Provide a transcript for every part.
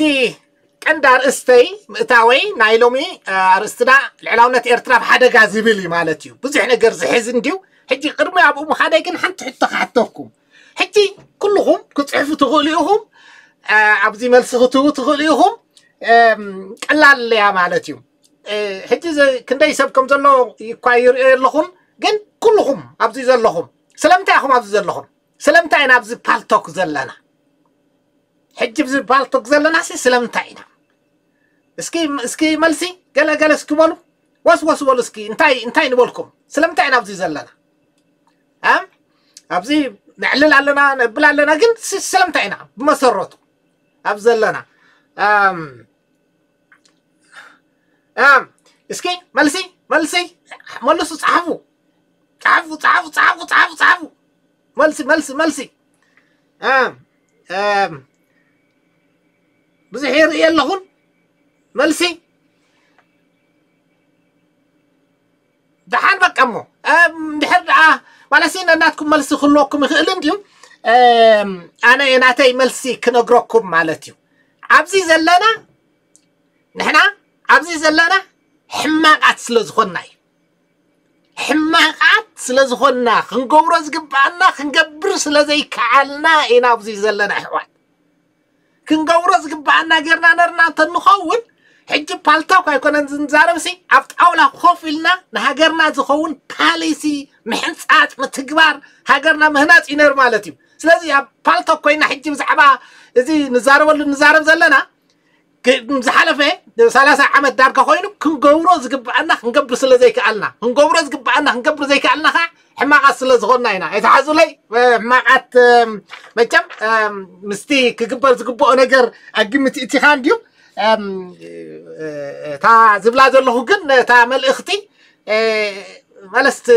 ኣብቲ ቀንዲ ኣርእስተይ ምእታወይ ናይ ሎሚ ኣርእስትና ልዕላውነት ኤርትራ ብሓደጋ ዝብል እዩ ማለት እዩ ብዙሕ ነገር ዝሕዝ እንድዩ ሕጂ ቅድሚ ኣብኡ ምኻደይ ግን ሓንቲ ሕቶ ክሓተፍኩም ሕጂ ኩልኹም ክፅሕፉ ትኽእሉ ኢኹም ኣብዚ መልሲ ክትቡ ትኽእሉ ኢኹም ቀላል እያ ማለት እዩ ሕጂ ክንደይ ሰብ ከም ዘሎ እኳ ይሪኦ ኣለኹም ግን ኩልኹም ኣብዚ ዘለኹም ስለምንታይ ኢኹም ኣብዚ ዘለኹም ስለምንታይ ናብዚ ፓልቶክ ዘለና حجب زبال تقزل لنا سي سلام تاعينا اسكي اسكي ملسي قال قال اسكي بولو واس واس بولو اسكي انتاي انتاي نقولكم سلام تاعينا ابزي زلنا ام ابزي نعلل علينا نبلع لنا قلت سلام تاعينا بمسرته ابزل لنا ام ام اسكي ملسي ملسي ملسو تعفو تعفو تعفو تعفو تعفو ملسي ملسي ملسي ام ام بزحير يلا غن ملسي دحان بك أمو أم دحر آه, آه، وانا سينا ناتكم ملسي خلوكم يخلن ديو أم أنا يناتي ملسي كنقروكم مالتيو عبزي زلنا نحنا عبزي زلنا حماقات سلزخناي حماقات سلزخنا خنقورز قبعنا خنقبر سلزي كعالنا إنا عبزي زلنا حوال ክንገብሮ ዝግባአና ጌርና ነርና እንተንኸውን ሕጂ ፓልታ እኳ ኣይኮነን ዝንዛረብሲ ኣብ ጣውላ ኮፍ ኢልና ንሃገርና ዝኸውን ፓሊሲ ምሕንፃፅ ምትግባር ሃገርና ምህናፅ እዩ ነይሩ ማለት እዩ ስለዚ ኣብ ፓልታ ኮይና ሕጂ ብዛዕባ እዚ ንዛረበሉ ንዛረብ ዘለና ዝሓለፈ ሰላሳ ዓመት ዳርጋ ኮይኑ ክንገብሮ ዝግባአና ክንገብር ስለ ዘይከኣልና ክንገብሮ ዝግባአና ክንገብር ዘይከኣልና ከዓ ሕማቓት ስለ ዝኮና ኢና ኣይተሓዙለይ ሕማቓት መቸም ምስቲ ክግበር ዝግብኦ ነገር ኣግምቲ እቲኻ እንድዩ እታ ዝብላ ዘለኹ ግን እታ መልእኽቲ መለስቲ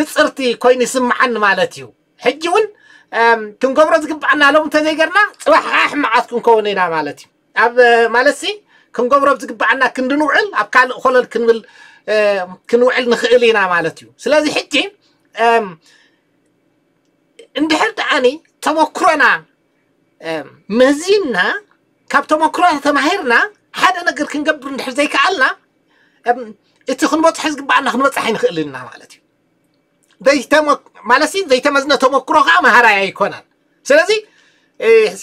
ንፅርቲ ኮይኑ ይስምዓኒ ማለት እዩ ሕጂ እውን ክንገብሮ ዝግባዓና ሎም እንተዘይገርና ፅባሕ ከዓ ሕማዓት ክንከውን ኢና ማለት እዩ ኣብ ማለትሲ ክንገብሮ ዝግባዓና ክንድንውዕል ኣብ ካልእ ኮለል ክንብል ክንውዕል ንኽእል ኢና ማለት እዩ ስለዚ ሕጂ እንድሕር ድዓኒ ተመክሮና መዚና ካብ ተመክሮና ተማሂርና ሓደ ነገር ክንገብር እንድሕር ዘይከኣልና እቲ ክንበፅሖ ዝግባኣና ክንበፅሕ ይንክእልና ማለት እዩ ማለት ዘይተመዝነ ተመክሮ ከዓ መሃራያ ይኮናን ስለዚ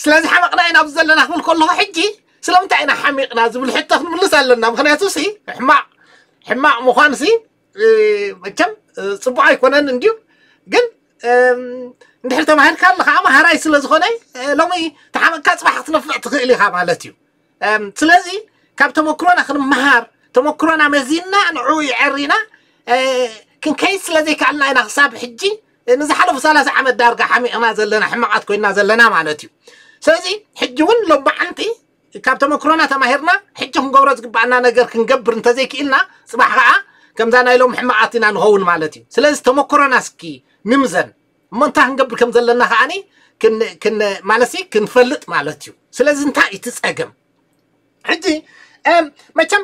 ስለዚ ሓመቕና ኢና ኣብዚ ዘለና ክብል ከለኹ ሕጂ ስለምንታይ ኢና ሓሚቕና ዝብል ሕቶ ክንምልስ ኣለና ምክንያቱ ሲ ሕማቕ ሕማቕ ምኳን ሲ መቸም ፅቡቅ ኣይኮነን እንድዩ ግን እንድሕር ተማሂርካ ኣለካ መሃራይ ስለ ዝኾነ ሎሚ ተሓመቅካ ፅባሕ ክትነፍዕ ትኽእል ኢኻ ማለት እዩ ስለዚ ካብ ተመክሮና ክንመሃር ተመክሮና መዚና ንዑ ይዕሪና ክንከይድ ስለ ዘይከኣልና ኢና ክሳብ ሕጂ ንዝሓለፉ ሰላሳ ዓመት ዳርጋ ሓሚቕና ዘለና ሕማቃት ኮይንና ዘለና ማለት እዩ ስለዚ ሕጂ እውን ሎምባዓንቲ ካብ ተመክሮና ተማሂርና ሕጂ ክንገብሮ ዝግባአና ነገር ክንገብር እንተዘይክኢልና ፅባሕ ከዓ ከምዛ ናይ ሎም ሕማዓትና ንኸውን ማለት እዩ ስለዚ ተመክሮና እስኪ ንምዘን እሞ እንታይ ክንገብር ከም ዘለና ከዓኒ ማለት ክንፈልጥ ማለት እዩ ስለዚ እንታይ እቲ ፀገም ሕጂ መቸም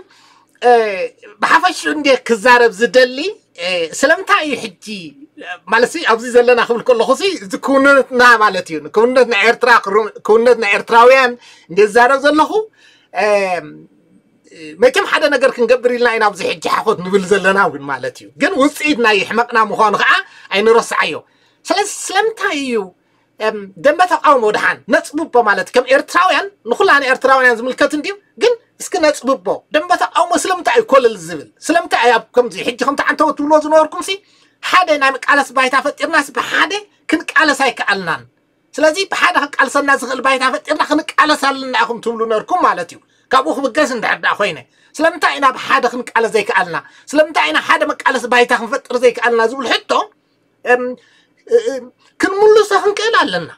ብሓፈሹ እንዴ ክዛረብ ዝደሊ ስለምንታይ እዩ ሕጂ ማለት ኣብዚ ዘለና ክብል ከለኹ እዚ ክውነትና ማለት እዩ ክውነት ናይ ኤርትራ ክውነት ናይ ኤርትራውያን እንዴ ዝዛረብ ዘለኹ مكم حدا نجر كن جبر الله ينام زي حج حقت نبل زلنا وين مالتيو جن وسيدنا يحمقنا مخان خا عين رص عيو سلس سلم تايو أم دم بتقاو مودحان نصبو بو مالت كم ارتراوين نقول عن ارتراوين زمل كتن ديو جن اسك نصبو بو دم بتقاو مسلم تايو كل الزبل سلم تايو كم زي حج خم تعنتو تولو زنوركم سي حدا ينام قالس بايت عفت الناس بحدا كن قالس هيك قالنا سلازي بحدا هك قالس الناس غل بايت عفت الناس كن قالس لنا خم تولو نوركم مالتيو كابوخ بجزن دعدا خوينه سلمت عينا بحد خنك على زيك علنا سلمت عينا حد مك على سبايته خن فطر زيك علنا زول حتى أم... أم... كن ملو سخنك إلى علنا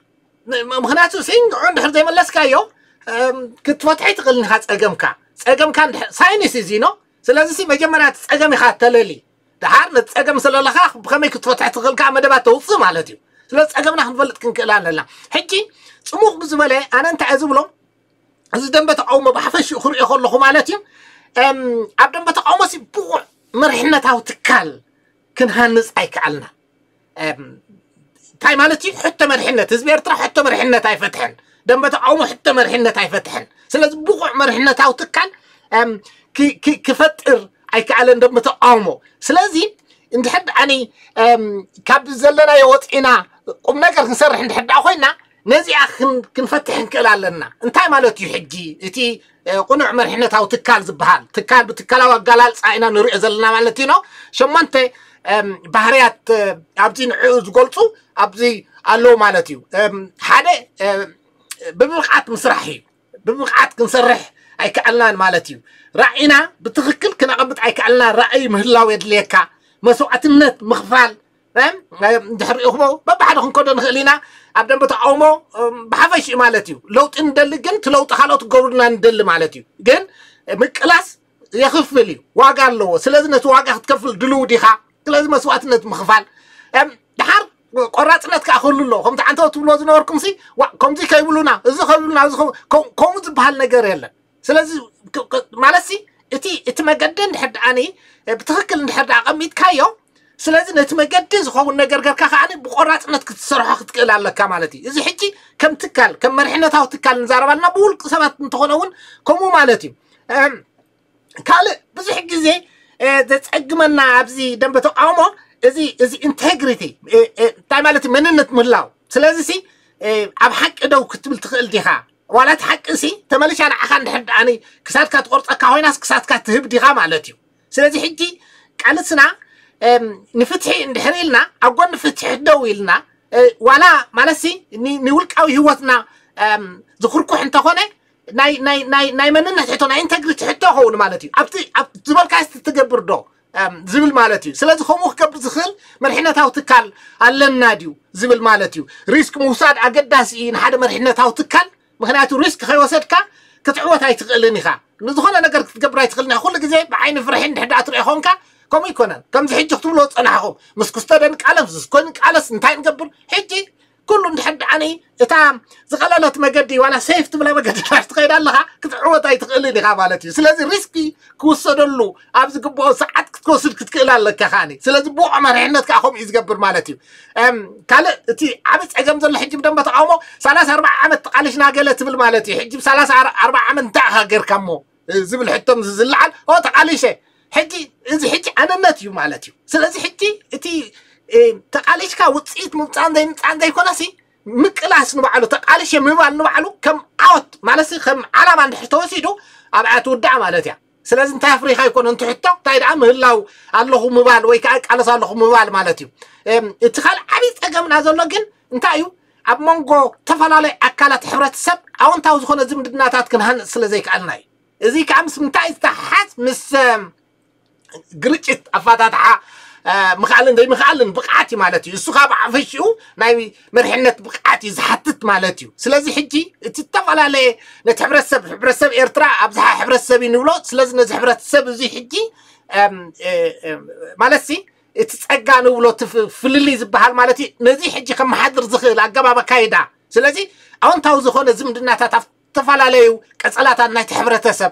مخناتو سين عند حر زي ما لسك أيوه أم... كنت فتحت قلنا هات أجمع كا أجمع كان ساينس زينو سلازم سي مجمع رات أجمع خات تللي دهار نت أجمع سل الله خاخ بخمي كنت فتحت قل كام دبا توصم على ديو سلاز أجمع فلت كن كلا علنا حكي سموخ بزملاء أنا أنت عزبلهم እዚ ደንበ ተቃውሞ ብሓፈሽኡ ክሪኦ ከለኹ ማለት እዩ ኣብ ደንበ ተቃውሞ ሲ ብቑዕ መርሕነታዊ ትካል ክንሃንፅ ኣይከኣልና እንታይ ማለት እዩ ሕቶ መርሕነት ህዝቢ ኤርትራ ሕቶ መርሕነት ኣይፈትሐን ደንበ ተቃውሞ ሕቶ መርሕነት ኣይፈትሐን ስለዚ ብቑዕ መርሕነታዊ ትካል ክፈጥር ኣይከኣለን ደንበ ተቃውሞ ስለዚ እንድሕር ድኣኒ ካብ ዘለናዮ ወፂና ቁም ነገር ክንሰርሕ እንድሕር ዳ ኮይና نزيع خن كنفتح نكلا لنا انتي مالوت يحجي اتي قنع مرحنا تاو تكال زبهال تكال بتكال وقلال ساينا نريع زلنا مالتي نو شو بحريات عبزين عوز قلتو عبزي اللو مالتيو حالة ببقعات مسرحي ببقعات كنسرح اي كعلان مالتيو رأينا بتغكل كنا قبط اي كعلان رأي مهلا ويدليكا مسوعة النت مخفال فهم دحሪኡኹሞ በብሓደክንከዶ ንኽእል ኢና ኣብ ደንቢ ተቃውሞ ብሓፈሽ ማለት እዩ ለውጢ ንደሊ ግን እቲ ለውጢ ካልኦት ገብሩና ንደሊ ማለት እዩ ግን ምቅላስ የኽፍል እዩ ዋጋ ኣለዎ ስለዚ ነቲ ዋጋ ክትከፍል ድልው ዲኻ ስለዚ መስዋእትነት ምኽፋል ድሓር ቆራፅነት ከዓ ክህሉ ኣለዎ ከምቲ ዓንተ ትብልዎ ዝነበርኩም ሲ ከምዚ ከይብሉና እዚ ከይብሉና ከምኡ ዝበሃል ነገር የለን ስለዚ ማለት ሲ እቲ እቲ መገዲ እንድሕር ድኣኒ ብትክክል እንድሕር ድኣ ቀሚጥካዮ ስለዚ ነቲ መገዲ ዝኸውን ነገር ጌርካ ከዓኒ ብቆራፅነት ክትሰርሖ ክትክእል ኣለካ ማለት እዩ እዚ ሕጂ ከም ትካል ከም መርሕነታዊ ትካል ንዛረባ ኣለና ብውልቂ ሰባት እንትኾነ እውን ከምኡ ማለት እዩ ካልእ ብዙሕ ግዜ ዘፀግመና ኣብዚ ደንበ ተቃውሞ እዚ እዚ ኢንቴግሪቲ እንታይ ማለት እዩ መንነት ምህላው ስለዚ ሲ ኣብ ሓቂ ደው ክትብል ትኽእል ዲኻ ዋላ እቲ ሓቂ ሲ ተመልሻ ንዓኻ እንድሕር ድኣኒ ክሳድካ ትቆርፀካ ኮይናስ ክሳድካ ትህብ ዲኻ ማለት እዩ ስለዚ ሕጂ ቃልስና ንፍትሒ እንድሕር ኢልና ኣብ ጎኒ ፍትሒ ደው ኢልና ዋላ ማለትሲ ንውልቃዊ ህወትና ዝኩርኩሕ እንተኾነ ናይ መንነት ሕቶ ናይ ኢንተግሪቲ ሕቶ ይኸውን ማለት እዩ ኣብቲ ዝበልካስቲ ትገብር ዶ ዝብል ማለት እዩ ስለዚ ከምኡ ክገብር ዝኽእል መርሕነታዊ ትካል ኣለና ድዩ ዝብል ማለት እዩ ሪስክ ምውሳድ ኣገዳሲ እዩ ንሓደ መርሕነታዊ ትካል ምክንያቱ ሪስክ ከይወሰድካ ክትዕወት ኣይትኽእልን ኢኻ ንዝኾነ ነገር ክትገብር ኣይትኽእልን ኢኻ ኩሉ ግዜ ብዓይኒ ፍርሒ እንድሕዳ ትሪኦ ኮንካ كم يكونن كم زحج تقول له صنعهم مسكوستا دنك على مسكوستا على سنتين قبل حجي كله نحب عني تام زغللت مجدي ولا سيفت ولا مجدي راح تغير الله كتعوة تاي تقلي لي غابالتي سلازي ريسكي كوصد اللو عبز قبوه ساعات كتكوصد كتكيل الله كخاني سلازي بوع ما رحنا تكاخوم إيز قبر مالتي أم كالي تي عبز عجم ذل حجم دم بطعومو سلاس أربع عام تقاليش ناقلة تبل مالتي حجم سلاس أربع عام انتاها غير كمو زبل حتم زلعل هو تقاليشي ሕጂ እዚ ሕጂ ዓነነት እዩ ማለት እዩ ስለዚ ሕጂ እቲ ተቃሊሽካ ውፅኢት ምምፃእን ዘይምምፃእን ዘይኮነሲ ምቅላስ ንባዕሉ ተቃልሽ ምባል ንባዕሉ ከም ዓወት ማለት ከም ዓላማ እንድሕር ተወሲዱ ኣብኣ ትውዳዕ ማለት እያ ስለዚ እንታይ ኣፍሪካ ይኮነ እንትሕቶ እንታይ ደኣ ምህላው ኣለኹ ምባል ወይ ከዓ ቃለስ ኣለኹ ምባል ማለት እዩ እቲ ካልእ ዓብዪ ፀገምና ዘሎ ግን እንታይ እዩ ኣብ መንጎ ዝተፈላለዩ ኣካላት ሕብረተሰብ ኣወንታዊ ዝኮነ ዝምድናታት ክንሃንፅ ስለ ዘይከኣልና እዩ እዚ ከዓ ምስ ምንታይ ዝተሓሓዝ ምስ ግርጭት ኣፋታትሓ ምክኣልን ዘይምክኣልን ብቕዓት እዩ ማለት እዩ እሱ ካብ ኣፈሽኡ ናይ መርሕነት ብቕዓት እዩ ዝሓትት ማለት እዩ ስለዚ ሕጂ እቲ ዝተፈላለየ ነቲ ሕብረተሰብ ሕብረተሰብ ኤርትራ ኣብዝሓ ሕብረተሰብ እዩ ንብሎ ስለዚ ነዚ ሕብረተሰብ እዚ ሕጂ ማለት ሲ እቲ ፀጋ ንብሎ ፍልሊ ዝበሃል ማለት እዩ ነዚ ሕጂ ከመሓድር ዝኽእል ኣገባብ ኣካይዳ ስለዚ ኣዎንታዊ ዝኾነ ዝምድናታት ኣብ ዝተፈላለዩ ቀፀላታት ናይቲ ሕብረተሰብ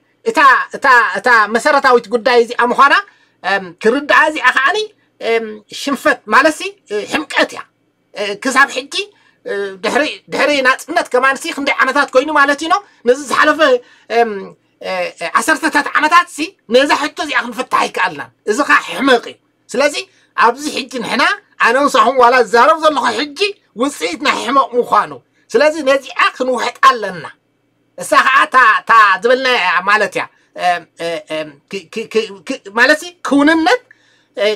እታ እታ እታ መሰረታዊት ጉዳይ እዚኣ ምኳና ክርዳኣ እዚኣ ከዓኒ ሽንፈት ማለት ሲ ሕምቀት እያ ክሳብ ሕጂ ድሕሪ ናፅነት ከማንሲ ክንደይ ዓመታት ኮይኑ ማለት እዩ ኖ ነዚ ዝሓለፈ ዓሰርተታት ዓመታት ሲ ነዛ ሕቶ እዚኣ ክንፍታሕ ይከኣልናን እዚ ከዓ ሕመቕ እዩ ስለዚ ኣብዚ ሕጂ ንሕና ኣነ ንሳኹም ዋላ ዝዛረብ ዘለኹ ሕጂ ውፅኢት ናይ ሕመቕ ምኳኑ ስለዚ ነዚኣ ክንውሕጥ ኣለና እሳ ከዓ እታ ዝበልና ማለት እያ ማለት ክውንነት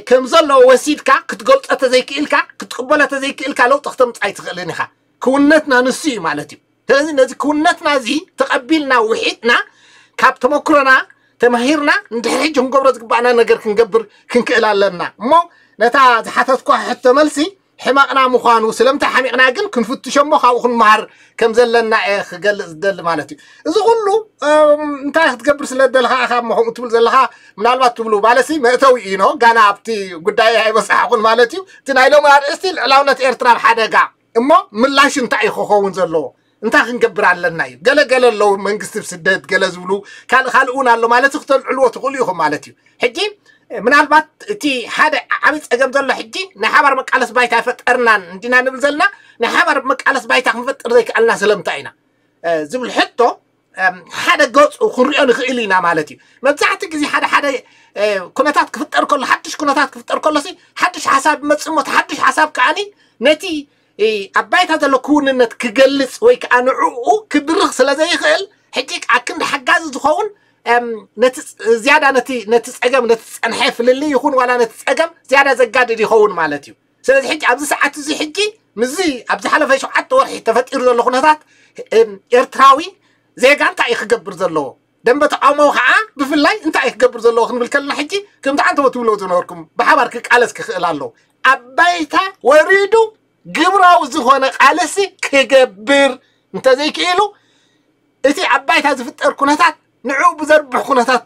ከም ዘለዎ ወሲድካ ክትገልፆ ተዘይክእልካ ክትቅበሎ ተዘይክእልካ ለውጢ ክተምፃ ኣይትኽእልን ኢኻ ክውነትና ንሱ እዩ ማለት እዩ ስለዚ ነዚ ክውነትና እዚ ተቐቢልና ውሒጥና ካብ ተመክሮና ተማሂርና ንድሕሪ ሕጂ ክንገብሮ ዝግባእና ነገር ክንገብር ክንክእል ኣለና እሞ ነታ ዝሓተትኳ ሕቶ መልሲ ሕማቕና ምዃኑ ስለምተሓሚቕና ግን ክንፍትሾ እሞ ካብኡ ክንመሃር ከም ዘለና እየ ክገልፅ ዝደሊ ማለት እዩ እዚ ኩሉ እንታይ ክትገብር ስለ ደለካ ኢካ ከምኡ ትብል ዘለካ ምናልባት ትብሉ ማለሲ መእተዊ ኢኖ ጋና ኣብቲ ጉዳይ ኣይበፅሓኹን ማለት እዩ እቲ ናይ ሎሚ ኣርእስቲ ልዕላውነት ኤርትራ ብሓደጋ እሞ ምላሽ እንታይ እዩ ክኸውን ዘለዎ እንታይ ክንገብር ኣለና እዩ ገለገለ ኣለው መንግስቲ ብስደት ገለ ዝብሉ ካልእ ካልእ እውን ኣሎ ማለት እዩ ክተልዕልዎ ትኽእሉ ኢኹም ማለት እዩ ሕጂ من البات تي حدا عبيت أجاب ذل حجي نحبر مك على سبايت عفت أرنان دينا نبزلنا نحبر مك على سبايت عفت أرضيك الله سلم تاينا زب الحتو حدا جوت وخري أنا خيلينا مالتي ما بزعتك زي حدا حدا كناتات كفت أركل حدش كناتات كفت أركل سي حدش حساب ما تسمو حدش حساب كأني نتي إيه أبايت هذا لكون إنك تجلس ويك أنا عو كبرخ سلا زي خيل حجيك أكن حجاز تخون ዝያዳ ነቲ ፀገም ነቲ ፀንሐ ፍልሊ ይኹን ዋላ ነቲ ፀገም ዝያዳ ዘጋድድ ይኸውን ማለት እዩ ስለዚ ሕጂ ኣብዚ ሰዓት እዚ ሕጂ ምዚ ኣብ ዝሓለፈ ሸውዓተ ወርሒ ተፈጢሩ ዘሎ ኩነታት ኤርትራዊ ዜጋ እንታይ እዩ ክገብር ዘለዎ ደንበ ተቃውሞ ከዓ ብፍላይ እንታይ እዩ ክገብር ዘለዎ ክንብል ከለና ሕጂ ከምቲ ዓንተቦ ትብሎ ዝነበርኩም ብሓባር ክቃለስ ክኽእል ኣለዎ ኣባይታ ወሪዱ ግብራዊ ዝኾነ ቃልሲ ክገብር እንተዘይክኢሉ እቲ ኣባይታ ዝፍጠር ኩነታት ንዑ ብዘርብሕ ኩነታት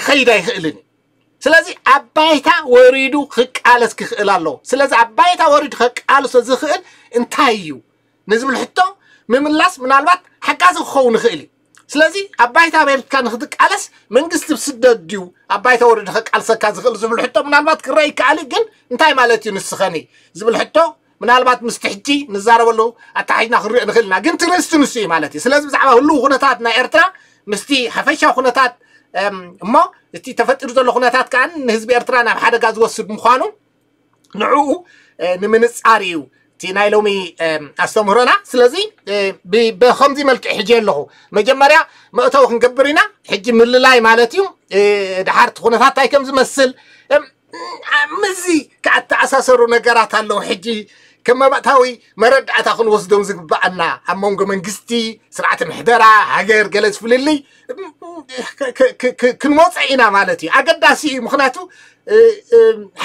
ክኸይድ ኣይኽእልን እዩ ስለዚ ኣብ ባይታ ወሪዱ ክቃለስ ክኽእል ኣለዎ ስለዚ ኣብ ባይታ ወሪዱ ከቃልሶ ዝኽእል እንታይ እዩ ንዝብል ሕቶ ምምላስ ምናልባት ሓጋዚ ክኸውን ይኽእል እዩ ስለዚ ኣብ ባይታ ኣሜሪካ ንክትቃለስ መንግስቲ ስደት ድዩ ኣብ ባይታ ወሪዱ ከቃልሰካ ዝኽእል ዝብል ሕቶ ምናልባት ክረአ ይከኣል ግን እንታይ ማለት እዩ ንስኸኒ ዝብል ሕቶ ምናልባት ምስቲ ሕጂ ንዛረበሉ ኣተሓሒዝና ክንሪኦ ንኽእል ኢና ግን ትርእስቲ ንሱ እዩ ማለት እዩ ስለዚ ብዛዕባ ህሉ ኩነታት ናይ ኤርትራ ምስቲ ሓፈሻ ኩነታት እሞ እቲ ተፈጢሩ ዘሎ ኩነታት ከዓ ንህዝቢ ኤርትራ ናብ ሓደጋ ዝወስድ ምኳኑ ንዕኡ ንምንፃር እዩ እቲ ናይ ሎሚ ኣስተምህሮና ስለዚ ብከምዚ መልክዕ ሕጂ ኣለኹ መጀመርያ መእተው ክንገብር ኢና ሕጂ ምልላይ ማለት እዩ ድሓርቲ ኩነታት እንታይ ከም ዝመስል ምዚ ከዓ ተኣሳሰሩ ነገራት ኣለዉ ሕጂ ከም መባእታዊ መረዳእታ ክንወስዶም ዝግባኣና ኣብ መንጎ መንግስቲ ስርዓት ምሕደራ ሃገር ገለ ዝፍልልይ ክንወፅእ ኢና ማለት እዩ ኣገዳሲ እዩ ምክንያቱ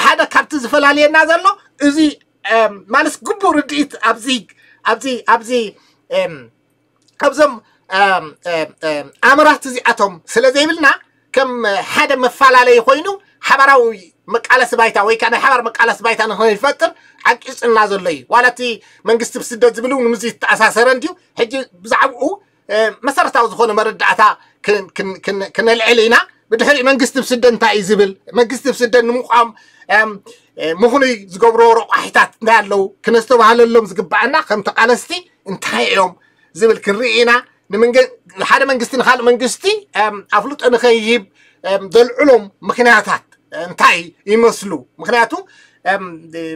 ሓደ ካብቲ ዝፈላለየና ዘሎ እዚ ማለት ግቡእ ርድኢት ኣብዚ ኣብዚ ኣብዚ ኣብዞም ኣምራት እዚኣቶም ስለ ዘይብልና ከም ሓደ መፈላለዩ ኮይኑ ሓበራዊ መቃለሲ ባይታ ወይ ከዓ ናይ ሓባር መቃለሲ ባይታ ንክይፈጥር ዓቂፅና ዘሎ እዩ ዋላ እቲ መንግስቲ ብስደት ዝብል እውን ምዚ ዝተኣሳሰረ እንድዩ ሕጂ ብዛዕባኡ መሰረታዊ ዝኾነ መረዳእታ ክነልዕል ኢና ብድሕሪ መንግስቲ ብስደት እንታይ እዩ ዝብል መንግስቲ ብስደት ንምቋም ምኹኑይ ዝገብሮ ረቋሒታት እንታይ ኣለው ክነዝተባሃለሎም ዝግባአና ከም ተቃለስቲ እንታይ እዮም ዝብል ክንርኢ ኢና ሓደ መንግስቲ ንካልእ መንግስቲ ኣፍልጦ ንኸይህብ ዘልዕሎም ምክንያታት እንታይ ይመስሉ ምክንያቱ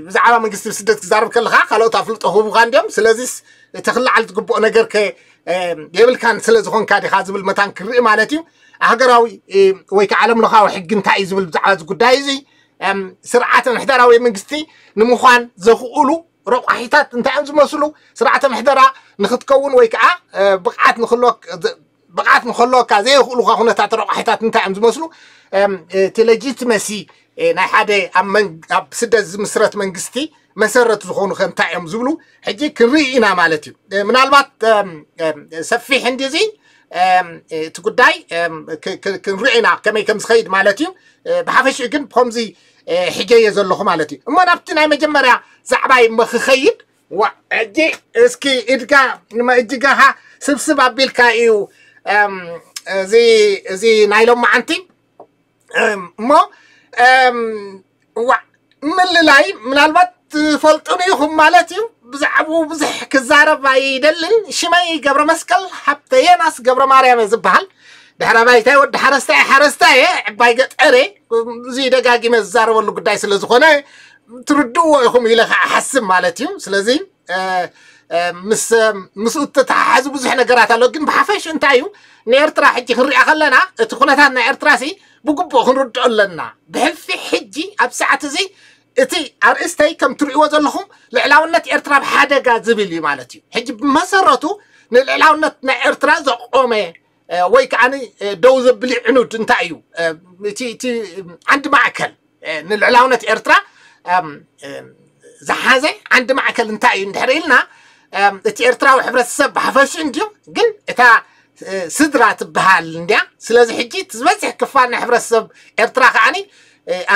ብዛዕባ መንግስቲ ስደት ክዛረብ ከለካ ካልኦት ኣፍልጦ ክህቡካ እንዲዮም ስለዚ እቲ ክላዓል ዝግብኦ ነገር ከ የብልካን ስለ ዝኮንካ ዲካ ዝብል መታን ክርኢ ማለት እዩ ሃገራዊ ወይ ከዓ ዓለም ለካዊ ሕጊ እንታይ እዩ ዝብል ብዛዕባ እዚ ጉዳይ እዚ ስርዓተ ምሕደራዊ መንግስቲ ንምኳን ዘኽእሉ ረቑሒታት እንታይ እዮም ዝመስሉ ስርዓተ ምሕደራ ንክትከውን ወይ ከዓ ብቕዓት ንክህልወክ بقات نخلو كازي وخلو خونا تاع ترقحات نتاع مزمسلو ام تلجيت مسي ناي حدا ام من اب سده مسرات منغستي مسرات زخونو خن تاع مزبلو حجي كرينا مالتي منالبات سفي حندزي ام تقداي كنرينا كمي كمسخيد مالتي بحفش كن بخمزي حجي يزلخو مالتي اما نبتنا مجمريا زعباي مخخيد وعجي اسكي ادكا ما ادكاها سبسب ابيلكا ايو زي زي نايلون መዓንቲ እሞ ምልላይ ምናልባት ትፈልጡን ኢኹም ማለት እዩ ብዛዕብኡ ብዙሕ ክዛረብ ኣይደልን ሽመይ ገብረ መስቀል ሃብተየናስ ገብረ ማርያም ዝበሃል ድሕረ ባይታይ ወዲ ሓረስታ ሓረስታይ እየ ዕባይ ገጠር እዚ ደጋጊመ ዝዛረበሉ ጉዳይ ስለ ዝኾነ ትርድእዎ ኢኹም ኢለ ከዓ ሓስብ ማለት እዩ ስለዚ ምስ ምስኡ ተተሓሓዙ ብዙሕ ነገራት ኣሎ ግን ብሓፈሽ እንታይ እዩ ንኤርትራ ሕጂ ክንሪኣ ከለና እቲ ኩነታት ናይ ኤርትራ ሲ ብግቡእ ክንርድኦ ኣለና ብሕልፊ ሕጂ ኣብ ሰዓት እዚ እቲ ኣርእስተይ ከም ትርእይዎ ዘለኹም ልዕላውነት ኤርትራ ብሓደጋ ዝብል እዩ ማለት እዩ ሕጂ ብመሰረቱ ንልዕላውነት ናይ ኤርትራ ዘቆመ ወይ ከዓኒ ደው ዘብል ዕኑድ እንታይ እዩ እቲ ዓንዲ ማእከል ንልዕላውነት ኤርትራ ዝሓዘ ዓንዲ ማእከል እንታይ እዩ እንድሕር ኢልና እቲ ኤርትራዊ ሕብረተሰብ ብሓፈሽ እንድዩ ግን እታ ስድራ ትበሃል እንድያ ስለዚ ሕጂ ዝበፅሕ ክፋል ናይ ሕብረተሰብ ኤርትራ ከዓኒ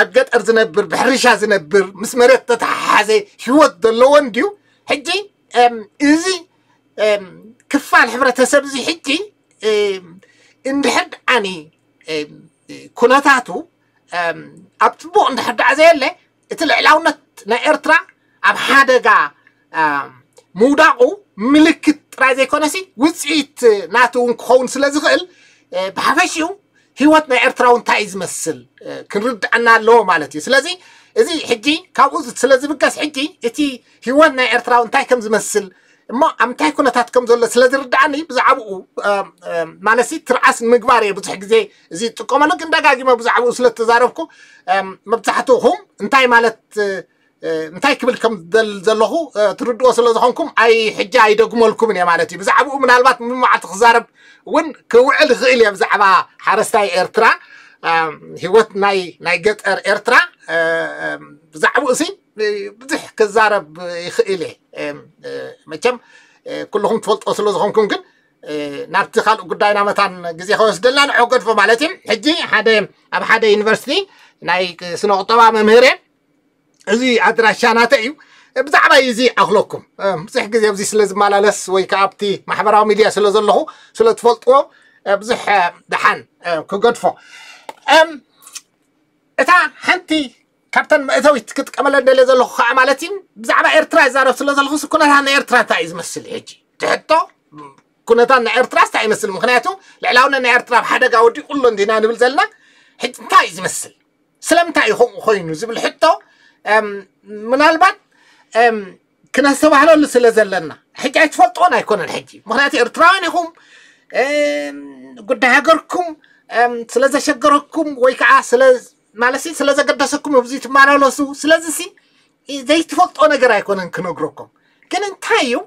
ኣብ ገጠር ዝነብር ብሕርሻ ዝነብር ምስ መሬት ተተሓሓዘ ሂወት ዘለዎ እንድዩ ሕጂ እዚ ክፋል ሕብረተሰብ እዚ ሕጂ እንድሕር ድዓኒ ኩነታቱ ኣብ ፅቡቅ እንድሕር ዳኣ ዘየለ እቲ ልዕላውነት ናይ ኤርትራ ኣብ ሓደጋ ምውዳቁ ምልክት ጥራይ ዘይኮነሲ ውፅኢት ናቱ እውን ክኸውን ስለ ዝኽእል ብሓፈሽኡ ሂወት ናይ ኤርትራ እውን እንታይ እዩ ዝመስል ክንርድዐና ኣለዎ ማለት እዩ ስለዚ እዚ ሕጂ ካብኡ ስለ ዝብገስ ሕጂ እቲ ሂወት ናይ ኤርትራ እንታይ ከም ዝመስል እሞ ኣብ ምንታይ ኩነታት ከም ዘሎ ስለ ዝርዳእኒ ብዛዕባኡ ማለሲ ትርዓስ ምግባር እየ ብዙሕ ግዜ እዚ ዝጥቀመሉ ግን ደጋጊመ ብዛዕባኡ ስለተዛረብኩ መብዛሕትኹም እንታይ ማለት እንታይ ክብል ከም ዘለኹ ትርድኦ ስለ ዝኾንኩም ኣይ ሕጂ ኣይደጉመልኩምን እየ ማለት እዩ ብዛዕባኡ ምናልባት ምመዓልቲ ክዛረብ እውን ክውዕል ይኽእል እየ ብዛዕባ ሓረስታይ ኤርትራ ሂወት ናይ ናይ ገጠር ኤርትራ ብዛዕባኡ እሲ ብዙሕ ክዛረብ ይኽእል እየ መቸም ኩልኩም ትፈልጦ ስለ ዝኾንኩም ግን ናብቲ ካልእ ጉዳይና መታን ግዜ ከወስደልና ንዑ ገድፎ ማለት እዩ ሕጂ ሓደ ኣብ ሓደ ዩኒቨርሲቲ ናይ ስነ ቁጠባ መምህር እየ زي ادراشانات ايو بزعبا يزي اغلوكم بزيح قزي بزي سلز مالالس ويكا محبرا وميديا سلز اللهو سلز فولتو بزيح دحان كوغدفو ام اتا حنتي كابتن اذا كنت كمال ادلي زلو خا مالتين بزعبا ايرترا زارف سلز اللهو سكونا تان ايرترا تايز مسل ايجي تهتو كنا تان ايرترا تايز مسل مخناتو لعلاونا ان ايرترا بحدقا ودي قلون دينا نبل زلنا تايز مسل سلام تايز خوينو زبل حتو ምናልባት ክነስተባህለሉ ስለ ዘለና ሕጂ ኣይትፈልጥዎን ኣይኮነን ሕጂ ምክንያቱ ኤርትራውያን ኢኹም ጉዳይ ሃገርኩም ስለ ዘሸገረኩም ወይ ከዓ ማለት ስለ ዘገደሰኩም ኣብዚ ትመላለሱ ስለዚ ሲ ዘይትፈልጦ ነገር ኣይኮነን ክነግረኩም ግን እንታይ እዩ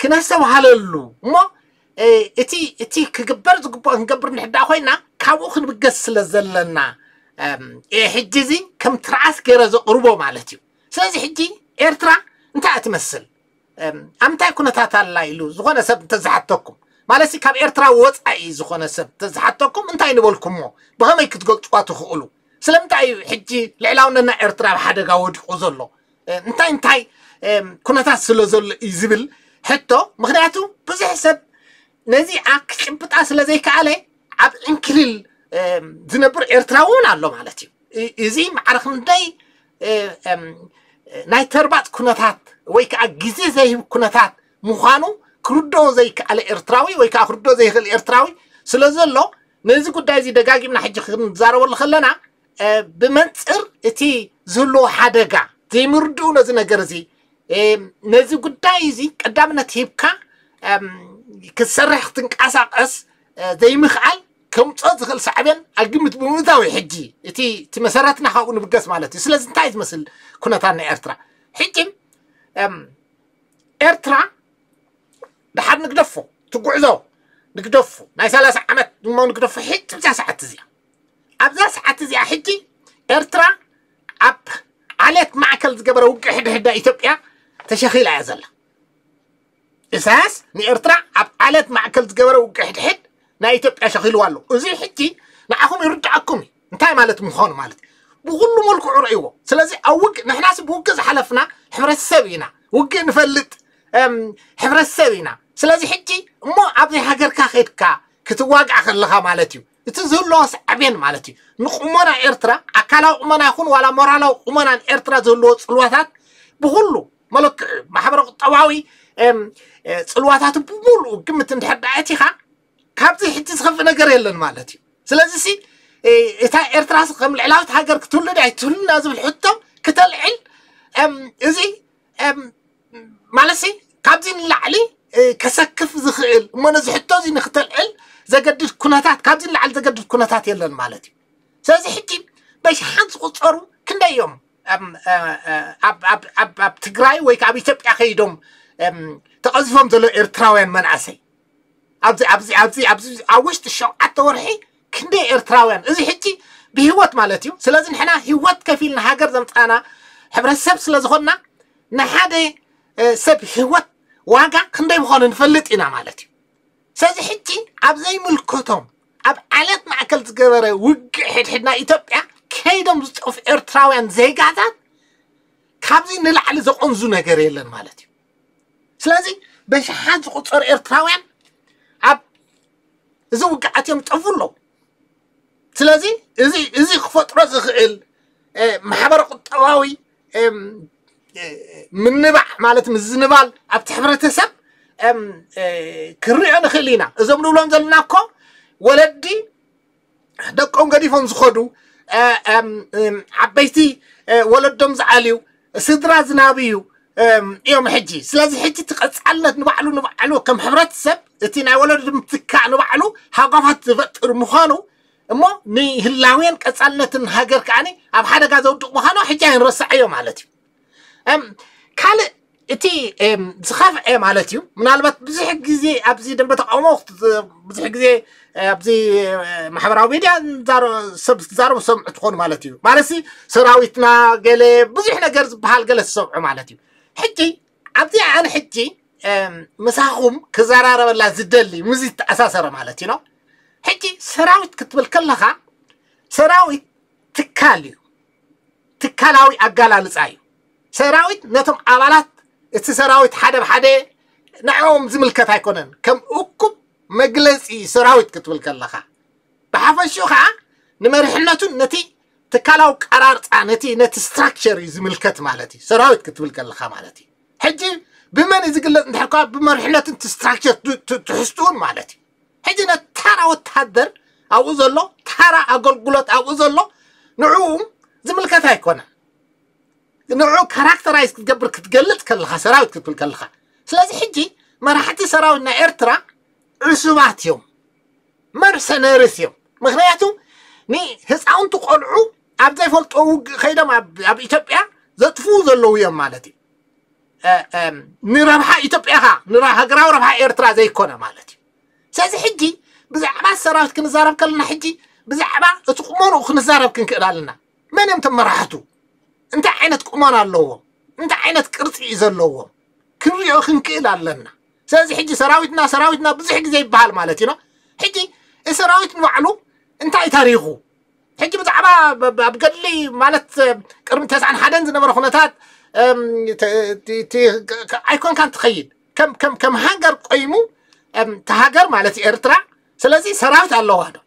ክነስተባህለሉ እሞ እቲ እቲ ክግበር ዝግብኦ ክንገብር ንሕዳ ኮይና ካብኡ ክንብገስ ስለ ዘለና ሕጂ እዚ ከም ትርዓስ ገይረ ዘቕርቦ ማለት እዩ ስለዚ ሕጂ ኤርትራ እንታይ እትመስል ኣብ ምንታይ ኩነታት ኣላ ኢሉ ዝኾነ ሰብ እንተዝሓተኩም ማለት ካብ ኤርትራ ወፃኢ ዝኾነ ሰብ እንተዝሓተኩም እንታይ ንበልኩምሞ ብኸመይ ክትገልፅዋ ትኽእሉ ስለምንታይ እዩ ሕጂ ልዕላውነና ኤርትራ ብሓደጋ ወዲቁ ዘሎ እንታይ እንታይ ኩነታት ስለ ዘሎ እዩ ዝብል ሕቶ ምክንያቱ ብዙሕ ሰብ ነዚኣ ክጭብጣ ስለ ዘይከኣለ ኣብ ዕንክልል ዝነብር ኤርትራ እውን ኣሎ ማለት እዩ እዚ መዓር ክንደይ ናይ ተርባፅ ኩነታት ወይ ከዓ ግዜ ዘይህብ ኩነታት ምዃኑ ክርድኦ ዘይከኣለ ኤርትራዊ ወይ ከዓ ክርድኦ ዘይክእል ኤርትራዊ ስለ ዘሎ ነዚ ጉዳይ እዚ ደጋጊምና ሕጂ ክንዛረበሉ ከለና ብመንፅር እቲ ዝህልዎ ሓደጋ ዘይምርድኡ ነዚ ነገር እዚ ነዚ ጉዳይ እዚ ቀዳምነት ሂብካ ክትሰርሕ ክትንቀሳቀስ ዘይምክኣል كم صاد خل سعبين أجمد بمذاوي حجي تي تمسرتنا خاو نبقس مالتي سلاز تايز مثل كنا تاني إرترا حكم أم إرترا بحد نقدفه تقعدوا نقدفه ما يسال سعمت ما نقدفه حج بزا ساعة تزيا أبزا ساعة تزيا حجي إرترا أب عليك معكل زقبرة وقح حد حدا إثيوبيا تشخيل عزلة إساس ني أب عليك معكل زقبرة وقح حد حد ናይ ኢትዮጵያ ሸኺልዎ ኣሎ እዚ ሕጂ ንዓኹም ይርድዓኩም እዩ እንታይ ማለት ምዃኑ ማለት ብኩሉ መልክዑ ርዕይዎ ስለዚ ኣብ ውግእ ንሕናስ ብውግእ ዝሓለፍና ሕብረተሰብ ኢና ውግእ ንፈልጥ ሕብረተሰብ ኢና ስለዚ ሕጂ እሞ ኣብዘይ ሃገርካ ከድካ ክትዋግዕ ከለካ ማለት እዩ እቲ ዝህልዎ ሳዕብን ማለት እዩ ንቁመና ኤርትራ ኣካላዊ ቁመና ይኹን ዋላ ሞራላዊ ቁመናን ኤርትራ ዝህልዎ ፅልዋታት ብኩሉ መለክዑ ማሕበረ ቁጠባዊ ፅልዋታት ብሙሉኡ ግምት እንድሕር ዳኣት ኢኻ كابتن حتى تخف نجار يلا مالتي سلازسي إتا إرتراس قام العلاوة هاجر كتول دعي تول لازم الحطم كتل عل أم إزي أم مالسي كابتن لعلي كسكف زخيل وما نزح التوزي نختل عل زقد الكوناتات كابتي نلعل زقد الكوناتات يلا مالتي سلازي حتى باش حانس غطارو كندا يوم أم أب أب أب أب تقرأي ويك أبي تبقى خيدهم أم تقذفهم زلو إرتراوين من عسي ابزي ابزي ابزي ابزي اوشت الشو اتورحي كندي ارتراوان ازي حكي بهوات مالتيو سلازن حنا هوات كفيلنا هاجر زمتانا حبر السب سلازخونا نحادي سب هوات واقع كندي بخون نفلت انا مالتيو سازي حكي ابزي ملكوتهم اب عالات ما اكل تقبرة وقع حد حدنا ايتوبيا كيدم زتوف ارتراوان زي قادان كابزي نلعلي زقون زونا قريلا مالتيو سلازي بش حاد قطر ارتراوان እዚ ውግዓት እዮም ዝጠፍኡ ኣለዉ ስለዚ እዚ እዚ ክፈጥሮ ዝኽእል ማሕበረ ቁጠባዊ ምንባዕ ማለት ምዝንባል ኣብቲ ሕብረተሰብ ክሪኦ ንኽእል ኢና እዞም ንብሎም ዘለና እኮ ወለዲ ደቆም ገዲፎም ዝኸዱ ዓበይቲ ወለዶም ዝዓልዩ ስድራ ዝናብዩ يوم حجي سلازي حجي تقصعلنا نبعلو نبعلو كم حبرات السب اتي ناي ولد متكع نبعلو هاقفت فتر مخانو اما ني هلاوين قصعلنا تنهاجر كعني اب حدا قاز ودق مخانو حجي نرسع يوم مالتي ام كال اتي ام زخاف اي مالتي منالبات بزح غزي ابزي دم بتقومو بزح غزي ابزي محبراو ميديا زار سب زار سمع تكون مالتي مالسي سراويتنا قالي بزح نغير زبحال قالي السمع مالتي ሕጂ ኣብዚኣ ኣነ ሕጂ ምሳኹም ክዘራረበላ ዝደሊ ምዚ ተኣሳሰረ ማለት እዩ ኖ ሕጂ ሰራዊት ክትብል ከለካ ሰራዊት ትካል እዩ ትካላዊ ኣጋላልፃ እዩ ሰራዊት ነቶም ኣባላት እቲ ሰራዊት ሓደ ብሓደ ንዕኦም ዝምልከት ኣይኮነን ከም እኩብ መግለፂ ሰራዊት ክትብል ከለካ ብሓፈሽኡ ከዓ ንመሪሕነቱን ነቲ ትካላዊ ቀራርፃ ነቲ ነቲ ስትራክቸር እዩ ዝምልከት ማለት እዩ ሰራዊት ክትብል ከለካ ማለት እዩ ሕጂ ብመን እዩ ዝግለፅ እንድሕር ከዓ ብመሪሕነትን ስትራክቸር ትሕዝትውን ማለት እዩ ሕጂ ነቲ ታራ ወተሃደር ኣብኡ ዘሎ ታራ ኣገልግሎት ኣብኡ ዘሎ ንዕኡ ዝምልከት ኣይኮነን ንዕኡ ካራክተራይዝ ክትገብር ክትገልፅ ከለካ ሰራዊት ክትብል ከለካ ስለዚ ሕጂ መራሕቲ ሰራዊት ናይ ኤርትራ ዕሱባት እዮም መርሰነርስ እዮም ምክንያቱ ንህፃውንቲ ቆልዑ أبزاي فلت أو خيدا ما أب إتبيا ذات فوز اللوية مالتي نرحى إتبياها نرحى جراو رحى إرترا زي كنا مالتي ساز حجي بزعبا سرات كن زارب كلنا حجي بزعبا تقومون وخن زارب كن كرالنا من يمت مرحتو أنت عينت قمان اللوه أنت عينت كرتي إذا اللوه كن ريو خن كرالنا ساز حجي سراويتنا سراويتنا بزحك زي بحال مالتي حجي إسراويتنا وعلو أنت عي تاريخو حجي بزعبا بقلي مالت كرم تسعن حدن زي نبرا خلطات ايكون كان تخيل كم كم كم هانجر قيمو تهاجر مالت ارترا سلازي سراوت على الله هذا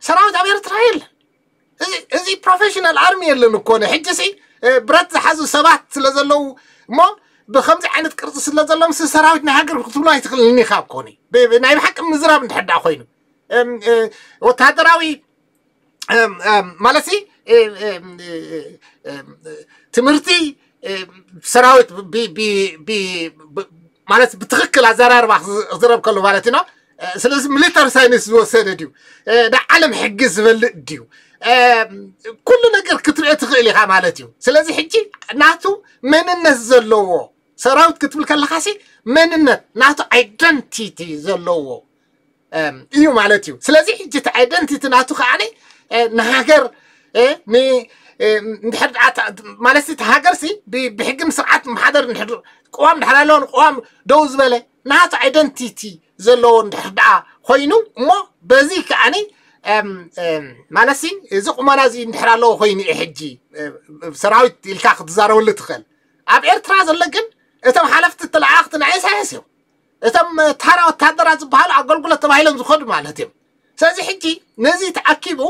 سراوت على ارترا يل ازي بروفيشنال ارمي اللي نكون حجي سي برات حزو سبات سلازلو مو بخمسة عينت كرت سلازلو سراوت نهاجر وقتلوا يتخلني خاب كوني نايم حكم مزراب نحدا خوينو وتهدراوي ማለት ትምህርቲ ሰራዊት ማለት ብትክክል ኣዘራርባ ክዝረብ ከሎ ማለት ኢና ስለዚ ሚሊታሪ ሳይንስ ዝወሰደ ድዩ ንዓለም ሕጊ ዝበልእ ድዩ ኩሉ ነገር ክትሪኦ ትኽእል ኢኻ ማለት እዩ ስለዚ ሕጂ ናቱ መንነት ዘለዎ ሰራዊት ክትብል ከለካሲ መንነት ናቱ ኣይደንቲቲ ዘለዎ እዩ ማለት እዩ ስለዚ ሕጂ እቲ ኣይደንቲቲ ናቱ ከዓኒ ንሃገር ንድሕር ማለት ተሃገርሲ ብሕጊ ምስርዓት ማሓደር ንድሕር ቅዋም ድሓር ኣለዎን ቅዋም ደው ዝበለ ናቱ ኢደንቲቲ ዘለዎ ንድሕር ደኣ ኮይኑ እሞ በዚ ከዓኒ ማለት እዚ ቁመና እዚ እንድሕር ኣለዎ ኮይኑ እየ ሕጂ ሰራዊት ኢልካ ክትዛረበሉ ትኽእል ኣብ ኤርትራ ዘሎ ግን እቶም ሓለፍቲ ተለዓኽቲ ንዓይሳይስ እዮም እቶም ታራ ወታደራት ዝበሃሉ ኣገልግሎት ተባሂሎም ዝኸዱ ማለት እዮም ስለዚ ሕጂ ነዚ ተዓኪቡ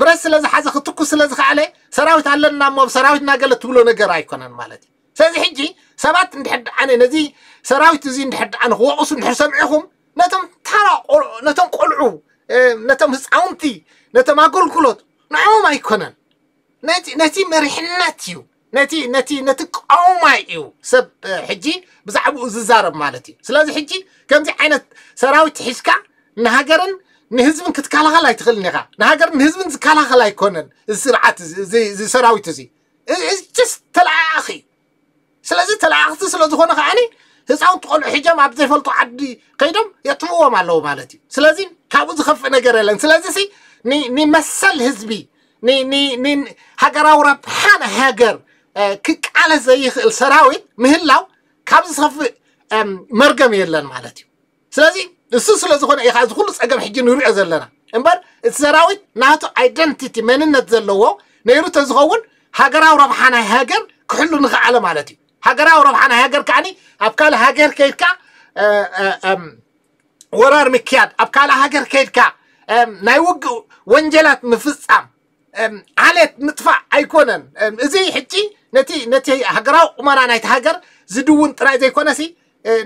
ብረት ስለዝሓዘ ክትኩ ስለዝከኣለ ሰራዊት ኣለና እሞ ብሰራዊትና ገለ ትብሎ ነገር ኣይኮነን ማለት እዩ ስለዚ ሕጂ ሰባት እንድሕር ድዓነ ነዚ ሰራዊት እዚ እንድሕር ድዓነ ክወቕሱ እንድሕር ሰሚዕኹም ነቶም ታራ ነቶም ቆልዑ ነቶም ህፃውንቲ ነቶም ኣገልግሎት ንዕሙም ኣይኮነን ነቲ መሪሕነት እዩ ነቲ ነቲ ነቲ ቃውማይ እዩ ሰብ ሕጂ ብዛዕባኡ ዝዛረብ ማለት እዩ ስለዚ ሕጂ ከምዚ ዓይነት ሰራዊት ሒዝካ ንሃገርን ንህዝብን ክትከላኸል ኣይትኽእልን ኢኻ ንሃገር ንህዝብን ዝከላኸል ኣይኮነን እዚ ስርዓት እዚ ሰራዊት እዚ ስ ተለዓዓኺ ስለዚ ተለዓኽቲ ስለ ዝኾነ ከዓኒ ህፃውንቲ ቆልዑ ሒጆም ኣብ ዘይፈልጡ ዓዲ ከይዶም የጥምዎም ኣለዉ ማለት እዩ ስለዚ ካብኡ ዝኸፍእ ነገር የለን ስለዚ ሲ ንመሰል ህዝቢ ሃገራዊ ረብሓን ሃገር ክቃለ ዘይኽእል ሰራዊት ምህላው ካብ ዝኸፍእ መርገም የለን ማለት እዩ ስለዚ ንሱ ስለ ዝኾነ ኢኻ ዝኩሉ ፀገም ሕጂ ንሪኦ ዘለና እምበር እቲ ሰራዊት ናቱ ኣይደንቲቲ መንነት ዘለዎ ነይሩ ተዝኸውን ሃገራዊ ረብሓ ናይ ሃገር ክሕሉ ንኽኣለ ማለት እዩ ሃገራዊ ረብሓ ናይ ሃገር ከዓኒ ኣብ ካልእ ሃገር ከይድካ ወራር ምክያድ ኣብ ካልእ ሃገር ከይድካ ናይ ውግእ ወንጀላት ምፍፃም ዓሌት ምጥፋእ ኣይኮነን እዚ ሕጂ ነቲ ነቲ ሃገራዊ ቁመና ናይቲ ሃገር ዝድውን ጥራይ ዘይኮነ ሲ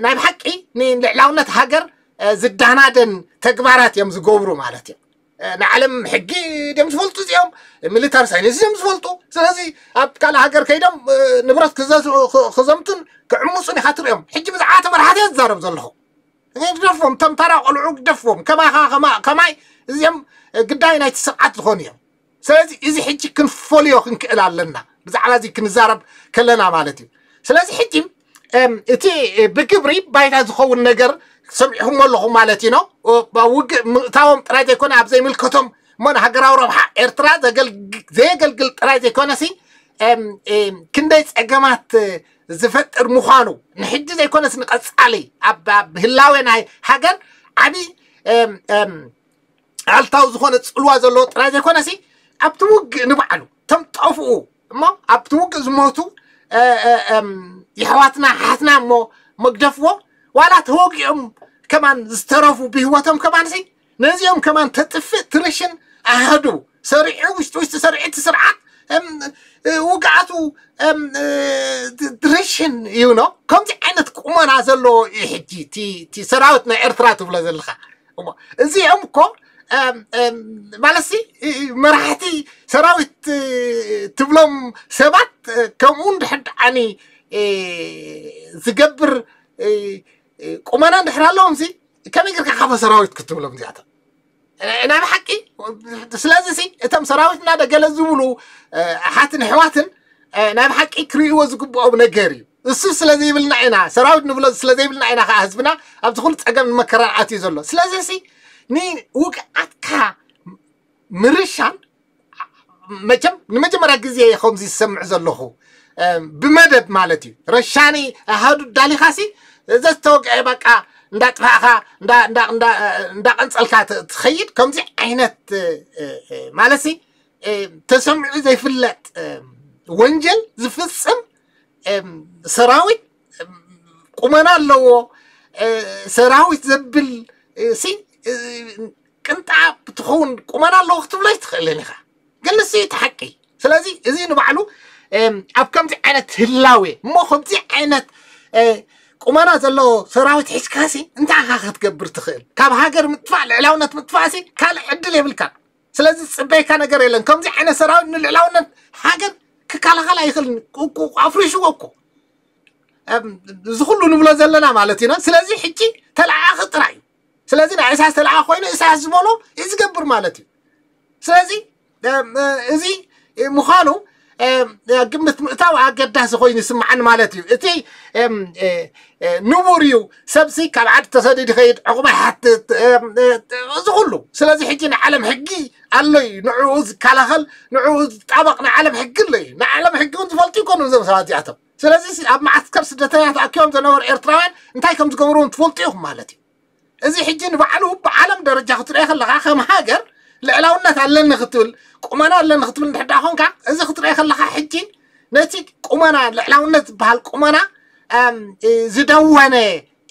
ናይ ብሓቂ ንልዕላውነት ሃገር ዝዳናደን ተግባራት እዮም ዝገብሩ ማለት እዩ ንዓለም ሕጊ ድም ዝፈልጡ እዚኦም ሚሊታር ሳይንስ እዮም ዝፈልጡ ስለዚ ኣብ ካልእ ሃገር ከይዶም ንብረት ክዘምቱን ክዕሙፁን ኢካ ትሪኦም ሕጂ ብዛዕባ ተበርሃት እየ ዝዛረብ ዘለኹ ግደፎም እቶም ተራ ቆልዑ ግደፎም ከማኻ ከማይ እዚኦም ግዳይ ናይቲ ስርዓት ዝኾኑ እዮም ስለዚ እዚ ሕጂ ክንፈልዮ ክንክእል ኣለና ብዛዕባ እዚ ክንዛረብ ከለና ማለት እዩ ስለዚ ሕጂ እቲ ብግብሪ ባይታ ዝኸውን ነገር سمعهم الله مالتينا وبوق تاهم رايت يكون عبد زي ملك كتم من هجرة وربح ارتراد قال زي قال قال رايت يكون اسي كنديس اجمات آه، زفت ارمخانو نحج زي يكون اسمك اسالي اب اب هلاوين هاي هجر عبي على تاوز خونة الوازن لو رايت يكون اسي ابتوق نبعلو تم تعفو ما ابتوق زموتو آه، آه، يحواتنا حسنا مو مقدفوه ولات هوگیم کمان استرافو بیهوتام کمان سی نزیم کمان تتفت رشن آهدو سریع وشت وشت سریعت سرعت وقعتو رشن یو نه کم تی عنت کمان عزلو یهجی تی تی سرعت نه ارتراتو فلزل خا اما نزیم کم مالسي مرحتي سراويت تبلوم سبات كمون حد عني زقبر قمنا دحر لهم زي كم يقدر كخاف سراويت كتب لهم زيادة أنا بحكي سلازي سي تم سراويت نادا قال زولو حاتن حواتن أنا بحكي كريو زقب أو نجاري السوس سلازي يبلنا عنا سراويت نبلا سلازي يبلنا عنا خاهزبنا أبتخل تقام المكرا عاتي زولو سلازي سي ني وك أتكا مرشان مجم نمجم راكزي يا خمزي سمع زولوخو بمدد مالتي رشاني هادو دالي خاسي زت توقع بقى ندق رأخا ندق ندق ندق أنت ألكات تخيل كم زي عينت مالسي تسمع زي فلت ونجل زفسم سراوي قمنا اللو سراوي زبل سي كنت عب تخون قمنا اللو وقت بلاش تخلي لها قال لسي تحكي سلازي زين بعلو أب كم زي عينت هلاوي مو خم زي عينت أه ቁመና ዘለዎ ሰራዊት ሒዝካሲ እንታይ ካ ክትገብር ትኽእል ካብ ሃገር ምጥፋእ ልዕላውነት ምጥፋእሲ ካልእ ዕድል የብልካ ስለዚ ፅበይካ ነገር የለን ከምዚ ዓይነት ሰራዊት ንልዕላውነት ሃገር ክከላኸል ኣይኽእልን ኣፍሪሽዎ እኮ እዚ ኩሉ ንብሎ ዘለና ማለት እዩ ስለዚ ሕጂ ተለዓኺ ጥራይ እዩ ስለዚ ናይ እሳስ ተለዓ ኮይኑ እሳስ ዝበሎ እዩ ዝገብር ማለት እዩ ስለዚ እዚ ምዃኑ قمت تاوعا قداس خويني سمعان مالتي اتي نموريو سبسي كان عاد تسديد خيد عقبة حتى زغلو سلازي حجينا عالم حقي اللي نعوز كالخل نعوز طبقنا عالم حق اللي نعلم حقي انت فالتي كونو زم سلازي عتب سلازي سي اب معسكر سجتاني حتى اكيوم زنور ايرتراوين انتايكم تقمرون تفولتيهم مالتي ازي حجين وعلو بعالم درجة خطر ايخل لغاخم هاجر ልዕላውነት ኣለኒ ክትብል ቁመና ኣለኒ ክትብል እንድሕዳ ኮንካ እዚ ክትሪኦ ከለካ ሕጂ ነቲ ቁመና ልዕላውነት ዝበሃል ቁመና ዝደወነ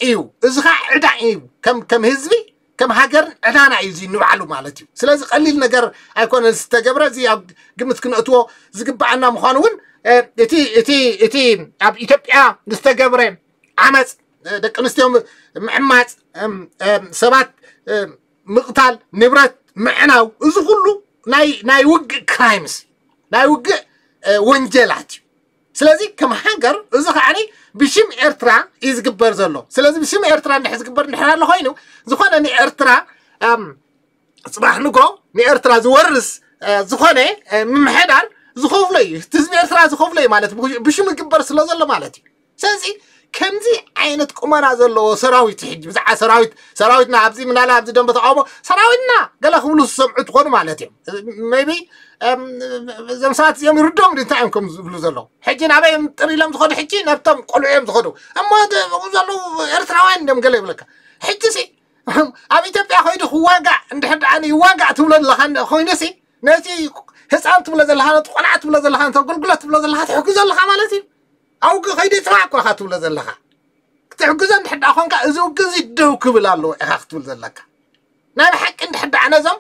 እዩ እዚ ከዓ ዕዳ እዩ ከም ህዝቢ ከም ሃገርን ዕዳና እዩ እዚ ንባዕሉ ማለት እዩ ስለዚ ቀሊል ነገር ኣይኮነን ዝተገብረ እዚ ኣብ ግምት ክንእትዎ ዝግባአና ምኳኑ እውን እቲ እቲ እቲ ኣብ ኢትዮጵያ ዝተገብረ ዓመፅ ደቂ ኣንስትዮ ምዕማፅ ሰባት ምቕታል ንብረት ምዕናው እዚ ኩሉ ናይ ውግእ ክራይምስ ናይ ውግእ ወንጀላት እዩ ስለዚ ከም ሃገር እዚ ከዓኒ ብሽም ኤርትራ እዩ ዝግበር ዘሎ ስለዚ ብሽም ኤርትራ እንድሕ ዝግበር እንድሕር ኣሎ ኮይኑ ዝኾነ ንኤርትራ ፅባሕ ንግሮ ንኤርትራ ዝወርስ ዝኾነ ምምሕዳር ዝኸፍሎ እዩ እቲ ህዝቢ ኤርትራ ዝኸፍሎ እዩ ማለት ብሽሙ ይግበር ስለ ዘሎ ማለት እዩ ስለዚ كمزي عينت كمان هذا اللو سراويت حج بزع سراويت سراويتنا عبزي من على عبزي دم بتعامو سراويتنا قال خبل السمع تقول ما لتي maybe زم ساعات يوم يردم دي تعم كم بلو زلو حجي نبي تري لم تخد حجي نبتم كل يوم تخدو أما هذا زلو أرتراوين دم قال يبلك حجي سي أبي تبي أخوين خواجع عند حد عني واجع تقول الله خان أخوين سي ناسي هسأل تقول الله خان تقول عت تقول الله خان تقول قلت تقول الله خان تقول الله خان مالتي ኣብ ውግእ ከይደ ጥራሕ እኳ ኢኻ ትብሎ ዘለካ ክትሕግዞ እንድሕር ዳ ኮንካ እዚ ውግእ እዚ ደው ክብል ኣለዎ ኢኻ ክትብል ዘለካ ናይ ብሓቂ እንድሕር ዳ ነዞም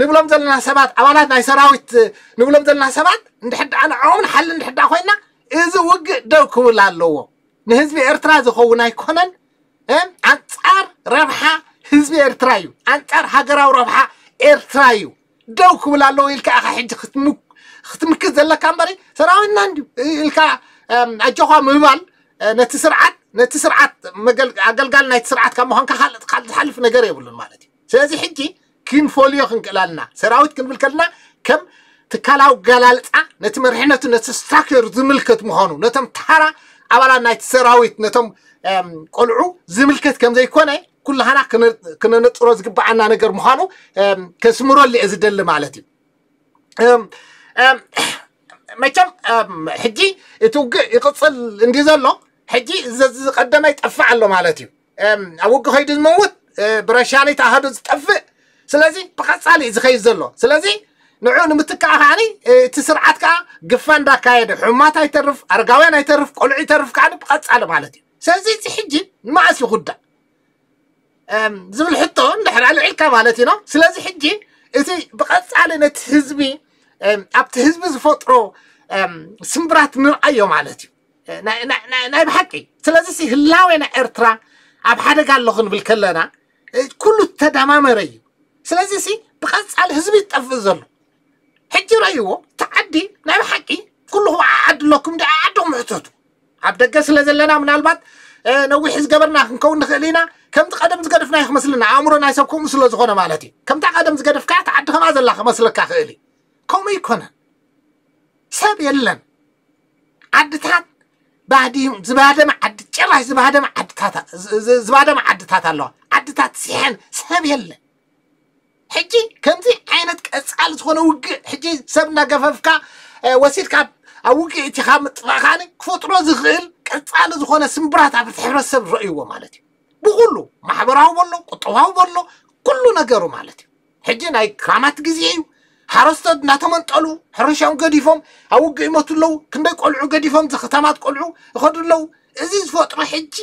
ንብሎም ዘለና ሰባት ኣባላት ናይ ሰራዊት ንብሎም ዘለና ሰባት እንድሕር ዳ ንዕኦም ንሓሊ እንድሕር ዳ ኮይና እዚ ውግእ ደው ክብል ኣለዎ ንህዝቢ ኤርትራ ዝኸውን ኣይኮነን ኣንፃር ረብሓ ህዝቢ ኤርትራ እዩ ኣንፃር ሃገራዊ ረብሓ ኤርትራ እዩ ደው ክብል ኣለዎ ኢልካ ኢኻ ሕጂ ክትምክት ዘለካ እምበሪ ሰራዊትና እንድዩ ኢልካ ኣጆኻ ምባል ነቲ ስርዓት ነቲ ስርዓት ኣገልጋል ናይቲ ስርዓት ካብ ምዃንካ ካልእ ዝሓልፍ ነገር የብሉን ማለት እዩ ስለዚ ሕጂ ክንፈልዮ ክንክእል ኣለና ሰራዊት ክንብል ከለና ከም ትካላዊ ገላልፃ ነቲ መርሕነቱ ነቲ ስትራክቸር ዝምልከት ምዃኑ ነቶም ተሓራ ኣባላት ናይቲ ሰራዊት ነቶም ቆልዑ ዝምልከት ከም ዘይኮነ ኩላሃና ክነነፅሮ ዝግባዓና ነገር ምዃኑ ከስምረሉ እየ ዝደሊ ማለት እዩ መቸም ሕጂ እቲ ውግእ ይቅፅል እንዲ ዘሎ ሕጂ ቀደመ ይጠፍእ ኣሎ ማለት እዩ ኣብ ውጊ ከይዲ ዝመውት ብረሻሊ ተዋህዶ ዝጠፍእ ስለዚ ብቐፃሊ እዩ ዝኸይድ ዘሎ ስለዚ ንዑ ንምትካእ ከዓኒ እቲ ስርዓት ከዓ ግፋ እንዳካየደ ሕማት ኣይተርፍ ኣረጋውያን ኣይተርፍ ቆልዑ ይተርፍ ከዓኒ ብቐፃሊ ማለት እዩ ስለዚ እዚ ሕጂ ንመዓስ ይኩዳእ ዝብል ሕቶ እንድሕር ልዕልካ ማለት ኢኖ ስለዚ ሕጂ እቲ ብቐፃሊ ነቲ ህዝቢ أبت هزب زفطرو سمبرات من أيوم على تي أه، نا نا نا نا بحكي تلازسي هلاوينا إرترا أب حدا قال لغن بالكلنا أه، كل التدمام ريو تلازسي بقص على هزب يتفزل حجي ريو تعدي نا بحكي كله عاد لكم ده عاد ومعتد عبد الجس لزلنا من البط أه، نوي حز جبرنا نكون نخلينا كم تقدم تقدر في نايخ مثلنا عمرنا يسوقون مثل مالتي كم تقدم تقدر في كات عاد الله خمسة لك خيلي ከምኡ ይኮነን ሰብ የለን ዓድታት ባዲም ዝባደመ ዓዲ ጭራሽ ዝባደመ ዓድታት ዝባደመ ዓድታት ኣለዋ ዓድታት ስሐን ሰብ የለን ሕጂ ከምዚ ዓይነት ቀፃል ዝኾነ ውግእ ሕጂ ሰብ እናገፈፍካ ወሲድካ ኣብ ውግእ እቲ ካብ ምጥፋእካኒ ክፈጥሮ ዝኽእል ቀፃሊ ዝኾነ ስምብራት ኣብቲ ሕብረተሰብ ዝረእይዎ ማለት እዩ ብኩሉ ማሕበራዊ በሎ ቁጠባዊ በሎ ኩሉ ነገሩ ማለት እዩ ሕጂ ናይ ክራማት ግዜ እዩ ሓረስቶት እናተመንጠሉ ሕርሻኦም ገዲፎም ኣብ ውግእ ይሞቱ ኣለዉ ክንደይ ቆልዑ ገዲፎም ዝከተማት ቆልዑ ይኸዱ ኣለዉ እዚ ዝፈጥሮ ሕጂ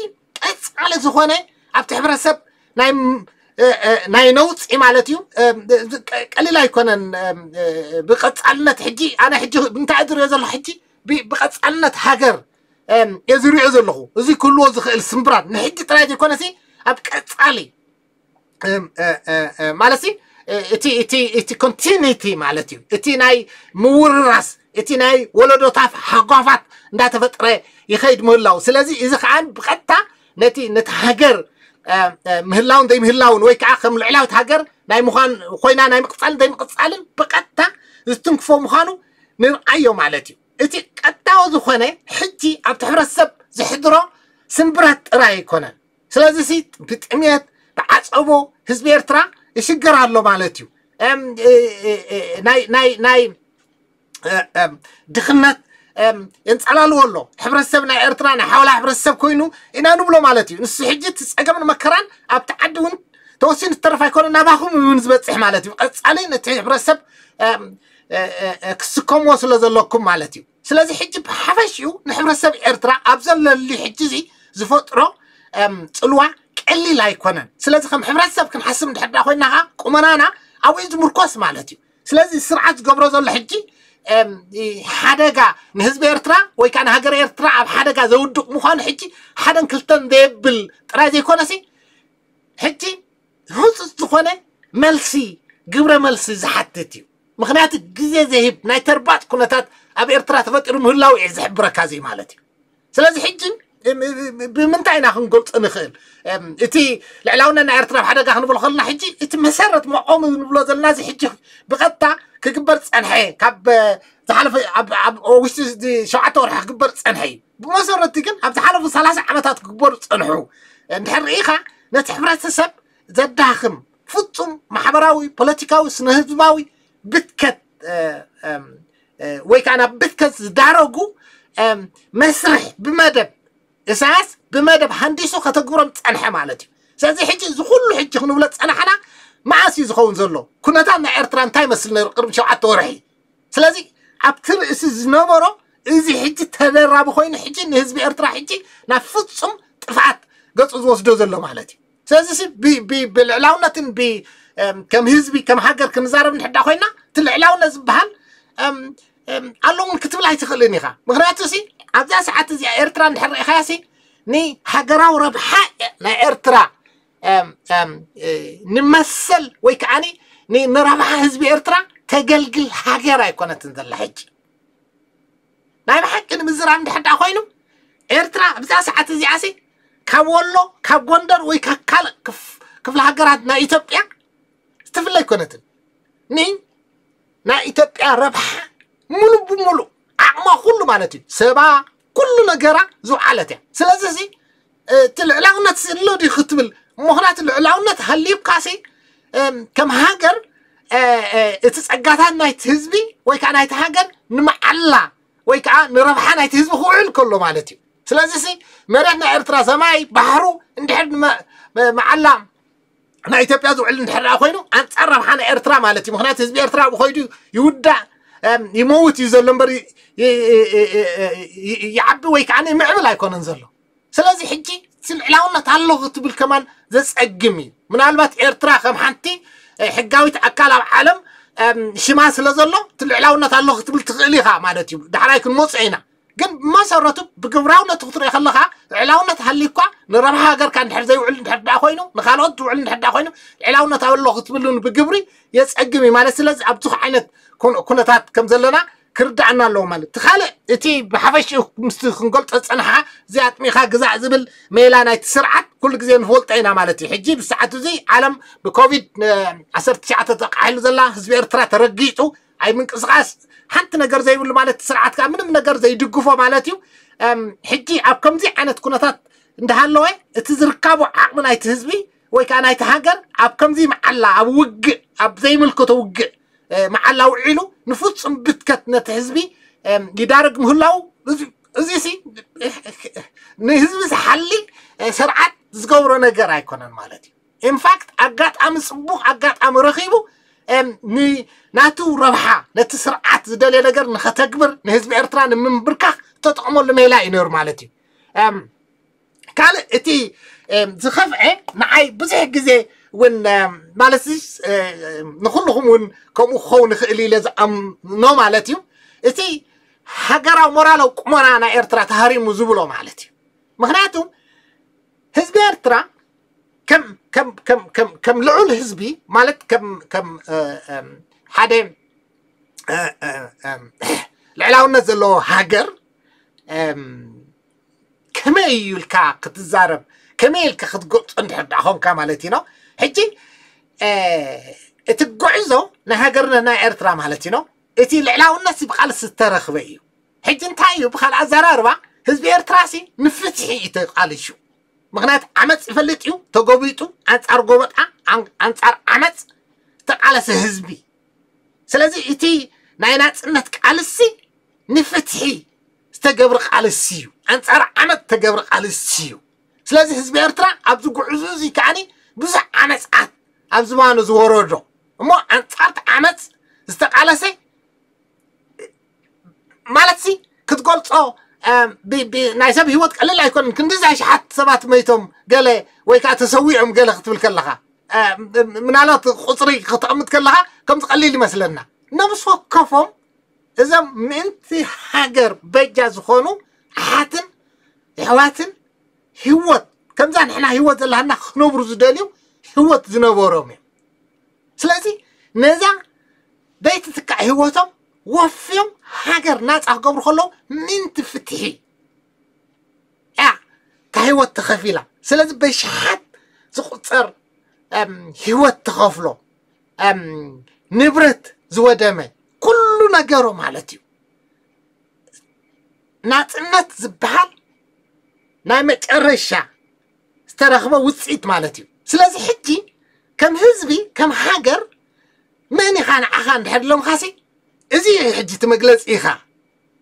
ቀፃሊ ዝኾነ ኣብቲ ሕብረተሰብ ናይ ነውፂ ማለት እዩ ቀሊል ኣይኮነን ብቐፃልነት ሕጂ ኣነ ሕጂ እንታይ ዝሪኦ ዘለኹ ሕጂ ብቐፃልነት ሃገር እየ ዝሪኦ ዘለኹ እዚ ክህልዎ ዝኽእል ስምብራት ንሕጂ ጥራይ ዘይኮነ ሲ ኣብ ቀፃሊ ማለት ሲ እቲ እቲ እቲ ኮንቲኒቲ ማለት እዩ እቲ ናይ ምውርራስ እቲ ናይ ወለዶታት ሓጓፋት እንዳተፈጥረ ይኸይድ ምህላው ስለዚ እዚ ከዓ ብቐጥታ ነቲ ነቲ ሃገር ምህላውን ዘይምህላውን ወይ ከዓ ከም ልዕላዊት ሃገር ናይ ምዃን ኮይና ናይ ምቕፃልን ዘይምቕፃልን ብቐጥታ ዝትንክፎ ምዃኑ ንርኣዮ ማለት እዩ እቲ ቀጣዊ ዝኾነ ሕጂ ኣብቲ ሕብረተሰብ ዝሕድሮ ስንብረት ጥራይ ኣይኮነን ስለዚ ሲ ብጥምየት ብዓፀቦ ህዝቢ ኤርትራ شجر الله مالتي ام ناي ناي ناي ام دخنت ام انت على الولو حبر السبنا ارترانا حاول حبر السب كوينو انا نبلو مالتي نص حجت اقم مكران ابتعدون توسين الطرف يكون انا باخوم صح مالتي علي نت السب ام كسكم وصل لكم مالتي سلازي حجب حفشيو نحبر السب ارترا ابزل اللي حجزي زفوت رو ام تلوى ዕሊል ኣይኮነን ስለዚ ከም ሕብረተሰብ ክንሓስብ እንድሕር ዳ ኮይና ከዓ ቁመናና ኣብኡ ዝምርኮስ ማለት እዩ ስለዚ ስርዓት ዝገብሮ ዘሎ ሕጂ ሓደጋ ንህዝቢ ኤርትራ ወይ ከዓ ንሃገር ኤርትራ ኣብ ሓደጋ ዘውድቕ ምኳኑ ሕጂ ሓደን ክልተን ዘየብል ጥራይ ዘይኮነሲ ሕጂ ህፁፅ ዝኾነ መልሲ ግብረ መልሲ ዝሓትት እዩ ምክንያቱ ግዜ ዘሂብ ናይ ተርባጥ ኩነታት ኣብ ኤርትራ ተፈጢሩ ምህላው እዩ ዝሕብረካ ማለት እዩ ስለዚ ሕጂ بمنتا هنا هنقول تنخيل اتي لعلاونا نعرتنا بحدا قاحنا بلخلنا حجي اتي مسارت مقوم من بلوز الناس حجي بغطا كقبر تسانحي كاب تحالف عب عب وشتي دي شعات ورح كقبر تسانحي بمسارت تيكن عب تحالف سلاسة عمتات كقبر تسانحو نحر ايخا نتحبرة السب زاد داخم فطم محبراوي بلاتيكاوي سنهزباوي بتكت ويك انا بتكت دارو قو مسرح بمدب እሳስ ብመደብ ሃንዲሱ ከተግብሮም ፀንሐ ማለት እዩ ስለዚ ሕጂ እዚ ኩሉ ሕጂ ክንብሎ ፀናሕና መዓስ እዩ ዝኸውን ዘሎ ኩነታት ናይ ኤርትራ እንታይ መስል ነይሩ ቅድሚ ሸውዓተ ወርሒ ስለዚ ኣብቲ ርእሲ ዝነበሮ እዚ ሕጂ ተደራቢ ኮይኑ ሕጂ ንህዝቢ ኤርትራ ሕጂ ናብ ፍፁም ጥፍዓት ገፁ ዝወስዶ ዘሎ ማለት እዩ ስለዚ ብልዕላውነትን ከም ህዝቢ ከም ሃገር ክንዛረብ ንሕዳ ኮይና እቲ ልዕላውነት ዝበሃል ኣሎ እውን ክትብል ኣይትኽእልን ኢኻ ምክንያቱ ኣብዛ ሰዓት እዚኣ ኤርትራ ንድሕር ርኢኻያሲ ንሃገራዊ ረብሓ ናይ ኤርትራ ንመሰል ወይ ከዓኒ ንረብሓ ህዝቢ ኤርትራ ተገልግል ሃገር ኣይኮነትን ዘላ ሕጂ ናይ ብሓቂ ንምዝራብ እንድሕር ዳ ኮይኑ ኤርትራ ኣብዛ ሰዓት እዚኣሲ ካብ ወሎ ካብ ጎንደር ወይ ካብ ካልእ ክፍለ ሃገራት ናይ ኢትዮጵያ ዝተፍለ ኣይኮነትን ን ናይ ኢትዮጵያ ረብሓ ሙሉእ ብሙሉእ ዓቕማ ኩሉ ማለት እዩ ሰባ ኩሉ ነገራ ዝውዓለት እያ ስለዚ እዚ እቲ ልዕላውነት ኣሎ ድዩ ክትብል ምክንያቱ ልዕላውነት ሃልዩካሲ ከም ሃገር እቲ ፀጋታት ናይቲ ህዝቢ ወይ ከዓ ናይቲ ሃገር ንመዓላ ወይ ከዓ ንረብሓ ናይቲ ህዝቢ ክውዕል ከሎ ማለት እዩ ስለዚ ሲ መሬት ናይ ኤርትራ ሰማይ ባሕሩ እንድሕር መዓላ ናይ ኢትዮጵያ ዝውዕል እንድሕር ኮይኑ ኣንፃር ረብሓ ናይ ኤርትራ ማለት እዩ ምክንያቱ ህዝቢ ኤርትራ ኣብኡ ኮይዱ ይውዳእ يموت يزل نمبر يعبي ويكعني معمل يكون انزله سلازي حجي سنعلاونا تعلق تبل كمان زس أجمي من البات إرترا خم حنتي إيه، حجاوي تأكل العالم شماس لازلو تلعلاونا تعلق تبل تغليها ما نتيب ده حلا يكون مصعينا ግን ብመሰረቱ ብግብራውነት ክትሪኦ ከለካ ዕላውነት ሃልዩ እኳ ንረብሓ ሃገርካ እንድሕር ዘይውዕል እንድሕር ዳ ኮይኑ ንካልኦት ዝውዕል እንድሕር ዳ ኮይኑ ዕላውነት ኣብ ኣለኹ ክትብልን ብግብሪ የፀግም እዩ ማለት ስለዚ ኣብ ብዙሕ ዓይነት ኩነታት ከም ዘለና ክርዳእና ኣለዎ ማለት እቲ ካልእ እቲ ብሓፈሽኡ ምስቲ ክንገልፆ ዝፀንሐ እዚ ኣጥሚኻ ግዛዕ ዝብል ሜላ ናይቲ ስርዓት ኩሉ ግዜ ንፈልጦ ኢና ማለት እዩ ሕጂ ብሰዓት እዚ ዓለም ብኮቪድ 19 ተቃሒሉ ዘላ ህዝቢ ኤርትራ ተረጊፁ أي من قصقاس حنت نجار زي يقول مالت سرعات كام من نجار زي دقفة مالتيو حجي أبكم زي أنا تكون أثاث عند هالوين تزركابو عقمنا يتهزبي ويكان يتهجر أبكم زي مع الله أوج أب زي ملكه توج مع الله وعلو نفوس بتكت نتهزبي جدارك مهلاو زي زي نهزبي سحلي سرعات زقورنا جرايكونا مالتيو in fact أقعد أمس بو أقعد أمرخيبو ناتو ربحة نت سرعات دولة نجر نختكبر نهزم إيرتران من بركة تطعمه لما يلاقي نور مالتي أم قال إتي زخف إيه معي بزح جزء ون مالسيس اه، نخلهم ون كم خون خلي لز أم نو مالتي إتي حجرة مرانا وكمرانا كم كم كم كم كم لعل حزبي مالت كم كم حدا آه، العلاونة آه، آه، زلو هاجر كما يلكا قد الزارب كما يلكا قد قلت انت حد اخونكا مالتينا حجي اتقعزو نهاجرنا نا ايرترا مالتينا اتي العلاونة سيبقى لسترخ بيو حجي انتايو بخال ازرار با هزبي ايرتراسي نفتحي اتقالي شو ምክንያት ዓመፅ ይፈልጥ እዩ ተጎቢጡ ኣንፃር ጎበጣ ኣንፃር ዓመፅ ተቃለሰ ህዝቢ ስለዚ እቲ ናይ ናፅነት ቃልሲ ንፍትሒ ዝተገብሪ ቃልሲ እዩ ኣንፃር ዓመፅ ተገብሪ ቃልሲ እዩ ስለዚ ህዝቢ ኤርትራ ኣብዚ ጉዕዙ እዚ ከዓኒ ብዙሕ ዓመፅኣት ኣብ ዝባኑ ዝወረዶ እሞ ኣንፃርቲ ዓመፅ ዝተቃለሰ ማለት ሲ ክትገልፆ ناي سب هيوت قال لا يكون كن دزعش حت سبات ميتهم قال ويك تسويعهم قال خت بالكلها من على خصري خطأمت كلها كم تقلي لي مثلنا نفس وقفهم إذا منت حجر بجاز خونو حاتن حواتن هيوت كم زين إحنا هيوت اللي هنا خنوبر زداليو هيوت زنابورامي سلازي نزع بيت تكع هيوتهم وفيهم حجر ناس أخبر خلو من تفتحي يا كهوة تخفيلة سلاز بيش حد زخطر أم هوة تخفلو أم نبرت زودامي كلو نجارو مالتيو ناس ناس زبحر نامت الرشا استرخبه وسعيت مالتيو سلاز حجي كم هزبي كم حجر ماني خان أخان دهر لهم خاسي ازي حجي تمجلس إيخا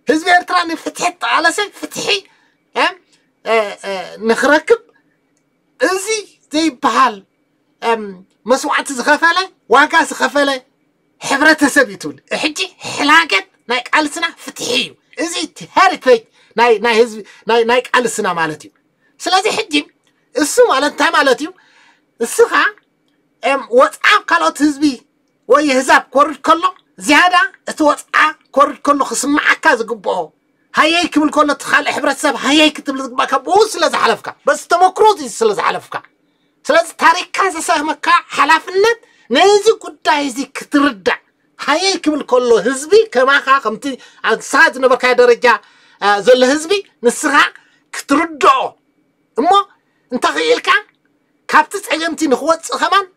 هزبي أرتراني فتحت على سي فتحي أم أه أه نخركب ازي زي بحال أم مسوعات زخفالة واقع زخفالة حبرة سبيتول حجي حلاقة نايك على سنة فتحي ازي تهارك فيك ناي ناي هزبي ناي نايك على سنة مالتي سلازي حجي السو على انتا مالتي السوخة أم واتعاب قالوت هزبي ويهزاب كورل كله زيادة استوت ع كور كله خصم معك هذا جبوه هيك من كله تخال إحبر السب هيك تبل تبقى بوس لز حلفك بس تمكروز يسلز حلفك سلز تاريك هذا سهمك حلفنا نيزي كدا يزي كتردع هيك من كله هزبي كما خا خمتي عن نبقى نبرك درجة آه، زل هزبي نسرع كتردع أما أنت كا كابتس عجمتي نخوت خمان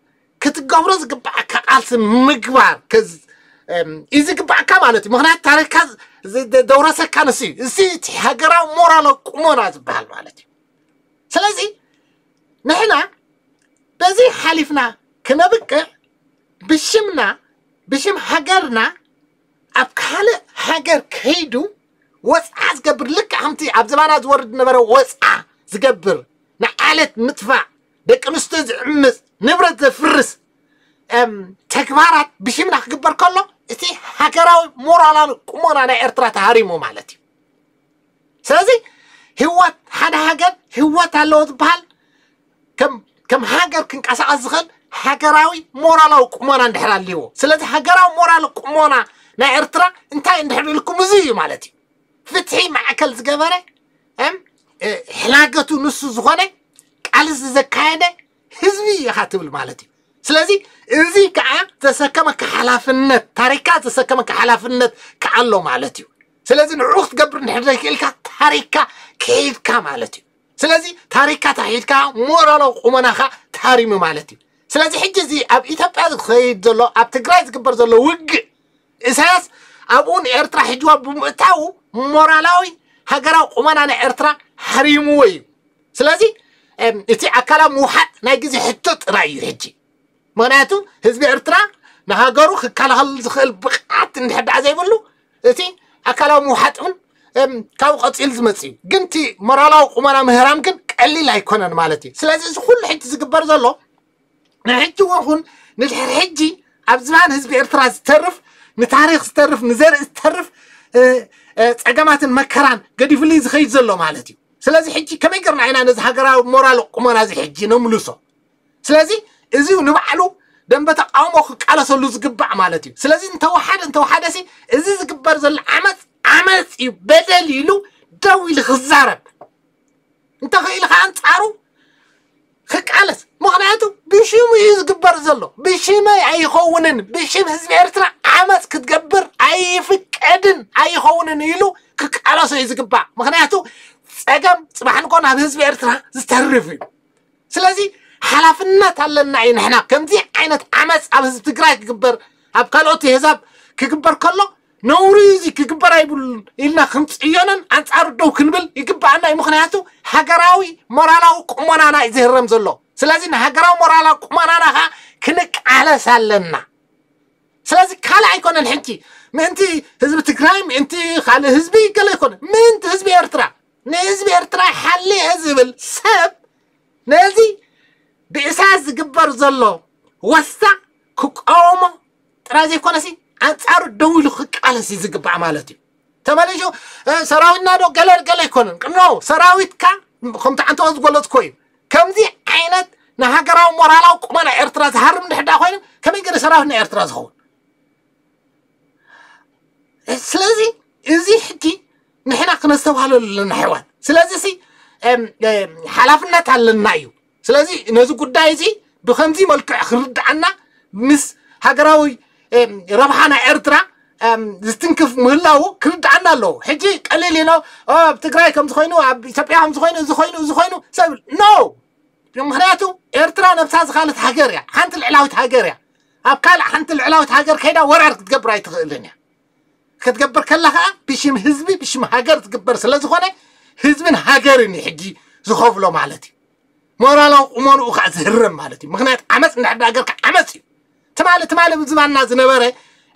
كتجبرز قبعك على المقبر كذ እዚ ግባእካ ማለት እዩ ምክንያቱ ታሪክካ ደውረሰካ ንስ እዩ እዚ እቲ ሃገራዊ ሞራሎ ቁሞና ዝበሃል ማለት እዩ ስለዚ ንሕና በዚ ሓሊፍና ክነብቅዕ ብሽምና ብሽም ሃገርና ኣብ ካልእ ሃገር ከይዱ ወፅዓ ዝገብር ልክዕ ከምቲ ኣብ ዘባና ዝወርድ ነበረ ወፅዓ ዝገብር ንዓለት ምጥፋእ ደቂ ኣንስትዮ ዝዕምፅ ንብረት ዘፍርስ ተግባራት ብሽምና ክግበር ከሎ እቲ ሃገራዊ ሞራላዊ ቁመና ናይ ኤርትራ ተሃሪሙ ማለት እዩ ስለዚ ህወት ሓደ ሃገር ህወት ኣለዎ ዝበሃል ከም ሃገር ክንቀሳቀስ ዝኽእል ሃገራዊ ሞራላዊ ቁመና እንድሕር ኣለዎ ስለዚ ሃገራዊ ሞራል ቁመና ናይ ኤርትራ እንታይ እንድሕር ኢልኩም እዙ እዩ ማለት እዩ ፍትሒ ማዕከል ዝገበረ ሕላገቱ ንሱ ዝኾነ ቃልሲ ዘካየደ ህዝቢ ኢኻ ትብል ማለት እዩ ስለዚ إذي كعا تساكمك حلاف النت تاريكا تساكمك حلاف النت كعلو مالتيو سلازي نعوخ تقبر نحرك إلكا تاريكا كيفكا مالتيو سلازي تاريكا تحيدكا مورالو قمناخا تاريمو مالتيو سلازي حجزي أب إتابع تخيط زلو أب تقرأي تقبر زلو وق إساس أبون إرترا حجوا بمتاو مورالاوي هقراو قمنان إرترا حريمو ويو سلازي إتي أكلا موحد ناقزي حتوت رأيو حجي مغناتو هزبي إرترا نهاجرو خكال هل زخل بقعت نحب عزي بلو إتي أكلو موحاتون أم كاو قط إلزمتي قنتي مرالاو قمنا مهرام كن قليل هيكون أنا مالتي سلازي كل حد زكبر زلو نحج وهم نحر حجي أبزمان هزبي إرترا استرف نتاريخ استرف نزار استرف أه أه أجمعت المكران قدي في خيز زلو مالتي سلازي حجي كم يقرن عينا نزهاجرا ومرالاو قمنا زي حجي نملوسو سلازي ازي نبعلو دم بتقاومك على سلوز قبع مالتي سلازين توحد انت وحد سي ازي زكبر زل عمت عمت بدليلو دوي الخزارب انت خيل خان تعرو خك علس مغناتو بشي ما يزكبر زلو بشي ما اي خونن بشي حزب ارترا عمت كتكبر اي فك ادن اي خونن يلو خك علس يزكبا مغناتو اجم صباحن كون حزب ارترا زترفي سلازي حلفنا تلنا عين إحنا كم ذي عينة عمس أبز تقرأ كبر أبكالوتي هزاب كبر كله نوريزي كبر أي بول إلنا خمس أيونن أنت أردو كنبل يكبر أنا مخناتو هجراوي مرالو كمان أنا إذا رمز الله سلازي هجراو مرالو كمان أنا ها كنك على سلنا سلازي كلا يكون الحكي منتي حزب تقرأي منتي خال حزبي كلا يكون منت حزبي أرترا نزبي أرترا حلي حزب السب نزي بإساس قبر زلو وسا كوكومو ترازي كونسي أنصار دويل خك على سي زقبع مالتي تمالجو أه سراويتنا دو قلال قلال يكونن نو سراويتكا خمتا عن توز قولت كوين كم زي عينت نهاقرا ومورالا وكمانا ارتراز هرم نحدا خوين كم يقري سراويتنا ارتراز خوين سلازي إزي حتي نحنا قنستوها للنحيوان سلازي سي أم أم حلافنا تعلن نايو ስለዚ ነዚ ጉዳይ እዚ ብከምዚ መልክዕ ክርዳዓና ምስ ሃገራዊ ረብሓ ናይ ኤርትራ ዝትንክፍ ምህላው ክርዳዓና ኣለዎ ሕጂ ቀሊል ኢኖ ኣብ ትግራይ ከምዚ ኮይኑ ኣብ ኢትዮጵያ ከምዚ ኮይኑ እዚ ኮይኑ እዚ ኮይኑ ሰብ ኖ ምክንያቱ ኤርትራ ነብሳ ዝካልት ሃገር እያ ሓንቲ ልዕላዊት ሃገር እያ ኣብ ካልእ ሓንቲ ልዕላዊት ሃገር ከይዳ ወራር ክትገብር ኣይትኽእልን እያ ክትገብር ከላ ከዓ ብሽም ህዝቢ ብሽም ሃገር ትግበር ስለ ዝኾነ ህዝብን ሃገርን እዩ ሕጂ ዝኸፍሎ ማለት እዩ ሞራላዊ ቁመንኡ ከዓ ዝህርም ማለት እዩ ምክንያቱ ዓመፅ ንድሕዳ ሃገር ከዓ ዓመፅ እዩ ትማሊ ትማሊ ብዝባና ዝነበረ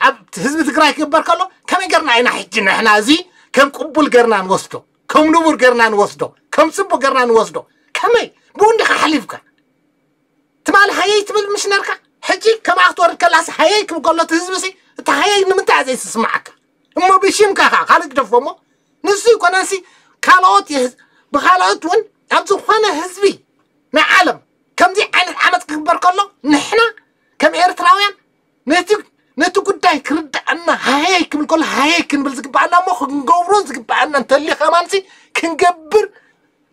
ኣብ ህዝቢ ትግራይ ክግበር ከሎ ከመይ ጌርና ኢና ሕጂ ንሕና እዚ ከም ቅቡል ጌርና ንወስዶ ከም ንቡር ጌርና ንወስዶ ከም ፅቡቅ ጌርና ንወስዶ ከመይ ብውንዲኻ ሓሊፍካ ትማሊ ሃየይ ትብል ምሽነርካ ሕጂ ከም ክትወርድ ከላሲ ሃየይ ክብል ከሎ እቲ ህዝቢ ሲ እቲ ሃየይ ንምንታይ ዘይስስማዓካ እሞ ብሽምካ ከዓ ካልእ ግደፎ ሞ ንሱ ይኮነሲ ካልኦት ብካልኦት እውን ኣብ ዝኾነ ህዝቢ نعلم كم دي عن العمل كبر كله نحنا كم إيرتراويان نتوك نتوك داي كرد أن هايك من كل هايك من بلزك بعنا مخ نجورون زك بعنا نتلي خمانسي كنجبر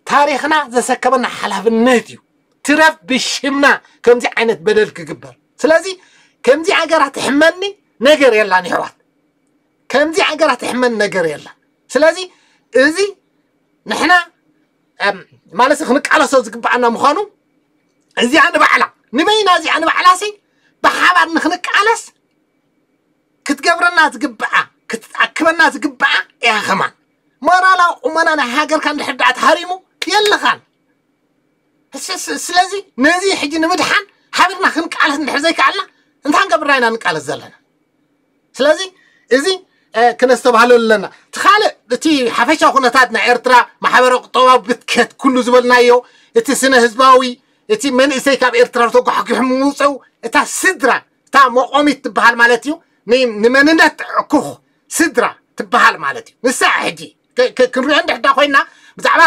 تاريخنا ذا سكبنا حلا في النادي ترف بشمنا كم دي عينت بدل كبر سلازي كم دي عجرة تحملني نجر يلا نحوات كم دي عجرة تحمل نجر يلا سلازي إزي نحنا ማለት ክንቃለሶ ዝግባአና ምዃኑ እዚኣ ንባዕላ ንበይና እዚኣ ንባዕላ ሲ ብሓባር ንክንቃለስ ክትገብረና ዝግብኣ ክትኣክበና ዝግብኣ እያ ኸማን ሞራላዊ ቁመና ናይ ሃገርካ እንድሕር ዳኣ ተሃሪሙ የለኻን ስለዚ ነዚ ሕጂ ንምድሓን ሓቢርና ክንቃለስ እንድሕር ዘይከኣልና እንታይ ንገብርና ኢና ንቃለስ ዘለና ስለዚ እዚ كنستبهሎ ኣለና እቲ ካልእ እቲ ሓፈሻ ኩነታት ናይ ኤርትራ ማሕበረ ቁጠባ ብትከት ኩሉ ዝበልናዮ እቲ ስነ ህዝባዊ እቲ መንእሰይ ካብ ኤርትራ ተጓሕጊሑ ምውፅው እታ ስድራ እታ መቆሚት ትበሃል ማለት እዩ ንመንነት ዕኩኽ ስድራ ትበሃል ማለት እዩ ንሳ ሕጂ ክንሪኦ እንድሕዳ ኮይና ብዛዕባ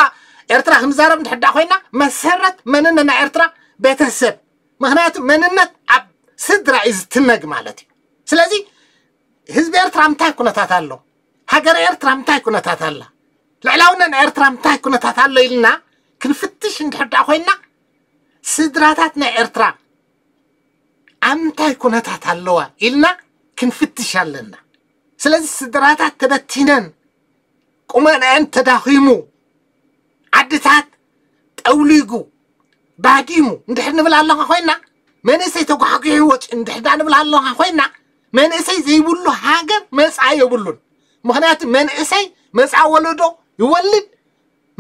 ኤርትራ ክንዛረብ እንድሕዳ ኮይና መሰረት መንነት ናይ ኤርትራ ቤተሰብ ምክንያቱ መንነት ኣብ ስድራ እዩ ዝትነግ ማለት እዩ ስለዚ ህዝቢ ኤርትራ እንታይ ኩነታት ኣሎ ሃገር ኤርትራ እንታይ ኩነታት ኣላ ልዕላውነን ኤርትራ እንታይ ኩነታት ኣሎ ኢልና ክንፍትሽ እንድሕር ዳኣ ኮይንና ስድራታት ናይ ኤርትራ ኣብ ምንታይ ኩነታት ኣለዋ ኢልና ክንፍትሽ ኣለና ስለዚ ስድራታት ተበቲነን ቁመንአን ተዳኺሙ ዓድታት ጠውሊጉ ባዲሙ እንድሕር ንብል ኣለካ ኮይና መንእሰይ ተጓሕጊሑ ወጭ እንድሕር ዳ ንብል ኣለካ ኮይና መንእሰይ ዘይብሉ ሃገር መፅዓ የብሉን ምክንያቱ መንእሰይ መፅዓ ወለዶ ይወልድ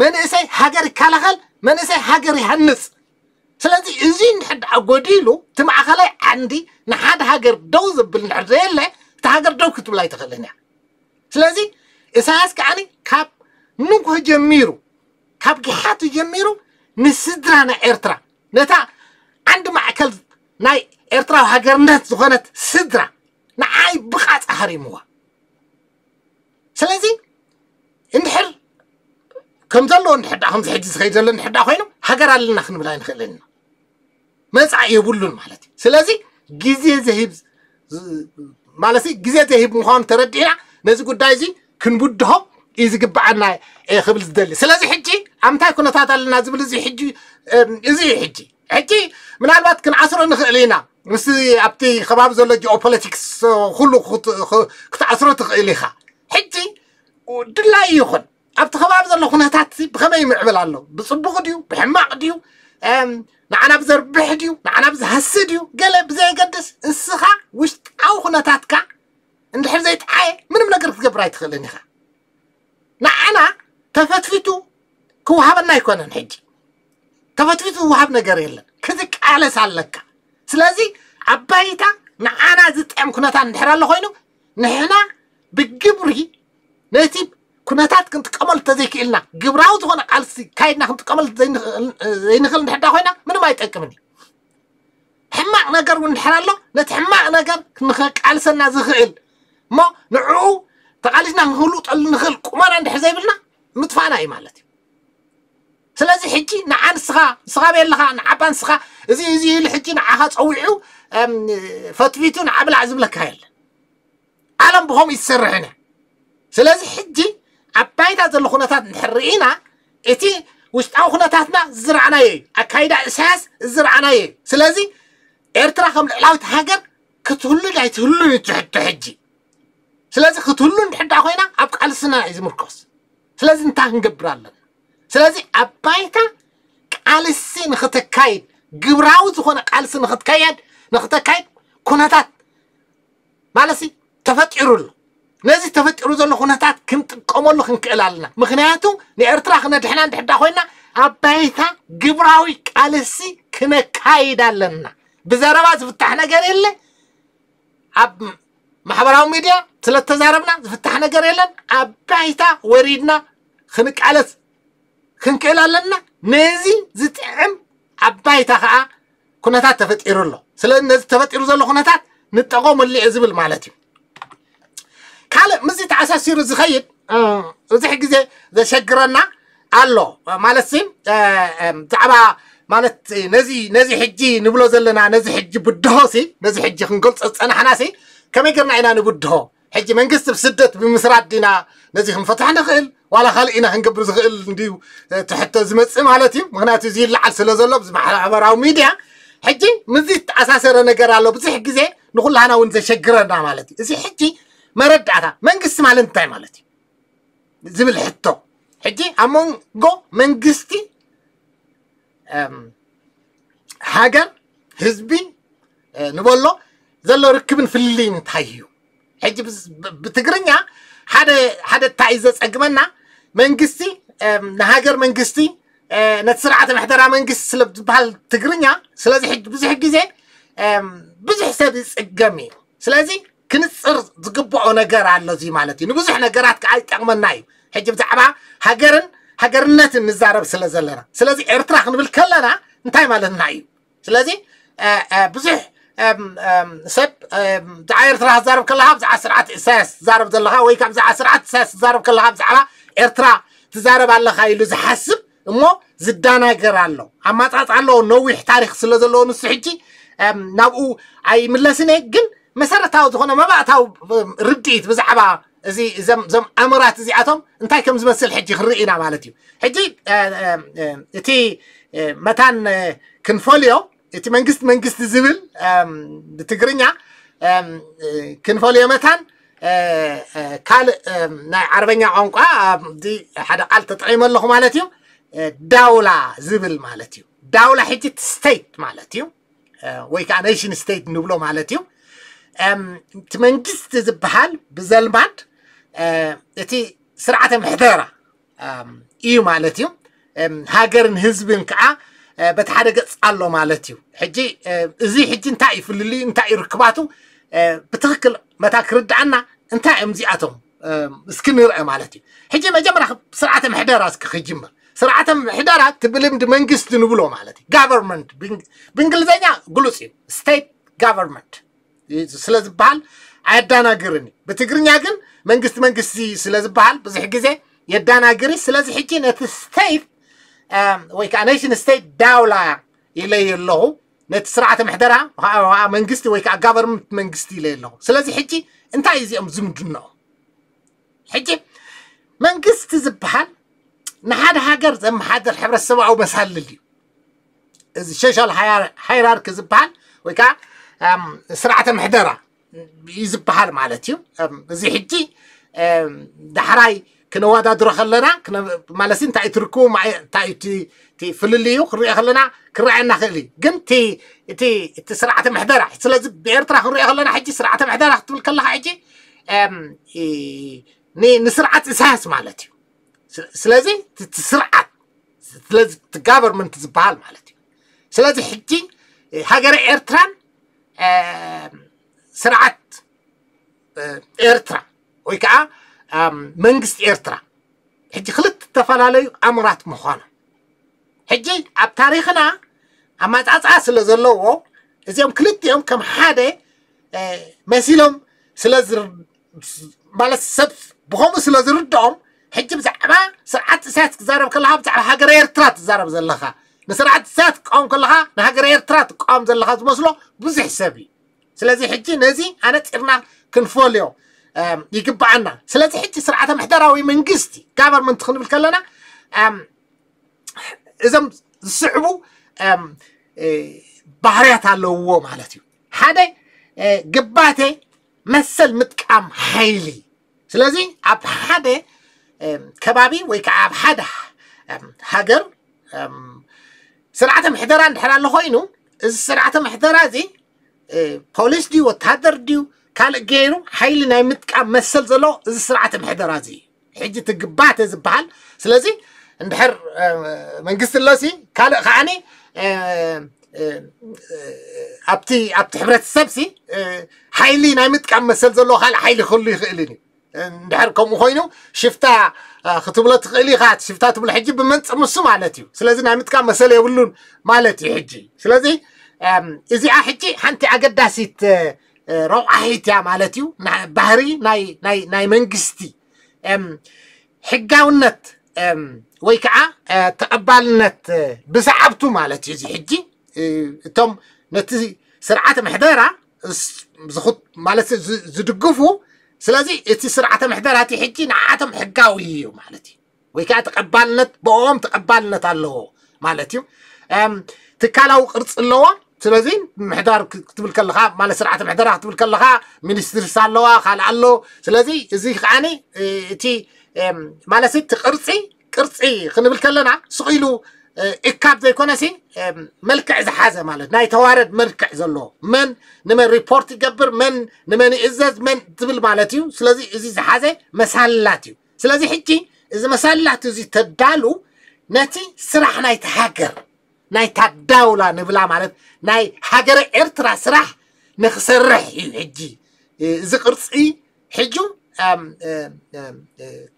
መንእሰይ ሃገር ይከላኸል መንእሰይ ሃገር ይሃንፅ ስለዚ እዚ ንድሕር ድኣ ጎዲሉ እቲ ማእኸላይ ዓንዲ ንሓደ ሃገር ደው ዝብል ንድሕር ዘየለ እቲ ሃገር ደው ክትብል ኣይትኽእልን እያ ስለዚ እሳያስ ከዓኒ ካብ ንጉህ ጀሚሩ ካብ ጊሓት ጀሚሩ ንስድራ ናይ ኤርትራ ነታ ዓንዲ ማእከል ናይ ኤርትራዊ ሃገርነት ዝኾነት ስድራ ንዓይ ብቃፅ ሓሪምዋ ስለዚ እንድሕር ከም ዘለዎ እንድሕዳ ከምዚ ሕጂ ዝኸይድ ዘሎ እንድሕዳ ኮይኑ ሃገር ኣለና ክንብል ኣይንክእልና መፃኢ የብሉን ማለት እዩ ስለዚ ግዜ ዘሂብ ማለት ግዜ ዘሂብ ምኳኑ ተረዲእና ነዚ ጉዳይ እዚ ክንብድሆ እዩ ዝግባዓና ክብል ዝደሊ ስለዚ ሕጂ ኣብ ምንታይ ኩነታት ኣለና ዝብል እዚ ሕጂ እዚ ሕጂ ሕጂ ምናልባት ክንዓስሮ ንኽእል ኢና ንስ ኣብቲ ከባቢ ዘሎ ጂኦፖለቲክስ ኩሉ ክትዓስሮ ትኽእል ኢኻ ሕጂ ድላይ ይኹን ኣብቲ ከባቢ ዘሎ ኩነታት ብከመይ ምዕብል ኣሎ ብፅቡቅ ድዩ ብሕማቅ ድዩ ንዓና ብዘርብሕ ድዩ ንዓና ብዝሃስድ እዩ ገለ ብዘየገድስ እንስኻ ውሽጣዊ ኩነታትካ እንድሕር ዘይጠዓየ ምንም ነገር ክትገብር ኣይትኽእልን ኢኻ ንዓና ተፈትፊቱ ክወሃበና ኣይኮነን ሕጂ ተፈትፊቱ ዝውሃብ ነገር የለን ክዝቃለስ ኣለካ سلازي عبايتا نعانا زيت ام كناتا نحرا لخوينو نحنا بقبري نتيب كناتات كنت قمل تزيك إلنا قبراوت هنا قالسي كاينا كنت قمل زينخل زي نحدا خوينا منو ما يتأكمني حماق نقر ونحرا له نتحماق نقر نخاك عالسنا زخيل ما نعو تقاليشنا نهلو تقل نخل كمان عند حزيبنا متفانا اي مالتي سلازي حجي نعان سخا سخا بين لها نعبان سخا زي زي حجي نعها تصوعو فتفيتو نعبل عزم لك هايل عالم بهم يسرعنا سلازي حجي عبايدا زل خناتات نحرقينا اتي وشتاو خناتاتنا زرعنا يي اكايدا اساس زرعنا يي سلازي ارترا خم لعلاو تهاجر كتولو لاي تولو يتحدو حجي سلازي كتولو نحدو اخوينا ابقى لسنا عزم مركوس سلازي نتاهن قبرالنا سلازي أبايتا قالسي نخطة كايد قبراوز هنا قالسي نخطة كايد نخطة كايد كونتات مالسي تفتعروا له نازي تفتعروا له كونتات كنت قوموا له خنك إلالنا مخنياتو نعرتنا خنا دحنا دحدا خوينا أبايتا قبراوي قالسي كنا كايد لنا بزارباز فتحنا قال إلا أب محبراو ميديا سلتة زاربنا فتحنا قال أبايتا وريدنا خنك قالسي كنكيلا لنا نزي زتعم عبايتها كنتات تفتئر الله سلان نزي تفتئر زلو كنتات نتقوم اللي عزبل مالاتي كالا مزي تعسا سيرو زخيد وزيحك زي زي شقرنا الله مالسين تعبا مالت نزي نزي حجي نبلو زلنا نزي حجي بدهو سي نزي حجي خنقلت انا حناسي كم يقرنا عنا نبدهو حجي من قست بسدت بمسرع دينا نزيهم فتحنا خيل ولا خلقنا هنقبر زغل نديو تحت زمت سمالتي مغناتي زي اللعال سلزلو بزمحل عبراو ميديا حجي من زيت أساسرة نقرع له بزي حجي زي نقول لها أنا ونزي شقرنا مالتي زي حجي ما رد عطا من قست مالنتاي مالتي زي بالحطو حجي أمون قو من قستي حاجة هزبي نقول زلو ركبن في اللين تايو ሕጂ ብትግርኛ ሓደ ሓደ እንታይ ዘፀግመና መንግስቲ ንሃገር መንግስቲ ነቲ ስርዓተ ምሕደራ መንግስቲ ስለ ዝበሃል ትግርኛ ስለዚ ብዙሕ ግዜ ብዙሕ ሰብ ይፅገም እዩ ስለዚ ክንፅር ዝግብኦ ነገር ኣሎ እዚ ማለት እዩ ንብዙሕ ነገራት ከዓ ይጠቕመና እዩ ሕጂ ብዛዕባ ሃገርን ሃገርነትን ንዛረብ ስለ ዘለና ስለዚ ኤርትራ ክንብል ከለና እንታይ ማለትና እዩ ስለዚ ብዙሕ ሰብ ብዛዕባ ኤርትራ ክትዛረብ ከለካ ብዛዕባ ስርዓት ሳያስ ትዛረብ ዘለካ ወይ ከዓ ብዛዕባ ስርዓት ሳያስ ትዛረብ ከለካ ብዛዕባ ኤርትራ ትዛረብ ኣለካ ኢሉ ዝሓስብ እሞ ዝዳናገር ኣሎ ኣማፃፅ ኣለዎ ነዊሕ ታሪክ ስለ ዘለዎ ንሱ ሕጂ ናብኡ ኣይምለስን ግን መሰረታዊ ዝኾነ መባእታዊ ርድኢት ብዛዕባ እዚ እዞም ኣምራት እዚኣቶም እንታይ ከም ዝመስል ሕጂ ክንርኢ ኢና ማለት እዩ ሕጂ እቲ መታን ክንፈልዮ እቲ መንግስቲ መንግስቲ ዝብል ብትግርኛ ክንፈልዮ መታን ካልእ ናይ ዓረበኛ ቋንቋ ኣብዚ ሓደ ቃል ተጠቂመ ኣለኹ ማለት እዩ ዳውላ ዝብል ማለት እዩ ዳውላ ሕጂ ስቴት ማለት እዩ ወይ ከዓ ኔሽን ስቴት ንብሎ ማለት እዩ እቲ መንግስቲ ዝበሃል ብዘልማድ እቲ ስርዓተ ምሕደራ እዩ ማለት እዩ ሃገርን ህዝብን ከዓ በቲ ሓደ ገፅ ኣሎ ማለት እዩ ሕጂ እዚ ሕጂ እንታይ እዩ ፍልልዩ እንታይ እዩ ርክባቱ ብትክክል መታ ክርዳኣና እንታይ እዮም እዚኣቶም እስኪ ንርአ ማለት እዩ ሕጂ መጀመርያ ስርዓተ ምሕደራ እስኪ ክጅምር ስርዓተ ምሕደራ ትብልምዲ መንግስቲ ንብሎ ማለት እዩ ጋቨርመንት ብእንግሊዝኛ ግሉፅ እዩ ስቴት ጋቨርመንት ስለ ዝበሃል ኣያዳናግርን እዩ ብትግርኛ ግን መንግስቲ መንግስቲ ስለ ዝበሃል ብዙሕ ግዜ የዳናግሪ ስለዚ ሕጂ ነቲ ስቴት ويكانيشن ستيت دولة إلي الله نتسرعة محدرة منقستي ويكا غفرمنت منقستي إلي الله سلازي حجي انت عايزي أم زمجنة حجي منقستي زبحال نحاد هاجر زم حاد الحبر السبع أو مسهل للي إذا شاشة الحيرارك زبحال ويكا سرعة محدرة يزبحال مالتي زي حجي دحراي كنا وادا دروح لنا كنا مالسين تاع يتركو مع تاع تي تي فلليو خري خلنا كرعنا خلي قمتي تي تي سرعه محضره حتى لازم بير تراخ خري خلنا حجي سرعه محضره تقول كل حاجه ام ني نسرعه اساس مالتي سلازي تسرعه لازم تقابر من تزبال مالتي سلازي حجي هاجر ايرتران ام سرعه ايرترا ويكا منغست إيرترا حجي خلط تفال عليو أمرات مخوانا حجي عب تاريخنا أما تعطع سلزلو إذا يوم كلت يوم كم حادة مسيلهم سلزر مالس سب بخوم سلزر الدوم حجي بزعبا سرعات ساعت زارب كلها بزعب حقر إيرترا تزارب زلخا نسرعات ساعت قوم كلها نحقر إيرترا تقوم زلخا تمسلو بزح سلزي حجي نزي أنا تقرنا كنفوليو يقبع عنا سلازي حتى سرعة محدرة ومن قستي قابر من تخنب الكلنا إذا صعبوا إيه، بحريات على هو مالتي هذا اه قباتي مثل متكام حيلي سلازي عب حدا كبابي ويك عب حدا هاجر سرعة محدرة عند حلال خوينو السرعة محدرة زي اه بوليس ديو وتادر ديو كان جينو حيل نعمت كام مسل زلو إذا سرعت بحدرازي حجة قبعت إذا بحال سلازي انبحر من قصة اللوسي كان خاني أبتي أبتي حبرت السبسي حيلي نعمت كام مسل زلو خال حيلي خلي خليني انبحر كم خوينو شفتا خطب لا تقلي خات شفتا تبل حجي بمن تمسو مالتي سلازي نعمت كام مسل يولون مالتي حجي سلازي إذا حجي حنتي أقداسي روعة هيت يا مالتيو بهري ناي ناي ناي منجستي أم حجة ونت أم ويكعة أه تقبل نت بسعبتو مالتي زي حجي أه توم نت سرعة محدرة زخط مالت زدقفو سلازي اتي سرعة محدرة تي حجي نعاتم حجة ويهيو مالتي ويكعة تقبل نت بقوم تقبل نت اللو مالتيو أم تكالاو قرص اللوه سلازين محدار كتب لك اللخاء مال سرعة محدار كتب لك اللخاء من استرسال له خال علو سلازي زي خاني تي مال ست قرصي قرصي خلينا بالكلنا صغيلو إكاب زي كونسي ملكع إذا حازة مالت ناي توارد ملكع زلو من نما ريبورت يقبر من نما نئزز من تبل مالتيو سلازي إزي إذا حازة مسالاتيو سلازي حجي إذا مسالاتيو زي تدالو ناتي سرحنا يتهاجر ناي تداولا نبلا مالت ناي حجر ارترا سرح نخسرح يجي زقرصي حجو ام ام ام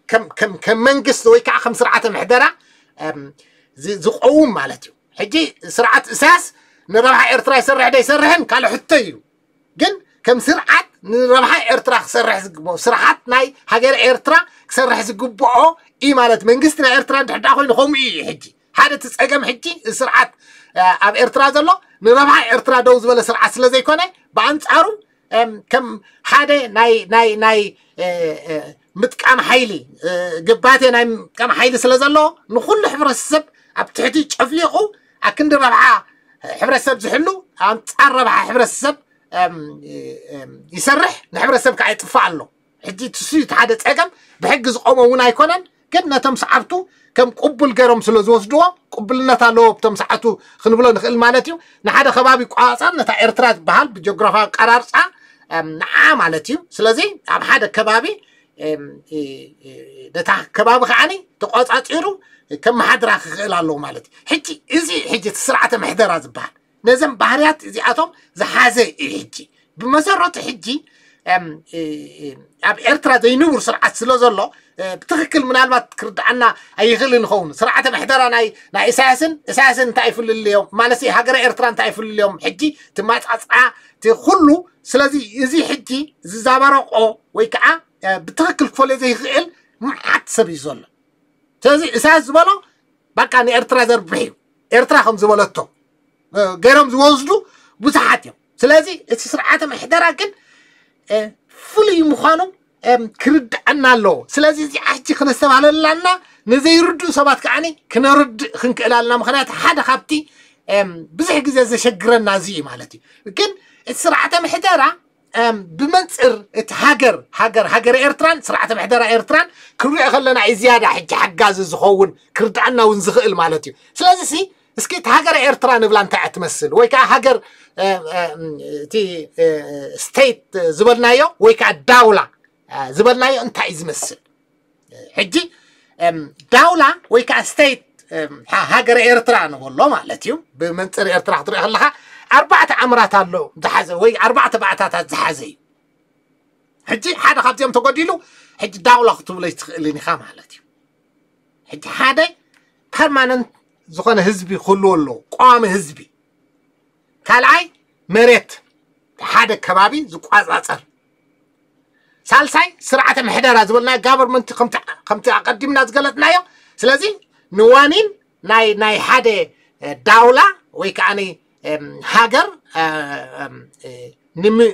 كم كم كم منقص ويكع خم سرعة محدرة ام زقوم مالتو حجي سرعة اساس نربح ارترا يسرح دا يسرحن قالو حتيو جن كم سرعة نربح ارترا خسرح زقبو سرعة ناي حجر ارترا خسرح زقبو او اي مالت منقصنا ارترا دحدا خوين خوم اي حجي حدا تسأجم حجي السرعة أب إرتراد الله نرفع إرتراد أوز ولا سرعة سلا زي كونه بانت عرو كم حدا ناي ناي ناي متكام حيلي قباتي ناي كم حيلي سلا زلا نخل حبر السب أبتعدي تشفيقه أكن ربعة حفر السب زحلو أنت أربعة حفر السب يسرح نحفر السب كعيت فعله حدي تسوي حدا تسأجم بحجز قوم ونا يكونن ግን ነቶም ሰዓብቱ ከም ቅቡል ገይሮም ስለ ዝወስድዎ ቅቡልነት ኣለዎ ብቶም ሰዓቱ ክንብሎ ንኽእል ማለት እዩ ንሓደ ከባቢ ቋፃር ነታ ኤርትራ ዝበሃል ብጂኦግራፋዊ ቀራርፃ ንዓ ማለት እዩ ስለዚ ኣብ ሓደ ከባቢ ነታ ከባቢ ከዓኒ ተቆፃፂሩ ከም ማሓድራ ክኽእል ኣለዎ ማለት እዩ ሕጂ እዚ ሕጂ እቲ ስርዓተ ምሕደራ ዝበሃል ነዘን ባህርያት እዚኣቶም ዝሓዘ እዩ ሕጂ ብመሰረቱ ሕጂ اه، اه، أب إرترا دينور سرعة سلوزلو بتخكل من ما ترد عنا أي غل نخون سرعة محضرة ناي نا إساسن إساسن تايفل اليوم ما نسي هاقر إرترا تايفل اليوم حجي تما تقصع تخلو سلازي يزي حجي زابارو أو ويكا بتخكل كفول يزي غل ما عاد سبي زول تزي إساس زبالو باكا ني إرترا زر بحيو إرترا خم زبالتو غيرهم زوزلو بوزحاتيو سلازي إتسي سرعة محضرة كن ፍሉይ ምዃኑ ክርድአና ኣለዎ ስለዚ እዚ ዓጂ ክነስተባህለ ኣለና ንዘይርድኡ ሰባት ከዓኒ ክነርድእ ክንክእል ኣለና ምክንያቱ ሓደ ካብቲ ብዙሕ ግዜ ዘሸግረና እዚ እዩ ማለት እዩ ግን እቲ ስርዓተ ምሕደራ ብመንፅር እቲ ሃገር ሃገር ሃገር ኤርትራን ስርዓተ ምሕደራ ኤርትራን ክንሪኦ ከለና እዩ ዝያዳ ሕጂ ሓጋዚ ዝኸውን ክርዳእና እውን ዝኽእል ማለት እዩ ስለዚ اسكيت هاجر ايرتران بلان تاع تمثل ويكا هاجر تي ستيت زبرنايو ويكا الدولة زبرنايو انت عايز مثل حجي دولة ويكا ستيت هاجر ايرتران والله ما لاتيو بمنتر ايرتران تري الله أربعة عمرات الله زحزة وي أربعة بعتات زحزة حجي حدا خاطي يوم تقديلو حجي دولة خطوة لي تخليني خامة لاتيو حجي حدا بيرمننت زخانة هزبي خلو اللو قوام هزبي كالعي مريت تحادة كبابي زقواز أصر سالساي سرعة محدرة زبلنا قابر منتي قمت قمت أقدم ناس قلتنا يو سلازي نوانين ناي ناي حادة دولة ويكاني هاجر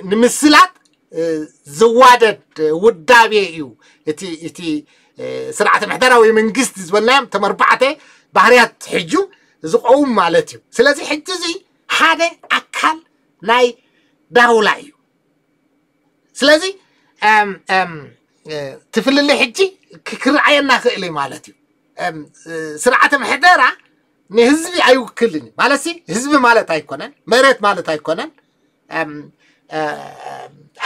نمسلات زوادة ودابي يو اتي اتي سرعة محدرة ومنقست زبلنا تمربعتي ባህርያት ሕጁ ዝቀውም ማለት እዩ ስለዚ ሕጂ እዚ ሓደ ኣካል ናይ ዳውላ እዩ ስለዚ ትፍልሊ ሕጂ ክረአየና ክእል እዩ ማለት እዩ ስርዓተ ምሕደራ ንህዝቢ ኣይውክልን እዩ ማለት ህዝቢ ማለት ኣይኮነን መሬት ማለት ኣይኮነን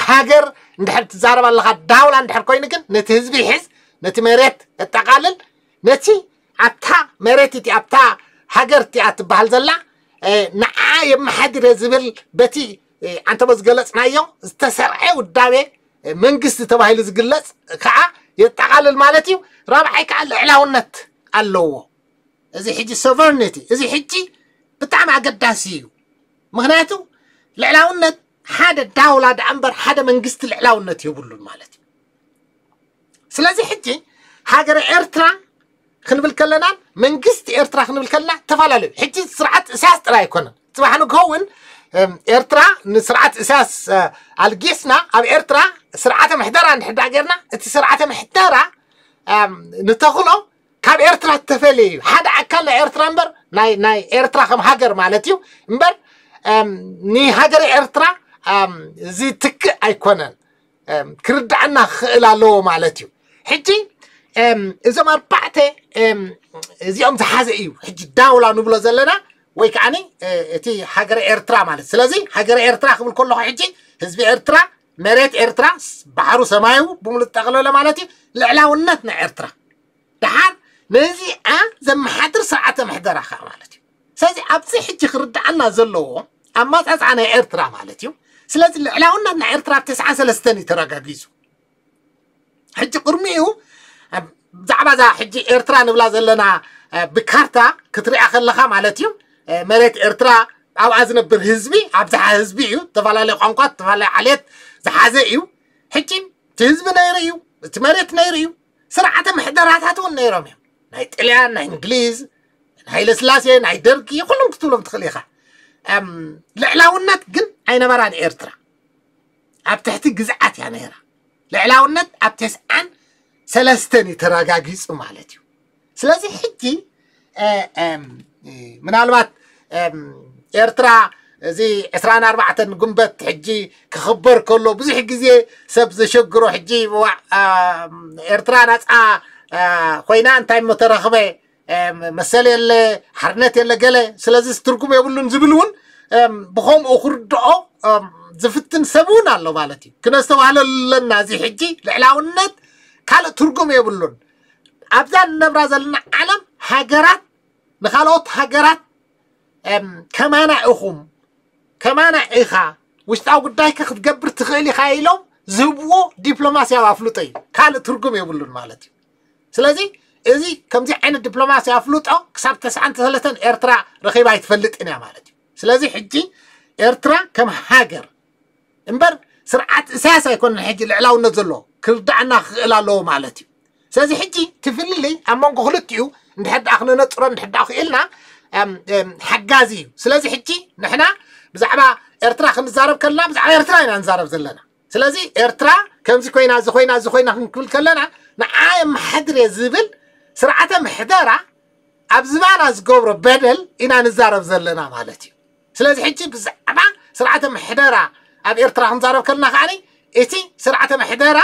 ሃገር እንድሕር ትዛረብ ኣለካ ዳውላ እንድሕር ኮይኑ ግን ነቲ ህዝቢ ይሕዝ ነቲ መሬት እጠቃልል ነቲ ኣብታ መሬትቲ ኣብታ ሃገርቲ እያ ትበሃል ዘላ ንዓ የመሓድረ ዝብል በቲ ዓንተቦ ዝገለፅናዮ ዝተሰርዐ ውዳቤ መንግስቲ ተባሂሉ ዝግለፅ ከዓ የጠቃልል ማለት እዩ ራብዓይ ከዓ ልዕላውነት ኣለዎ እዚ ሕጂ ሶቨርኒቲ እዚ ሕጂ ብጣዕሚ ኣገዳሲ እዩ ምክንያቱ ልዕላውነት ሓደ ዳውላ ዳኣ እምበር ሓደ መንግስቲ ልዕላውነት የብሉን ማለት እዩ ስለዚ ሕጂ ሃገረ ኤርትራ خنبل كلنا من قست إرترا خنبل كلنا تفعل له حجي سرعة أساس ترى يكون سبحان كون إرترا نسرعة أساس على قسنا أو إرترا سرعة محدرة نحدر عجرنا أنت سرعة محدرة نتغلو كاب إرترا تفعلي حد أكلنا إرترا مبر ناي ناي إرترا خم هاجر مالتيو مبر ني هاجر إرترا زي تك أيكون كرد عنا خلاله مالتيو حجي إذا ما أربعته زيهم زحازة إيو حج داولا نبلا زلنا ويك عني تي حجر إيرترا مالت سلازي حجر إيرترا قبل كل حجي هزبي إيرترا مريت إيرترا بحر سمايو بمل التغلول مالتي لعلا ونتنا إيرترا تحر نزي آ زم حدر ساعة محدرة خا مالتي سلازي أبصي حج خرد عنا زلوا أما تسعة عنا إيرترا مالتيو سلازي لعلا ونتنا إيرترا تسعة سلستني ترى قبيزو حج قرميو زعما زا حجي ايرترا نبلا زلنا بكارتا كتري اخر لخا مالتيو مريت ايرترا او ازن برهزبي ابزع هزبي تفالا لي قنقات تفالا عليت زحازا حجي تهزب نيريو تمريت نيريو سرعة محضرات هاتو نيرو ميو ناي تليان ناي انجليز ناي لسلاسي ناي دركي كلهم كتولهم تخليخا ام لعلاونات قن اين مراد ايرترا ابتحتي قزعات يا نيرا لعلاونات ابتسعان ሰለስተን የተረጋጊፁ ማለት እዩ ስለዚ ሕጂ ምናልባት ኤርትራ እዚ 24 ጉንበት ሕጂ ክኽበር ከሎ ብዙሕ ግዜ ሰብ ዘሸግሮ ሕጂ ኤርትራ ናፃ ኮይና እንታይ ሞ ተረኽበ መሰል የለ ሓርነት የለ ገለ ስለዚ ትርጉም የብሉን ዝብል እውን ብከምኡ ክርድኦ ዝፍትን ሰብ እውን ኣሎ ማለት እዩ ክነ ዝተባህለ ኣለና እዚ ሕጂ ልዕላውነት ካልእ ትርጉም የብሉን ኣብዛ ንነብራ ዘለና ዓለም ሃገራት ንካልኦት ሃገራት ከማናዒኹም ከማናዒኻ ውሽጣዊ ጉዳይካ ክትገብር ትኽእል ኢኻ ኢሎም ዝህብዎ ዲፕሎማስያዊ ኣፍሉጦ እዩ ካልእ ትርጉም የብሉን ማለት እዩ ስለዚ እዚ ከምዚ ዓይነት ዲፕሎማስያ ኣፍሉጦ ክሳብ ተስዓን ሰለተን ኤርትራ ረኺባ ይትፈልጥን እያ ማለት እዩ ስለዚ ሕጂ ኤርትራ ከም ሃገር እምበር ስርዓት እሳያስ ኣይኮነን ሕጂ ልዕላውነት ዘለዎ ክልጣዕና ክኽእል ኣለዎ ማለት እዩ ስለዚ ሕጂ ትፍልልይ ኣብ መንጎ ክልቲኡ እንድሕር ዳኣ ክነነፅሮ እንድሕር ዳኣ ክኢልና ሓጋዚ እዩ ስለዚ ሕጂ ንሕና ብዛዕባ ኤርትራ ክንዛረብ ከለና ብዛዕባ ኤርትራ ኢና ንዛረብ ዘለና ስለዚ ኤርትራ ከምዚ ኮይና እዚ ኮይና እዚ ኮይና ክንክብል ከለና ንዓየ ማሕድር ዝብል ስርዓተ ምሕደራ ኣብ ዝባና ዝገብሮ በደል ኢና ንዛረብ ዘለና ማለት እዩ ስለዚ ሕጂ ብዛዕባ ስርዓተ ምሕደራ ኣብ ኤርትራ ክንዛረብ ከለና ከዓኒ እቲ ስርዓተ ምሕደራ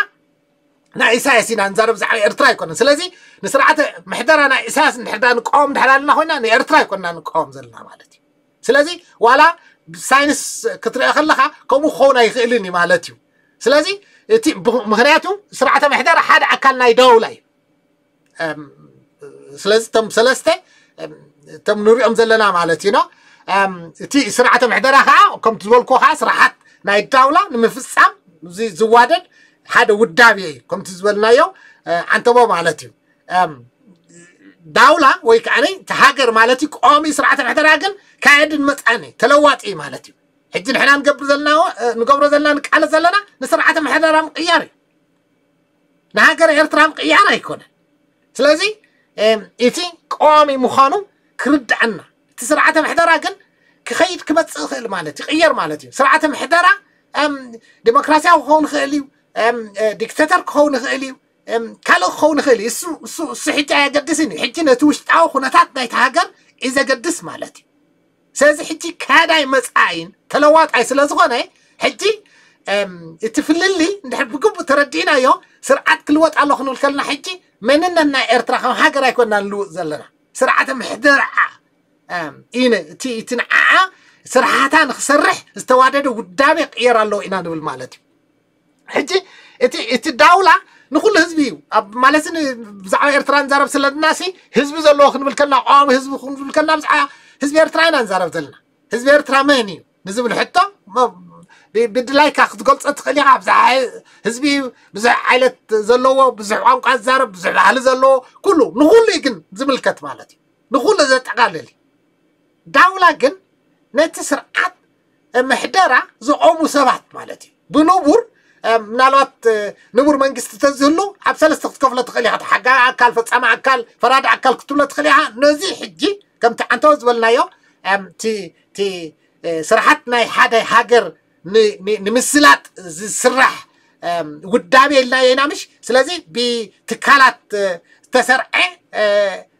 نا إساسي نانزارب زعل إرتراي كنا سلزي نسرعت محدرا نا إساس نحدر نقوم دحلالنا هنا نإرتراي كنا نقوم زلنا مالتي سلزي ولا ساينس كتر أخلها كم خونا يخلني مالتيو سلزي تي مهنياتو سرعت محدرا حد أكلنا دولاي سلزي تم سلستة تم نور أم زلنا مالتينا تي سرعت محدرا ها كم تقول كوها سرعت نا الدولة نمفسام زي زوادن حد ودابي كم تزبلنا يو أنت بابا مالتي دولة ويكاني تهاجر مالتي قومي سرعة حتى راجل كاعد متأني تلوات إي مالتي حجين حنا نقبر زلنا نقبر زلنا نكعل زلنا نسرعة حتى رام قياري نهاجر إيرت رام قيارة يكون سلازي إيتي قومي مخانو كرد عنا تسرعة حتى راجل كخيط كما تسخل مالتي غير مالتي سرعة محدرة ديمقراطية وخون خيليو أه، ديكتاتر خون خيلي كلو خون خيلي س س سحيت عقدسني حتى نتوش تعو خناتات نيت هاجر إذا قدس مالتي ساز حتى كذا يمس عين تلوات عيس لازقنا حتى تفللي نحب بقوم تردينا يوم سرعات كل وقت على خنول كلنا حتى من إننا نا إرتراخ يكون نلو زلنا سرعة محدرة إين تي تنعى سرعة نخسرح استوادد وقدامي قير إنا نقول مالتي حجي اتي اتي داولا نقول هزبي اب مالسن زعما ارتران زرب سلدناسي هزبي زلو خنبل كنا قام هزبي خنبل كنا مزع هزبي ارتران زرب زلنا هزبي ارتراماني نزب الحته ما بدلاي كاخد قلت اتخلي عب زع هزبي بزع عائلة زلو بزع عم قاز زرب بزع عال زلو كله نقول لكن زب الكت مالتي نقول اذا تقاللي داولا كن نتسرعات محدرة زعوم سبات مالتي بنوبر منالوت نور منجست تزلو عبسل استخفف لتخليها حاجة أكل فتسمع أكل فراد أكل كتب لتخليها نزي حجي كم تأنتوز ولنا يو أم تي تي سرحتنا حدا حجر ن ن نمسلات سرح ودابي لنا ينامش سلازي بتكالات تسرع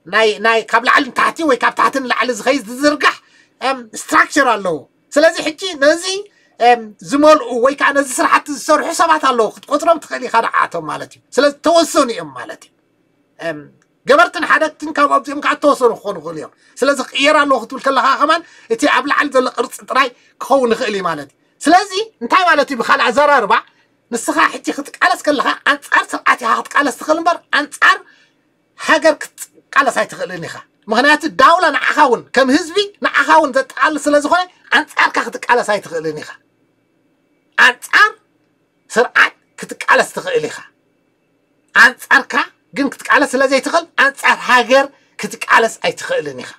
ناي ناي قبل على تحتي ويكاب تحتن على زخيز تزرقح أم استراكشر الله سلازي حجي نزي زمول ويك أنا زسر حتى زسر حسابات الله خد قطرم تخلي خد عاتم مالتي سل توصوني أم مالتي أم جبرت حدك تنكا وابزيم كا توصل خون غليم سل زق إيرا الله خد تقول كلها كمان إتي قبل عل ذل قرص تراي خون غلي مالتي سل زي نتاي مالتي بخال عزار أربع نسخة حتى خد على سكلا خا أنت أرس أتي هات على سخل مبر أنت أر حجر كت على سايت خلني خا مغنيات الدولة نعخون كم هزبي نعخون ذات على سل زخون أنت أركا خدك على سايت خلني خا أنصار سرعت كتك على استغلها أنصار كا جن كتك على سلازي تخل أنصار هاجر كتك على سأي تخلني خا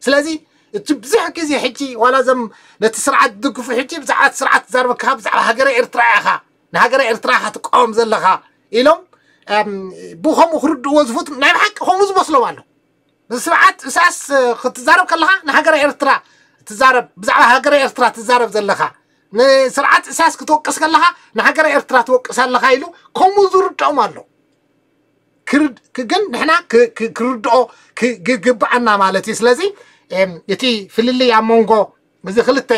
سلازي تبزح كذي حكي ولا زم نتسرعت دك في حكي بزعت سرعت زربك خا بزعل هاجر إرتراخا نهاجر إرتراخا تقام زلها إلهم بوهم وخرد وزفوت نعم حق هم وزبصلوا عنه سرعت أساس خت زرب كلها نهاجر إرترا تزرب بزعل هاجر إرترا تزرب زلها ንስርዓት እሳስ ክትወቅስ ከለካ ንሃገረ ኤርትራ ትወቅስ ኣለካ ኢሉ ከምኡ ዝርድኦም ኣሎ ግን ንሕና ክርድኦ ግግብኣና ማለት እዩ ስለዚ እቲ ፍልልይ ኣብ መንጎ እዚ ክልተ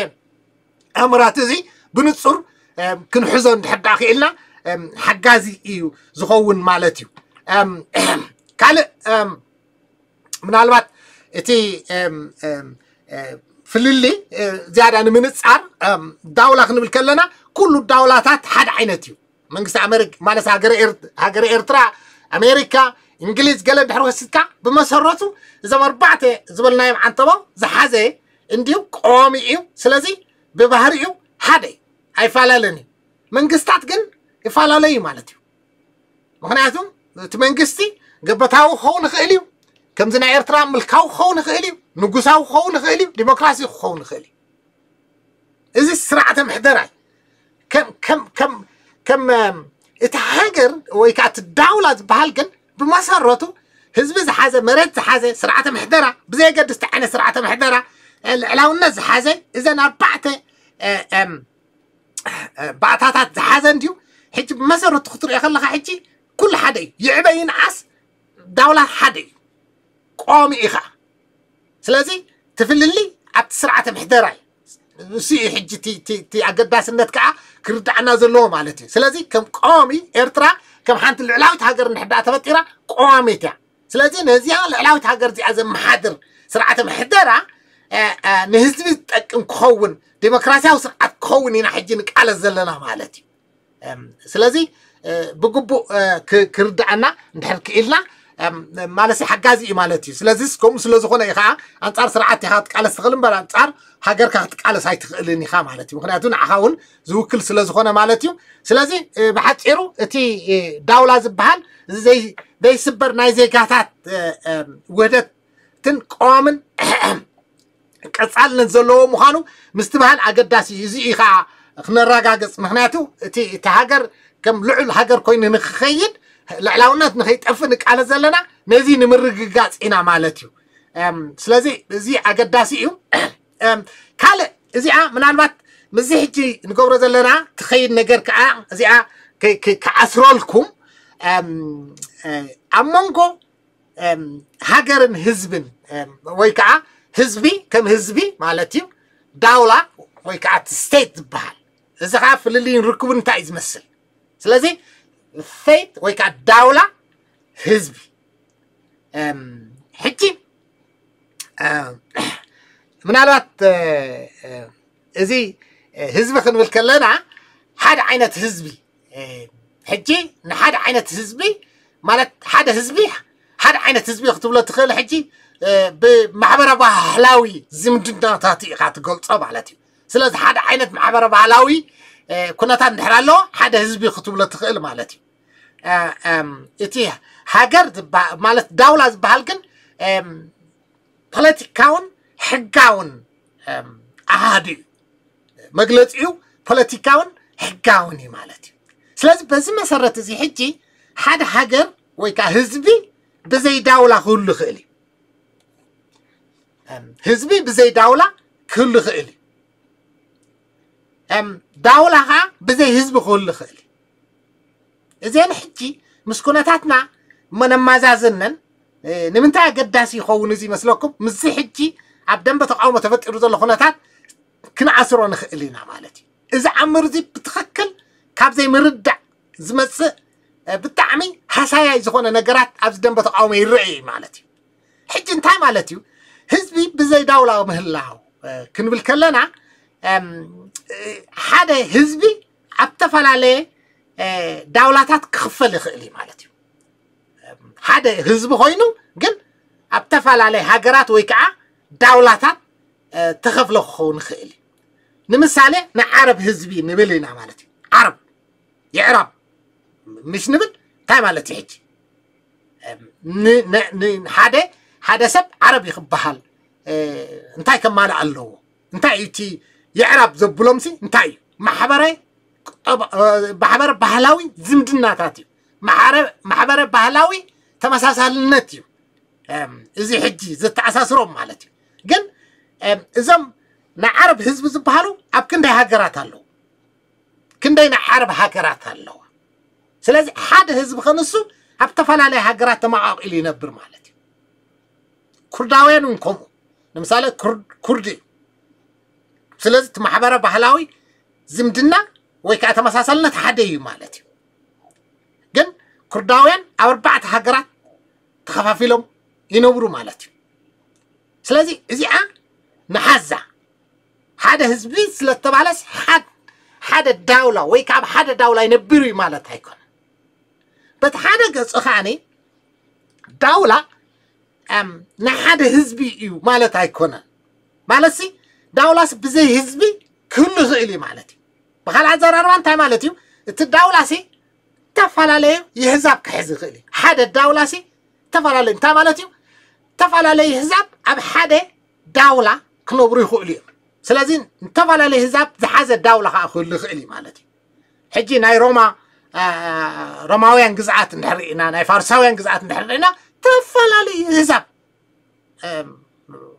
ኣእምራት እዚ ብንፁር ክንሕዞ እንድሕር ዳ ክኢልና ሓጋዚ እዩ ዝኸውን ማለት እዩ ካልእ ምናልባት እቲ ፍልሊ ዝያዳ ንምንፃር ዳውላ ክንብል ከለና ኩሉ ዳውላታት ሓደ ዓይነት እዩ መንግስቲ ማለት ሃገረ ኤርትራ ኣሜሪካ እንግሊዝ ገለ ድሕሪ ወሲድካ ብመሰረቱ እዞም ኣርባዕተ ዝበልናዮም ዓንተቦም ዝሓዘ እንዲዩ ቆሚ እዩ ስለዚ ብባህሪኡ ሓደ እዩ ኣይፈላለን እዩ መንግስትታት ግን ይፈላለዩ ማለት እዩ ምክንያቱ እቲ መንግስቲ ገበታዊ ክኸውን ይኽእል እዩ ከምዚ ናይ ኤርትራ ምልካዊ ክኸውን ይኽእል እዩ ንጉሳዊ ክኸውን ይኽእል እዩ ዲሞክራሲ ክኸውን ይኽእል እዩ እዚ ስርዓተ ምሕደራ እዩ ከም እቲ ሃገር ወይ ከዓ እቲ ዳውላ ዝበሃል ግን ብመሰረቱ ህዝቢ ዝሓዘ መሬት ዝሓዘ ስርዓተ ምሕደራ ብዘየገድስቲ ዓይነት ስርዓተ ምሕደራ ልዕላውነት ዝሓዘ እዘን ኣርባዕተ ባእታታት ዝሓዘ እንድዩ ሕጂ ብመሰረቱ ክትሪኦ ከለካ ሕጂ ኩሉ ሓደ እዩ ይዕበይ ንዓስ ዳውላ ሓደ እዩ ቆሚ ኢኻ ስለዚ ትፍልሊ ኣብቲ ስርዓተ ምሕደራይ ንሱ እዩ ሕጂ እቲ ኣገዳስነት ከዓ ክርዳዕና ዘለዎ ማለት እዩ ስለዚ ከም ቀዋሚ ኤርትራ ከም ሓንቲ ልዕላዊት ሃገር ንሕዳ ተፈጢራ ቀዋሚት እያ ስለዚ ነዚያ ልዕላዊት ሃገር እዚኣ ዘመሓድር ስርዓተ ምሕደራ ንህዝቢ ዝጠቅም ክኸውን ዲሞክራስያዊ ስርዓት ክኸውን ኢና ሕጂ ንቃለት ዘለና ማለት እዩ ስለዚ ብግቡእ ክርዳኣና እንድሕር ክኢልና ማለት ሓጋዚ እዩ ማለት እዩ ስለዚ ከምኡ ስለዝኮነ እዩ ከዓ ኣንፃር ስርዓት ኢካ ክትቃለስ ትኽእል እምበር ኣንፃር ሃገርካ ክትቃለስ ኣይትኽእልን ኢካ ማለት እዩ ምክንያቱ ንዓኻ እውን ዝውክል ስለዝኮነ ማለት እዩ ስለዚ ብሓፂሩ እቲ ዳውላ ዝበሃል ዘይስበር ናይ ዜጋታት ውህደትን ቀዋምን ቀፃልነት ዘለዎ ምዃኑ ምስትብሃል ኣገዳሲ እዩ እዚ እዩ ከዓ ክነረጋገፅ ምክንያቱ እቲ ሃገር ከም ልዑል ሃገር ኮይኑ ንክኸይድ ልዕላውነት ንኸይጠፍእ ንቃለ ዘለና ነዚ ንምርግጋፅ ኢና ማለት እዩ ስለዚ እዚ ኣገዳሲ እዩ ካልእ እዚኣ ምናልባት ምዚ ሕጂ ንገብሮ ዘለና ትኸይድ ነገር ከዓ እዚኣ ክኣስረልኩም ኣብ መንጎ ሃገርን ህዝብን ወይ ከዓ ህዝቢ ከም ህዝቢ ማለት እዩ ዳውላ ወይ ከዓ ስቴት ዝበሃል እዚ ከዓ ፍልልይን ርክቡ እንታይ እዩ ዝመስል ስለዚ الثيت وكالدولة حزبي ሕጂ ምናልባት እዚ ህዝቢ ክንብል ከለና ሓደ ዓይነት ህዝቢ ሕጂ ንሓደ ዓይነት ህዝቢ ማለት ሓደ ህዝቢ ሓደ ዓይነት ህዝቢ ክትብሎ ትኽእል ሕጂ ብማሕበረ ባህላዊ ዝምድናታት ኢኻ ትገልፆ ማለት እዩ ስለዚ ሓደ ዓይነት ማሕበረ ባህላዊ ኩነታት እንድሕር ኣለዎ ሓደ ህዝቢ ክትብሎ ትኽእል ማለት እዩ እቲ ሃገር ማለት ዳውላ ዝበሃል ግን ፖለቲካውን ሕጋውን ኣሃዱ እዩ መግለፂኡ ፖለቲካውን ሕጋውን እዩ ማለት እዩ ስለዚ በዚ መሰረት እዚ ሕጂ ሓደ ሃገር ወይ ከዓ ህዝቢ ብዘይ ዳውላ ክህሉ ይኽእል እዩ ህዝቢ ብዘይ ዳውላ ክህሉ ይኽእል እዩ ዳውላኸዓ ብዘይ ህዝቢ ክህሉ ይኽእል እዚአን ሕጂ ምስ ኩነታትና እሞነማዛዝነን ንምንታይ ኣገዳሲ ይኸውን እዚ ይመስለኩም ምዚ ሕጂ ኣብ ደንበ ተቃውሞ ተፈጢሩ ዘሎ ኩነታት ክንኣስሮ ንኽእል ኢና ማለት እዩ እዚ ዓምር እዚ ብትኽክል ካብ ዘይምርዳእ ዝመፅእ ብጣዕሚ ሃሳያይ ዝኾነ ነገራት ኣብዚ ደንበ ተቃውሞ ይርአ እዩ ማለት እዩ ሕጂ እንታይ ማለት እዩ ህዝቢ ብዘይ ዳውላ ምህላው ክንብል ከለና ሓደ ህዝቢ ኣብ ዝተፈላለየ ዳውላታት ክኽፈል ይኽእል እዩ ማለት እዩ ሓደ ህዝቢ ኮይኑ ግን ኣብ ዝተፈላለየ ሃገራት ወይ ከዓ ዳውላታት ተኸፍለ ክኸውን ይኽእል እዩ ንምሳሌ ንዓረብ ህዝቢ ንብል ኢና ማለት እዩ ዓረብ ይዕራብ ምስ ንብል እንታይ ማለት እዩ ሕጂ ሓደ ሓደ ሰብ ዓረብ ይክበሃል እንታይ ከማልእ ኣለዎ እንታይ እዩ እቲ يعرب زبلومسي انتاي محبرة محبرة بحلاوي زمدنا تاتيو محبرة محبرة بحلاوي تمساسالنتيو እዚ ሕጂ ዘተኣሳስሮም ማለት እዩ ግን እዞም ናይ ዓረብ ህዝቢ ዝበሃሉ ኣብ ክንደይ ሃገራት ኣለዉ ክንደይ ናይ ዓረብ ሃገራት ኣለዋ ስለዚ ሓደ ህዝቢ ከንሱ ኣብ ዝተፈላለየ ሃገራት ተመቃቂሉ ይነብር ማለት እዩ ኩርዳውያን እውን ከምኡ ንምሳሌ ኩርዲ እዩ ስለዚ እቲ ማሕበረ ባህላዊ ዝምድና ወይ ከዓ ተመሳሳልነት ሓደ እዩ ማለት እዩ ግን ኩርዳውያን ኣብ ኣርባዕተ ሃገራት ተኸፋፊሎም ይነብሩ ማለት እዩ ስለዚ እዚኣ ንሓዛ ሓደ ህዝቢ ስለተባለስ ሓደ ዳውላ ወይ ከዓ ሓደ ዳውላ ይነብር እዩ ማለት ኣይኮነ በቲ ሓደ ገፅ ከዓኒ ዳውላ ናይ ሓደ ህዝቢ እዩ ማለት ኣይኮነን ማለት ሲ ዳውላስ ብዘይ ህዝቢ ክህሉ ዝኽእል እዩ ማለት እዩ ብካልእ ኣዘራርባ እንታይ ማለት እዩ እቲ ዳውላሲ ዝተፈላለየ የህዛብ ክሕዝ ይኽእል እዩ ሓደ ዳውላሲ ዝተፈላለየ እንታይ ማለት እዩ ዝተፈላለየ ህዛብ ኣብ ሓደ ዳውላ ክነብሩ ይኽእሉ እዮም ስለዚ ዝተፈላለየ ህዛብ ዝሓዘ ዳውላ ከዓ ክህሉ ይኽእል እዩ ማለት እዩ ሕጂ ናይ ሮማ ሮማውያን ግዝኣት እንድሕር ርኢና ናይ ፋርሳውያን ግዝኣት እንድሕር ርኢና ተፈላለዩ ህዛብ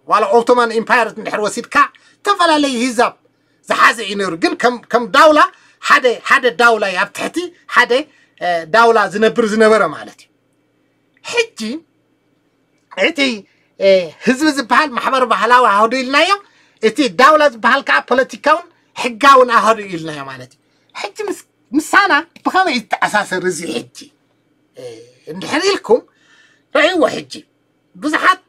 ولا أوتومان إمبير تندحر وسيدك تفعل لي هزاب زحازة إنور جن كم كم دولة حدا حدا دولة يبتحتي حدا آه، دولة زنبر زنبرة مالتي حجي إتي آه، هزب زبحال محبر بحلاوة هوري لنا يوم إتي دولة زبحال كا بوليتيكاون حقاون أهوري لنا يوم مالتي حجي مس مسانا بخلي أساس الرزي حجي إيه نحن لكم رأي واحد ብዙሓት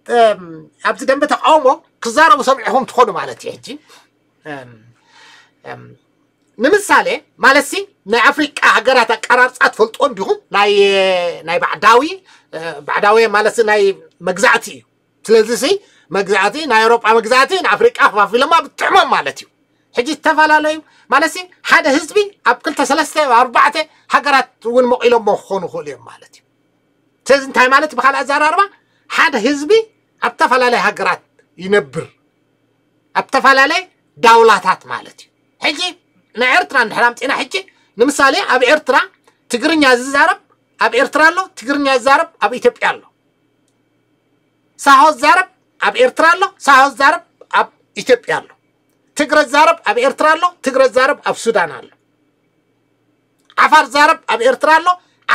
ኣብቲ ደንበ ተቃውሞ ክዛረቡ ሰሚዕኹም ትኾኑ ማለት እዩ ሕጂ ንምሳሌ ማለት ሲ ናይ ኣፍሪቃ ሃገራት ኣቀራርፃ ትፈልጦ እንዲኹም ናይ ባዕዳዊ ባዕዳዊ ማለት ናይ መግዛእቲ እዩ ስለዚ ሲ መግዛእቲ ናይ ኤሮጳ መግዛእቲ ንኣፍሪቃ ክፋፊሎማ ብጥዕሞም ማለት እዩ ሕጂ ዝተፈላለዩ ማለት ሓደ ህዝቢ ኣብ ክልተ ሰለስተ ኣርባዕተ ሃገራት እውን መቂሎሞ ክኾኑ ይኽእሉ እዮም ማለት እዩ ስለዚ እንታይ ማለት ብካልእ ኣዘራርባ ሓደ ህዝቢ ኣብ ተፈላለየ ሃገራት ይነብር ኣብ ተፈላለየ ዳውላታት ማለት እዩ ሕጂ ናይ ኤርትራ ንድሕር ኣምፂና ሕጂ ንምሳሌ ኣብ ኤርትራ ትግርኛ ዝዛረብ ኣብ ኤርትራ ኣሎ ትግርኛ ዝዛረብ ኣብ ኢትዮጵያ ኣሎ ሳሆ ዝዛረብ ኣብ ኤርትራ ኣሎ ሳሆ ዝዛረብ ኣብ ኢትዮጵያ ኣሎ ትግረ ዝዛረብ ኣብ ኤርትራ ኣሎ ትግረ ዝዛረብ ኣብ ሱዳን ኣሎ ዓፋር ዝዛረብ ኣብ ኤርትራ ኣሎ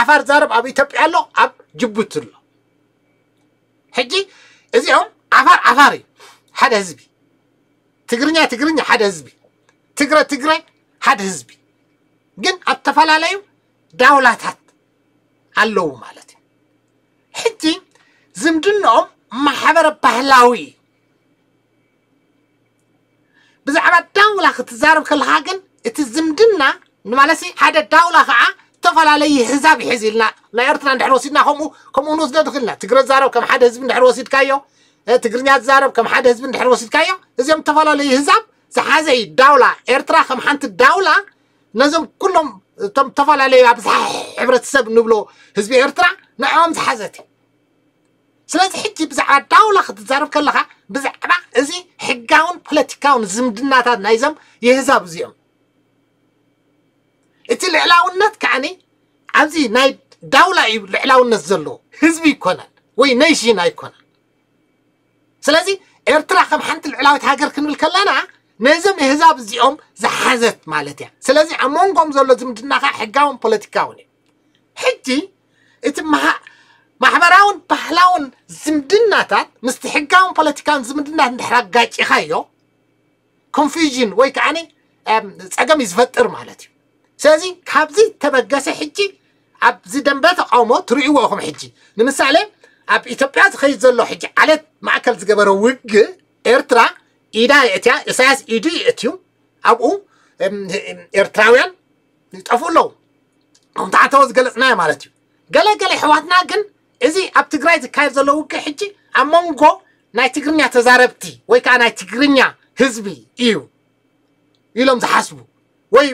ዓፋር ዝዛረብ ኣብ ኢትዮጵያ ኣሎ ኣብ ጅቡቲ ኣሎ ሕጂ እዚኦም ዓፋር ዓፋር እዩ ሓደ ህዝቢ ትግርኛ ትግርኛ ሓደ ህዝቢ ትግረ ትግራይ ሓደ ህዝቢ ግን ኣብ ተፈላለዩ ዳውላታት ኣለዉ ማለት እዩ ሕጂ ዝምድንኦም ማሕበረ ባህላዊ እዩ ብዛዕባ ዳውላ ክትዛረብ ከለካ ግን እቲ ዝምድና ንማለሲ ሓደ ዳውላ ከዓ طفل علي حزاب حزيلنا لا يرتنا نحن وسيدنا كم كم ونص دخلنا تقرأ زارب كم حد هزب نحن وسيد كايو تقرني زارب كم حد هزب نحن وسيد كايو إذا يوم طفل علي حزاب سحازي دولة إرترا كم حنت الدولة نزم كلهم تم طفل علي أبز عبر السب نبلو هزب إرترا نعم سحازتي سلاز حتي بزع دولة خد زارب كلها بزع بقى إذا حجاون بلاتيكاون زمدنا تاد نايزم يهزاب زيهم እቲ ልዕላውነት ከዓኒ ኣብዚ ናይ ዳውላ እዩ ልዕላውነት ዘለዎ ህዝቢ ይኮነን ወይ ነሽን ኣይኮነን ስለዚ ኤርትራ ከም ሓንቲ ልዕላዊት ሃገር ክንብል ከለና ነዞም ህዛብ እዚኦም ዝሓዘት ማለት እያ ስለዚ ኣብ መንጎም ዘሎ ዝምድና ከዓ ሕጋውን ፖለቲካውን እዩ ሕጂ እቲ ማሕበራውን ባህላውን ዝምድናታት ምስቲ ሕጋውን ፖለቲካውን ዝምድናት እንድሕር ኣጋጭኻዮ ኮንፊዥን ወይ ከዓኒ ፀገም እዩ ዝፈጥር ማለት እዩ ስለዚ ካብዚ ተበገሰ ሕጂ ኣብዚ ደንበ ተቃውሞ ትርእይዎ ኹም ሕጂ ንምሳሌ ኣብ ኢትዮጵያ ዝኸይድ ዘሎ ሕጂ ዓለት ማእከል ዝገበረ ውግ ኤርትራ ኢዳ የእትያ እሳያስ ኢዱ የእትዩ ኣብኡ ኤርትራውያን ይጠፍኡ ኣለዉ ከም ተዓተዎ ዝገለፅናዮ ማለት እዩ ገለገለ ኣሕዋትና ግን እዚ ኣብ ትግራይ ዝካየድ ዘሎ ውግእ ሕጂ ኣብ መንጎ ናይ ትግርኛ ተዛረብቲ ወይ ከዓ ናይ ትግርኛ ህዝቢ እዩ ኢሎም ዝሓስቡ ወይ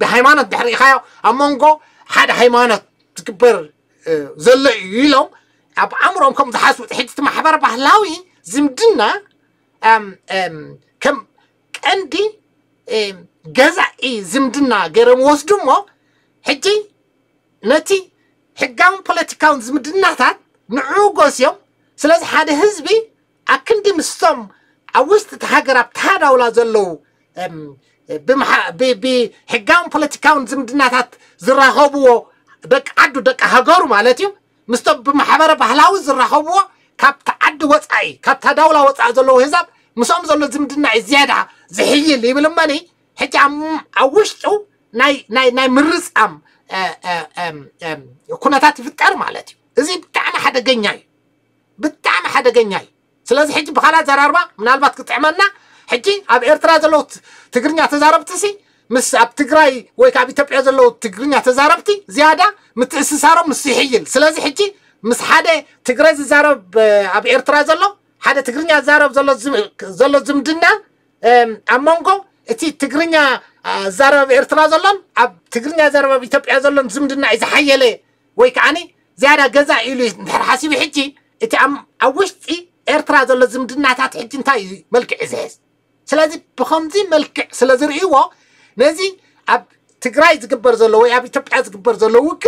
ብሃይማኖት ድሕሪ ኢኻዮ ኣብ መንጎ ሓደ ሃይማኖት ዝግበር ዘሎ እዩ ኢሎም ኣብ ኣእምሮኦም ከም ዝሓስቡ ትሕቲ እቲ ማሕበር ባህላዊ ዝምድና ከም ቀንዲ ገዛኢ ዝምድና ገይሮም ወስዱ እሞ ሕጂ ነቲ ሕጋውን ፖለቲካውን ዝምድናታት ንዕኡ ጎስዮም ስለዚ ሓደ ህዝቢ ኣብ ክንዲ ምስቶም ኣብ ውስጢ እቲ ሃገር ኣብ ተሃዳውላ ዘለው ብሕጋውን ፖለቲካውን ዝምድናታት ዝራኸብዎ ደቂ ዓዱ ደቂ ሃገሩ ማለት እዩ ምስቶም ብማሕበረ ባህላዊ ዝራኸብዎ ካብቲ ዓዲ ወፃኢ ካብታ ዳውላ ወፃኢ ዘለዎ ህዛብ ምስኦም ዘሎ ዝምድና እዩ ዝያዳ ዝሕይል ይብል እመኒ ሕጂ ኣብ ውሽጡ ናይ ምርፃም ኩነታት ይፍጠር ማለት እዩ እዚ ብጣዕሚ ሓደገኛ እዩ ብጣዕሚ ሓደገኛ እዩ ስለዚ ሕጂ ብካልኣት ዘራርባ ምናልባት ክጥዕመና ሕጂ ኣብ ኤርትራ ዘለው ትግርኛ ተዛረብቲ ሲ ምስ ኣብ ትግራይ ወይ ከዓ ኣብ ኢትዮጵያ ዘለው ትግርኛ ተዛረብቲ ዝያዳ ምትእስሳሮም ምስ ይሕይል ስለዚ ሕጂ ምስ ሓደ ትግራይ ዝዛረብ ኣብ ኤርትራ ዘሎ ሓደ ትግርኛ ዝዛረብ ዘሎ ዝምድና ኣብ መንጎ እቲ ትግርኛ ዝዛረብ ኣብ ኤርትራ ዘሎን ኣብ ትግርኛ ዝዛረብ ኣብ ኢትዮጵያ ዘሎን ዝምድና እዩ ዝሓየለ ወይ ከዓኒ ዝያዳ ገዛ ኢሉ እንድሕር ሓሲቡ ሕጂ እቲ ኣብ ውሽጢ ኤርትራ ዘሎ ዝምድናታት ሕጂ እንታይ እዩ መልክዕ ዝሕዝ سلازي بخمزي ملكع سلازي رئيوة نازي عب تقرأي تقبر زلو ويعب يتبقى تقبر زلو وك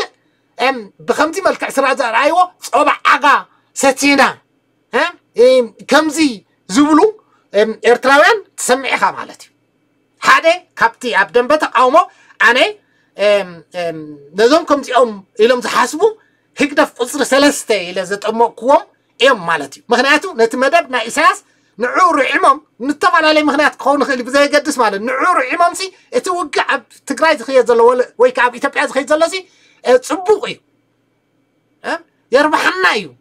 ام بخمزي ملكع سلازي رئيوة صعوبة عقا ستينة ام ام كمزي زولو ام ارتراوين تسمعيها مالتي حادي كابتي عبدن بتا قومو عني ام ام نزوم كمزي ام الام زحاسبو هكذا في قصر سلستي لازت امو قوم ام مالتي مخناتو نتمدب نا اساس نعور عمام نتفعل عليه مهنات كون خلي بزي قد اسمه له نعور عمام سي اتوقع تقرأي تخيل زلوا ولا ويك عب يتبع تخيل زلوا سي إيه تسبوقي أه؟ إيه؟ يربح النايو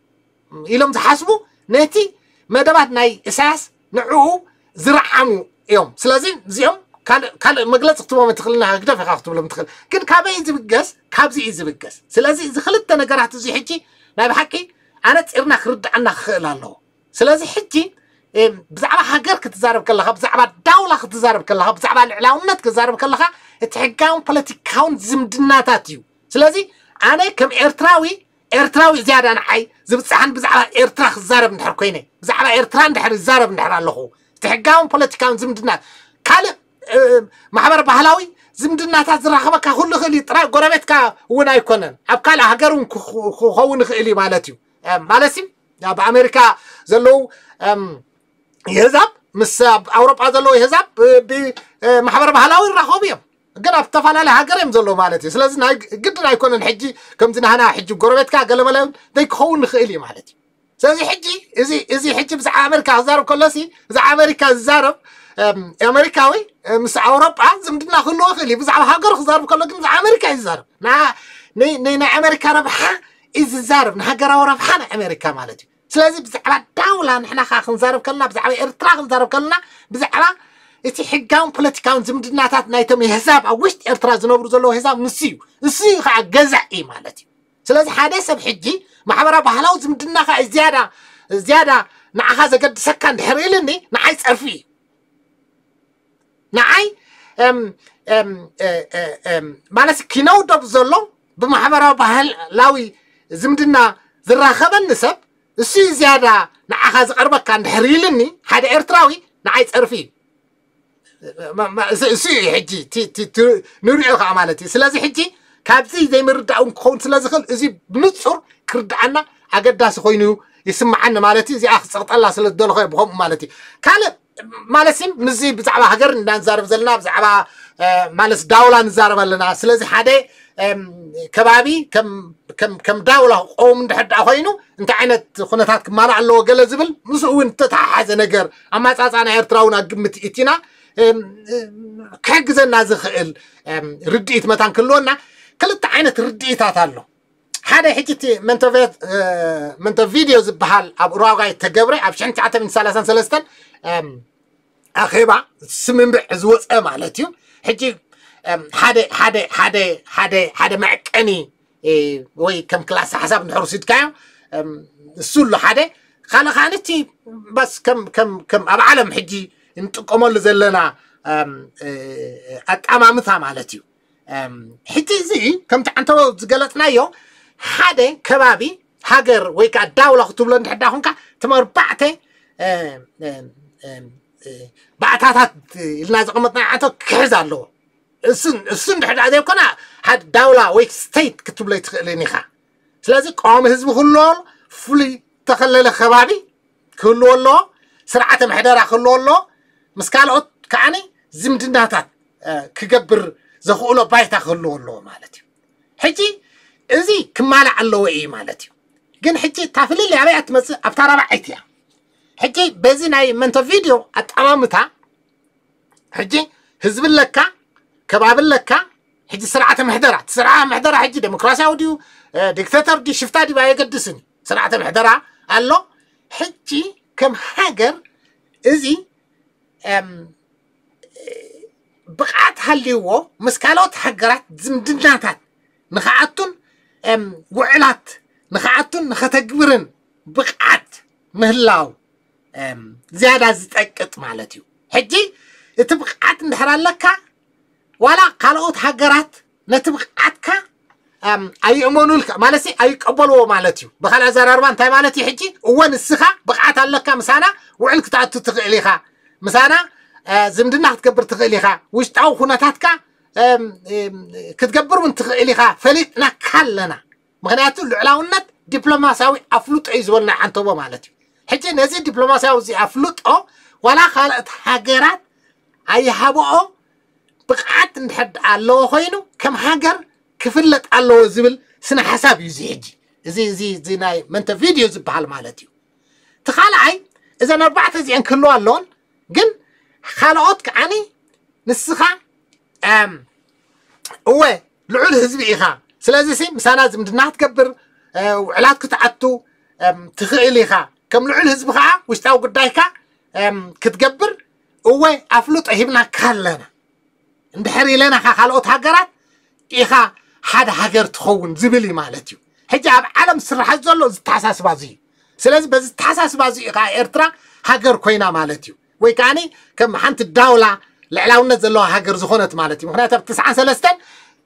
يلوم تحسبو نتي ما دبعت ناي اساس نعو زرع عمو يوم سلازين زيوم كان كان مقلت اختبوه متخلنا هكذا في اختبوه متخل كن كابي يزي بقس كابزي يزي بقس سلازين اذا خلت انا قرحت زي حكي ناي انا تصير نخرد عنا خلاله سلازي حكي ብዛዕባ ሃገር ክትዛረብ ከለካ ብዛዕባ ዳውላ ክትዛረብ ከለካ ብዛዕባ ልዕላውነት ክትዛረብ ከለካ እቲ ሕጋውን ፖለቲካውን ዝምድናታት እዩ ስለዚ ኣነ ከም ኤርትራዊ ኤርትራዊ ዝያዳ ንዓይ ዝብፅሓን ብዛዕባ ኤርትራ ክዛረብ እንድሕር ኮይነ ብዛዕባ ኤርትራ እንድሕር ይዛረብ እንድሕር ኣለኹ እቲ ሕጋውን ፖለቲካውን ዝምድናት ካልእ ማሕበር ባህላዊ ዝምድናታት ዝራኸበካ ኩሉ ክእል እዩ ጥራይ ጎረቤትካ እውን ኣይኮነን ኣብ ካልእ ሃገር እውን ክኸውን ይኽእል እዩ ማለት እዩ ማለት እዩ ብኣሜሪካ ዘለው يهزب مس أوروبا زلوا يهزب بمحبر بهلاوي الرخوبيهم قنا بتفعل على هاجر يمزلوا مالتي سلزنا قدرنا يكون الحجي كم زنا هنا حجي قربت كا قالوا ملا ذي خون خيلي مالتي سلزي حجي إزي إزي حجي بس أمريكا زارب كلاسي بس أمريكا زارب أمريكاوي مس أوروبا زمدنا خلوا خيلي بس على هاجر خزارب كلا كم أمريكا زارب نا ني ني نا أمريكا ربحها إز زارب نهاجر أوروبا حنا أمريكا مالتي سلازي بزعرا داولا نحنا خا خنزارو كلنا بزعرا إرترا خنزارو كلنا بزعرا إتي حقاون بوليتيكاون زمدناتات نايتم هزاب أوشت إرترا زنوبرو زلو هزاب نسيو نسيو خا قزع إي مالتي سلازي حادي سب حجي معبرا بحلاو زمدنا خا زيادة زيادة نع هذا قد سكن هريلني نعي سرفي نعي ام ام ام ام مالس كينو دوب زلو بمحبرا بحلاوي زمدنا ذرا خبن نسب እሱ ዝያዳ ንዓኻ ዝቐርበካ እንድሕር ኢልኒ ሓደ ኤርትራዊ ንዓይ ፀርፊ እሱ እዩ ሕጂ ንሪኦ ከዓ ማለት እዩ ስለዚ ሕጂ ካብዚ ዘይምርዳእ ክኸውን ስለ ዝኽእል እዚ ብንፁር ክርዳኣና ኣገዳሲ ኮይኑ ይስማዓኒ ማለት እዩ እዚኣ ክፅቕጠላ ስለ ዝደለኮ ብከምኡ ማለት እዩ ካልእ ማለት ምዚ ብዛዕባ ሃገር እናንዛርብ ዘለና ብዛዕባ ማለት ዳውላ ንዛረብ ኣለና ስለዚ ሓደ ከባቢ ከም ዳውላ ቆም እንድሕር ዳ ኮይኑ እንታይ ዓይነት ኩነታት ክማልእ ኣለዎ ገለ ዝብል ምስ እውን ተተሓሓዘ ነገር ናይ ኤርትራ እውን ኣግምት ኢትና ክሕግዘና ዝኽእል ርድኢት መታን ክህልወና ክልተ ዓይነት ርድኢታት ኣሎ ሓደ ሕጂ እቲ ቪድዮ ዝበሃል ኣብ ኡራጓይ ተገብረ ኣብ 1933 ኣኼባ ስምምዕ ዝወፀ ማለት እዩ ሕጂ حدا حدا حدا حدا حدا معكني إيه وي كم كلاس حسب نحرسيت كام السول حدا خلا خانتي بس كم كم كم أبو علم حجي انتو كمال زلنا أتعمى إيه، مثا مالتيو حتي زي كم تعنتو زقلتنا يو حدا كبابي هاجر ويك الدولة خطوب لنا حدا هونكا تمر بعته إيه، بعتها تات الناس قمتنا عنتو كرزالو እስን እሱ እንድሕዳ ዘይኮነ ሓደ ዳውላ ወይ ስተይት ክትብሎ ይትኽእልን ኢኻ ስለዚ ቀዋሚ ህዝቢ ክህልዎ ፍሉይ ተኸለለ ከባቢ ክህልዎ ኣለዎ ስርዓተ ምሕደራ ክህልዎ ኣለዎ ምስ ካልኦት ከዓኒ ዝምድናታት ክገብር ዘኽእሎ ባይታ ክህልዎ ኣለዎ ማለት እዩ ሕጂ እዚ ክማላዕ ኣለዎ እዩ ማለት እዩ ግን ሕጂ እታ ፍልል ኣበያ ትመፅእ ኣብታ ረባዓይት እያ ሕጂ በዚ ናይ መንተቪድዮ ኣጠማምታ ሕጂ ህዝቢ ለካ كباب لك حج سرعة محدرة سرعة محدرة حج ديمقراسي أو ديو آه، ديكتاتور دي شفتا دي باية قدسني سرعة محدرة ألو حج كم حاجر إزي أم آه، بقعت هالليو مسكالوت حقرات زمدناتات نخاعتون أم وعلات نخاعتون نخاتقبرن بقعت مهلاو أم زيادة زتأكت مالتيو حجي تبقعت نحرال لك ዋላ ካልኦት ሃገራት ነቲ ብቕዓትካ ኣይእመኑ ኢልካ ማለት ኣይቀበልዎ ማለት እዩ ብካልእ ኣዘራርባ እንታይ ማለት እዩ ሕጂ እወ ንስኻ ብቕዓት ኣለካ ምሳና ውዕል ክትኣቱ ትኽእል ኢኻ ምሳና ዝምድና ክትገብር ትኽእል ኢኻ ውሽጣዊ ኩነታትካ ክትገብር እውን ትኽእል ኢኻ ፈሊጥናካ ኣለና ምክንያቱ ልዕላውነት ዲፕሎማስያዊ ኣፍሉጦ እዩ ዝበልና ዓንተቦ ማለት እዩ ሕጂ ነዚ ዲፕሎማስያዊ እዚ ኣፍሉጦ ዋላ ካልኦት ሃገራት ኣይሃብኦ ብቕዓት እንድሕድ ኣለዎ ኮይኑ ከም ሃገር ክፍለጥ ኣለዎ ዝብል ስነ ሓሳብ እዩ ዝሕጂ እዚ እዚ እዚ ናይ መንተ ቪድዮ ዝበሃል ማለት እዩ እቲ ካልኣይ እዘን ኣርባዕተ እዚአን ክህልዋ ኣለዎን ግን ካልኦት ከዓኒ ንስኻ እወ ልዑል ህዝቢ ኢኻ ስለዚ ሲ ምሳና ዝምድና ክትገብር ውዕላት ክትኣቱ ትኽእል ኢኻ ከም ልዑል ህዝቢ ከዓ ውሽጣዊ ጉዳይካ ክትገብር እወ ኣፍሉጦ ሂብና ካለና እንድሕር ኢለና ካ ካልኦት ሃገራት ኢኻ ሓደ ሃገር ትኸውን ዝብል እዩ ማለት እዩ ሕጂ ኣብ ዓለም ስራሓት ዘሎ ዝተሓሳስባ እዚ እዩ ስለዚ በዚ ዝተሓሳስባ እዚ እዩ ከዓ ኤርትራ ሃገር ኮይና ማለት እዩ ወይ ከዓኒ ከም ሓንቲ ዳውላ ልዕላውነት ዘለዋ ሃገር ዝኾነት ማለት እዩ ምክንያቱ ኣብ ትስዓን ሰለስተን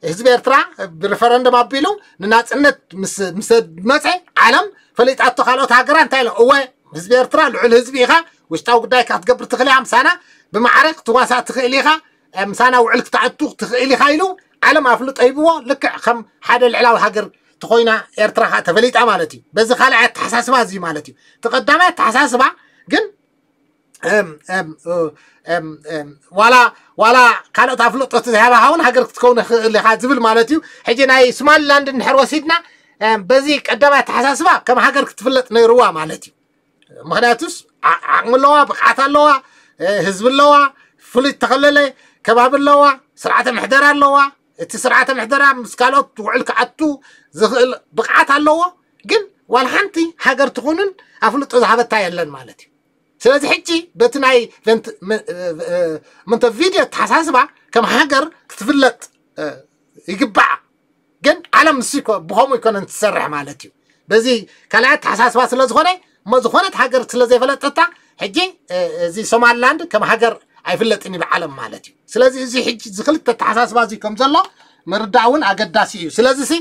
ህዝቢ ኤርትራ ብረፈረንደም ኣቢሉ ንናፅነት ምስ መፅሐ ዓለም ፈሊጣቶ ካልኦት ሃገራ እንታይ ኢሎም እወ ህዝቢ ኤርትራ ልዑል ህዝቢ ኢኻ ውሽጣዊ ጉዳይ ካትገብር ትኽእል እያ ምሳና ብማዕረ ክትዋሳእ ትኽእል ኢኻ ምሳና ውዕል ክትዓቱ ትኽእል ኢኻ ኢሉ ዓለም ኣፍልጦ ሂብዎ ልክዕ ከም ሓደ ልዕላዊ ሃገር ተኮይና ኤርትራ ከዓ ተፈሊጣ ማለት እዩ በዚ ካልኣይ ኣተሓሳስባ እዚ ማለት እዩ እቲ ቀዳማይ ኣተሓሳስባ ግን ዋላ ዋላ ካልኦት ኣፍልጦት ዝሃባሃውን ሃገር ክትከውን ክእል ኢኻ ዝብል ማለት እዩ ሕጂ ናይ ሶማሊላንድ እንድሕር ወሲድና በዚ ቀዳማይ ኣተሓሳስባ ከም ሃገር ክትፍለጥ ነይርዋ ማለት እዩ ምክንያቱስ ዓቕሚ ኣለዋ ብቕዓት ኣለዋ ህዝቢ ኣለዋ ፍሉይ ተኸለለ ከባቢ ኣለዋ ስርዓተ ምሕደራ ኣለዋ እቲ ስርዓተ ምሕደራ ምስ ካልኦት ውዕል ክዓቱ ዝኽእል ብቕዓት ኣለዎ ግን ዋል ሓንቲ ሃገር ትኹንን ኣፍልጦ ዝሃበታ የለን ማለት እዩ ስለዚ ሕጂ በቲ ናይ መንተቪድዮ ተሓሳስባ ከም ሃገር ክትፍለጥ ይግባእ ግን ዓለም ንስ ብከምኡ ይኮነን ትሰርሕ ማለት እዩ በዚ ካልኣት ተሓሳስባ ስለ ዝኾነ እሞ ዝኾነት ሃገር ስለ ዘይፈለጠታ ሕጂ እዚ ሶማሊላንድ ከም ሃገር ኣይፍለጥን ብዓለም ማለት እዩ ስለዚ እዚ ሕጂ ዝክልተ ተሓሳስባ እዚ ከም ዘሎ ምርዳእ እውን ኣገዳሲ እዩ ስለዚ ሲ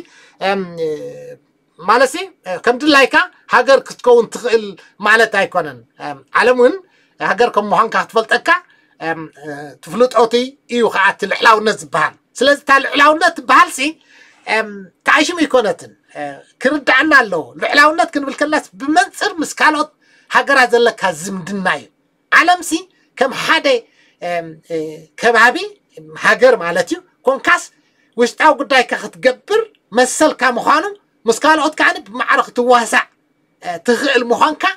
ማለት ከም ድላይካ ሃገር ክትከውን ትኽእል ማለት ኣይኮነን ዓለም እውን ሃገር ከም ምዃንካ ክትፈልጠካ ትፍልጦቲ እዩ ከዓ እቲ ልዕላውነት ዝበሃል ስለዚ እታ ልዕላውነት ትበሃል ሲ ተኣሽም ይኮነትን ክርዳእና ኣለዎ ልዕላውነት ክንብል ከላስ ብመንፅር ምስ ካልኦት ሃገራት ዘለካ ዝምድና እዩ ዓለምሲ ከም ሓደ كبابي هاجر مالتي كونكاس وشتاو قداي كخت قبر مسل كامخانو مسكال عود كعنب معرق تواسع تغل مخانكا